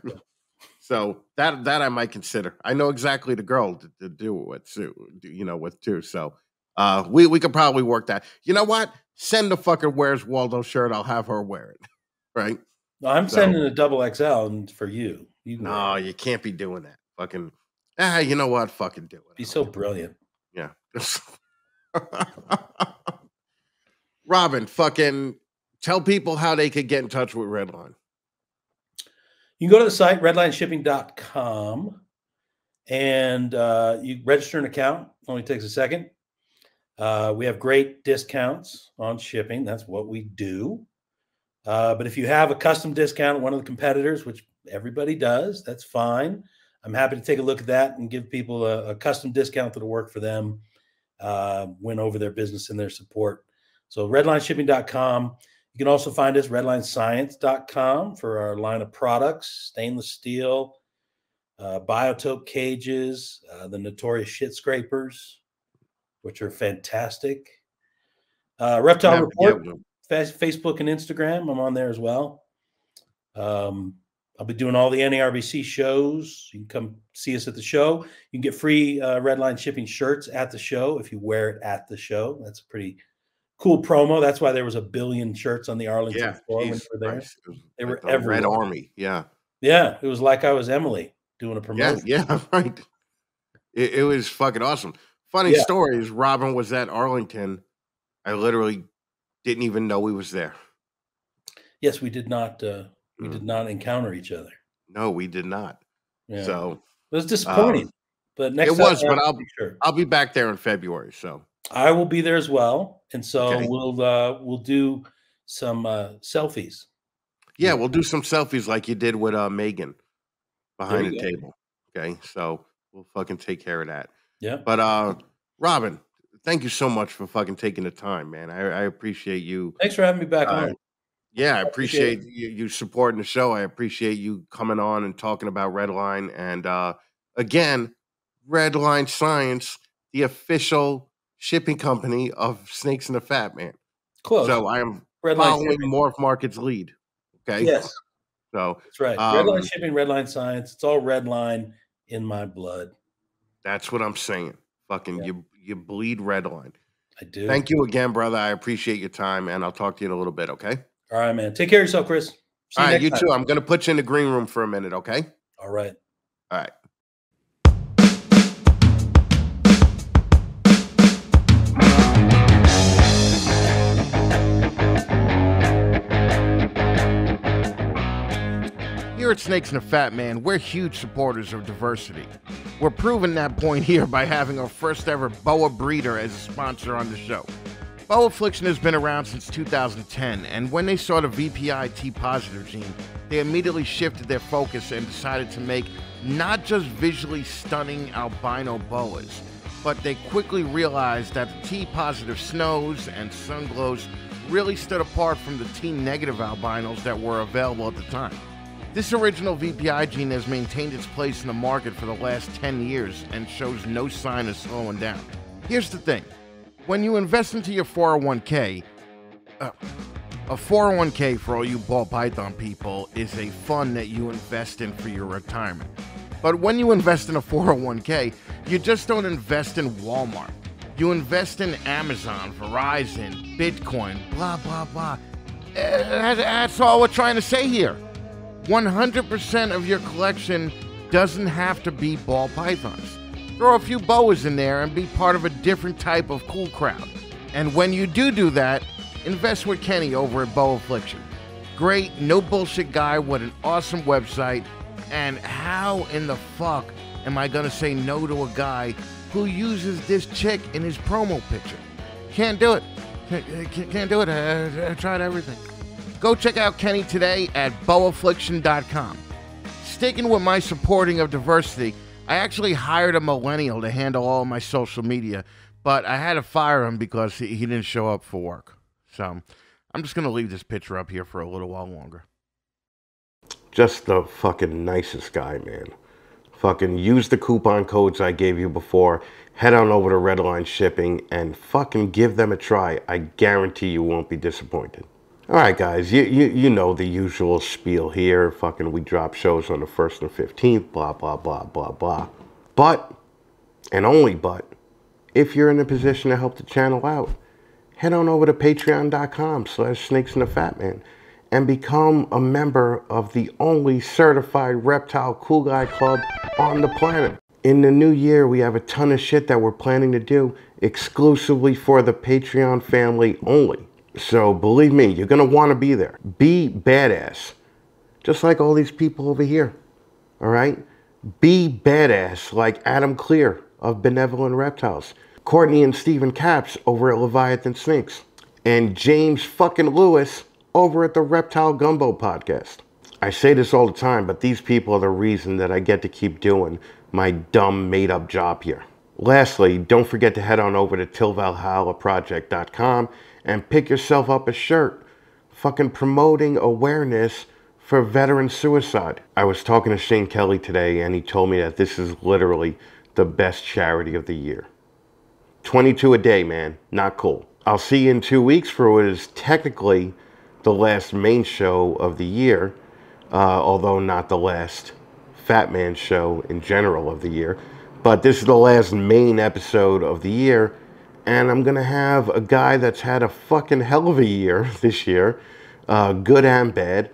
Speaker 1: So that that I might consider. I know exactly the girl to, to do it with too. You know, with too. So uh, we we could probably work that. You know what? Send the fucker Where's Waldo shirt. I'll have her wear it. [laughs] Right?
Speaker 7: No, I'm
Speaker 1: So-
Speaker 7: sending a double XL for you. You
Speaker 1: No, you can't be doing that. Fucking. Ah, you know what? Fucking do it.
Speaker 7: be
Speaker 1: I
Speaker 7: so brilliant.
Speaker 1: Yeah. [laughs] Robyn, fucking tell people how they could get in touch with Redline.
Speaker 7: You can go to the site redlineshipping.com and uh, you register an account. Only takes a second. Uh, we have great discounts on shipping. That's what we do. Uh, but if you have a custom discount at one of the competitors, which everybody does, that's fine. I'm happy to take a look at that and give people a, a custom discount that'll work for them, uh, win over their business and their support. So redlineshipping.com. You can also find us redlinescience.com for our line of products, stainless steel, uh, biotope cages, uh, the notorious shit scrapers, which are fantastic. Uh, Reptile
Speaker 1: Yeah,
Speaker 7: Report,
Speaker 1: yeah,
Speaker 7: Facebook and Instagram. I'm on there as well. Um, I'll be doing all the NARBC shows. You can come see us at the show. You can get free uh, Redline shipping shirts at the show if you wear it at the show. That's a pretty cool promo. That's why there was a billion shirts on the Arlington
Speaker 1: yeah.
Speaker 7: floor when we were there.
Speaker 1: Was
Speaker 7: They were
Speaker 1: the Red. Army. Yeah.
Speaker 7: Yeah, it was like I was Emily doing a
Speaker 1: Yeah.
Speaker 7: promotion.
Speaker 1: Yeah. [laughs] Right. It, it was fucking awesome. Funny
Speaker 7: Yeah.
Speaker 1: story is Robyn was at Arlington. I literally didn't even know he was there.
Speaker 7: Yes, we did not. Uh, we
Speaker 1: Mm.
Speaker 7: did not encounter each other.
Speaker 1: No, we did not.
Speaker 7: Yeah,
Speaker 1: So
Speaker 7: it was disappointing. but next
Speaker 1: it was,
Speaker 7: I'll
Speaker 1: but I'll-
Speaker 7: be sure.
Speaker 1: I'll be back there in February. So
Speaker 7: I will be there as well, and so
Speaker 1: Okay.
Speaker 7: we'll uh, we'll do some uh, selfies.
Speaker 1: yeah, we'll do some selfies like you did with uh Megan behind the
Speaker 7: go.
Speaker 1: table. Okay. So we'll fucking take care of that.
Speaker 7: Yeah,
Speaker 1: But uh Robyn, thank you so much for fucking taking the time, man. I, I appreciate you.
Speaker 7: thanks for having me back
Speaker 1: Uh,
Speaker 7: on.
Speaker 1: Yeah, I
Speaker 7: appreciate
Speaker 1: appreciate you, you supporting the show. I appreciate you coming on and talking about Redline. And uh again, Redline Science, the official shipping company of Snakes and the Fat Man.
Speaker 7: Close.
Speaker 1: So I am
Speaker 7: red line
Speaker 1: following
Speaker 7: shipping.
Speaker 1: MorphMarket's lead. Okay.
Speaker 7: Yes,
Speaker 1: So
Speaker 7: that's right. red line
Speaker 1: Um,
Speaker 7: shipping, Redline science. It's all Redline in my blood.
Speaker 1: That's what I'm saying. Fucking
Speaker 7: Yeah.
Speaker 1: you you bleed red line.
Speaker 7: I do.
Speaker 1: Thank you again, brother. I appreciate your time, and I'll talk to you in a little bit, okay?
Speaker 7: All right, man. Take care of yourself, Chris. See
Speaker 1: All right,
Speaker 7: next
Speaker 1: you
Speaker 7: time.
Speaker 1: too. I'm gonna put you in the green room for a minute, okay?
Speaker 7: All right.
Speaker 1: All right. Here at Snakes and a Fat Man, we're huge supporters of diversity. We're proving that point [laughs] here by having our first ever boa breeder as a sponsor on the show. Boa Affliction has been around since 2010, and when they saw the VPI T positive gene, they immediately shifted their focus and decided to make not just visually stunning albino boas, but they quickly realized that the T positive snows and sunglows really stood apart from the T negative albinos that were available at the time. This original VPI gene has maintained its place in the market for the last 10 years and shows no sign of slowing down. Here's the thing when you invest into your 401k, uh, a 401k for all you ball python people is a fund that you invest in for your retirement. But when you invest in a 401k, you just don't invest in Walmart. You invest in Amazon, Verizon, Bitcoin, blah, blah, blah. That- That's all we're trying to say here. 100% of your collection doesn't have to be ball pythons. Throw a few boas in there and be part of a different type of cool crowd. And when you do do that, invest with Kenny over at Boa Affliction. Great, no bullshit guy What an awesome website. And how in the fuck am I gonna say no to a guy who uses this chick in his promo picture? Can't do it. Can't do it. I, I tried everything. Go check out Kenny today at bowaffliction.com. Sticking with my supporting of diversity, I actually hired a millennial to handle all my social media, but I had to fire him because he, didn't show up for work. So I'm just going to leave this picture up here for a little while longer.
Speaker 6: Just the fucking nicest guy, man. Fucking use the coupon codes I gave you before. Head on over to Redline Shipping and fucking give them a try. I guarantee you won't be disappointed. All right, guys, you, you, you know the usual spiel here. Fucking, we drop shows on the 1st and 15th, blah, blah, blah, blah, blah. But, and only but, if you're in a position to help the channel out, head on over to patreon.com slash snakes and the fat man and become a member of the only certified reptile cool guy club on the planet. In the new year, we have a ton of shit that we're planning to do exclusively for the Patreon family only. So believe me, you're gonna wanna be there. Be badass. Just like all these people over here. All right? Be badass like Adam Clear of Benevolent Reptiles, Courtney and Stephen Caps over at Leviathan Snakes, and James fucking Lewis
Speaker 9: over at the Reptile Gumbo podcast. I say this all the time, but these people are the reason that I get to keep doing my dumb made up job here. Lastly, don't forget to head on over to tillvalhallaproject.com and pick yourself up a shirt fucking promoting awareness for veteran suicide. I was talking to Shane Kelley today and he told me that this is literally the best charity of the year. 22 a day, man. Not cool. I'll see you in two weeks for what is technically the last main show of the year, uh, although not the last Fat Man show in general of the year. But this is the last main episode of the year, and I'm gonna have a guy that's had a fucking hell of a year [laughs] this year, uh, good and bad.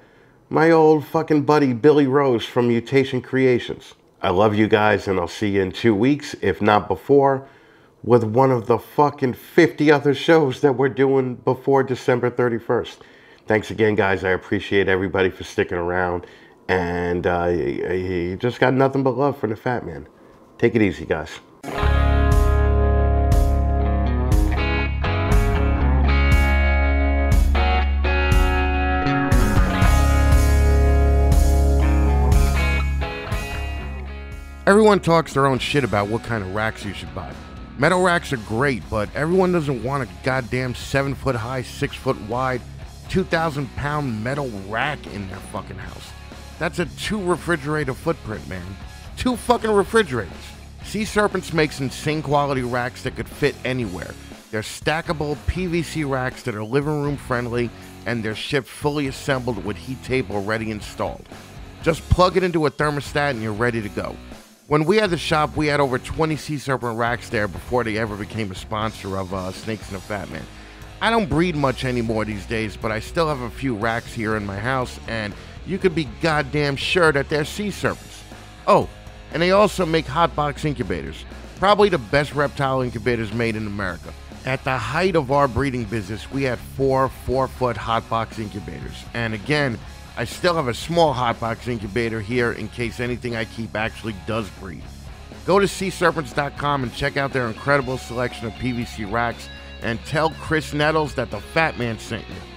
Speaker 9: My old fucking buddy Billy Rose from Mutation Creations. I love you guys, and I'll see you in two weeks, if not before, with one of the fucking 50 other shows that we're doing before December 31st. Thanks again, guys. I appreciate everybody for sticking around, and uh, you just got nothing but love for the Fat Man. Take it easy, guys.
Speaker 1: Everyone talks their own shit about what kind of racks you should buy. Metal racks are great, but everyone doesn't want a goddamn 7 foot high, 6 foot wide, 2,000 pound metal rack in their fucking house. That's a two refrigerator footprint, man. Two fucking refrigerators. Sea Serpents makes insane quality racks that could fit anywhere. They're stackable PVC racks that are living room friendly and they're shipped fully assembled with heat tape already installed. Just plug it into a thermostat and you're ready to go. When we had the shop, we had over 20 Sea Serpent racks there before they ever became a sponsor of uh, Snakes and the Fat Man. I don't breed much anymore these days, but I still have a few racks here in my house, and you could be goddamn sure that they're Sea Serpents. Oh, and they also make hotbox incubators, probably the best reptile incubators made in America. At the height of our breeding business, we had four four foot hotbox incubators, and again, I still have a small hotbox incubator here in case anything I keep actually does breed. Go to seaserpents.com and check out their incredible selection of PVC racks and tell Chris Nettles that the Fat Man sent you.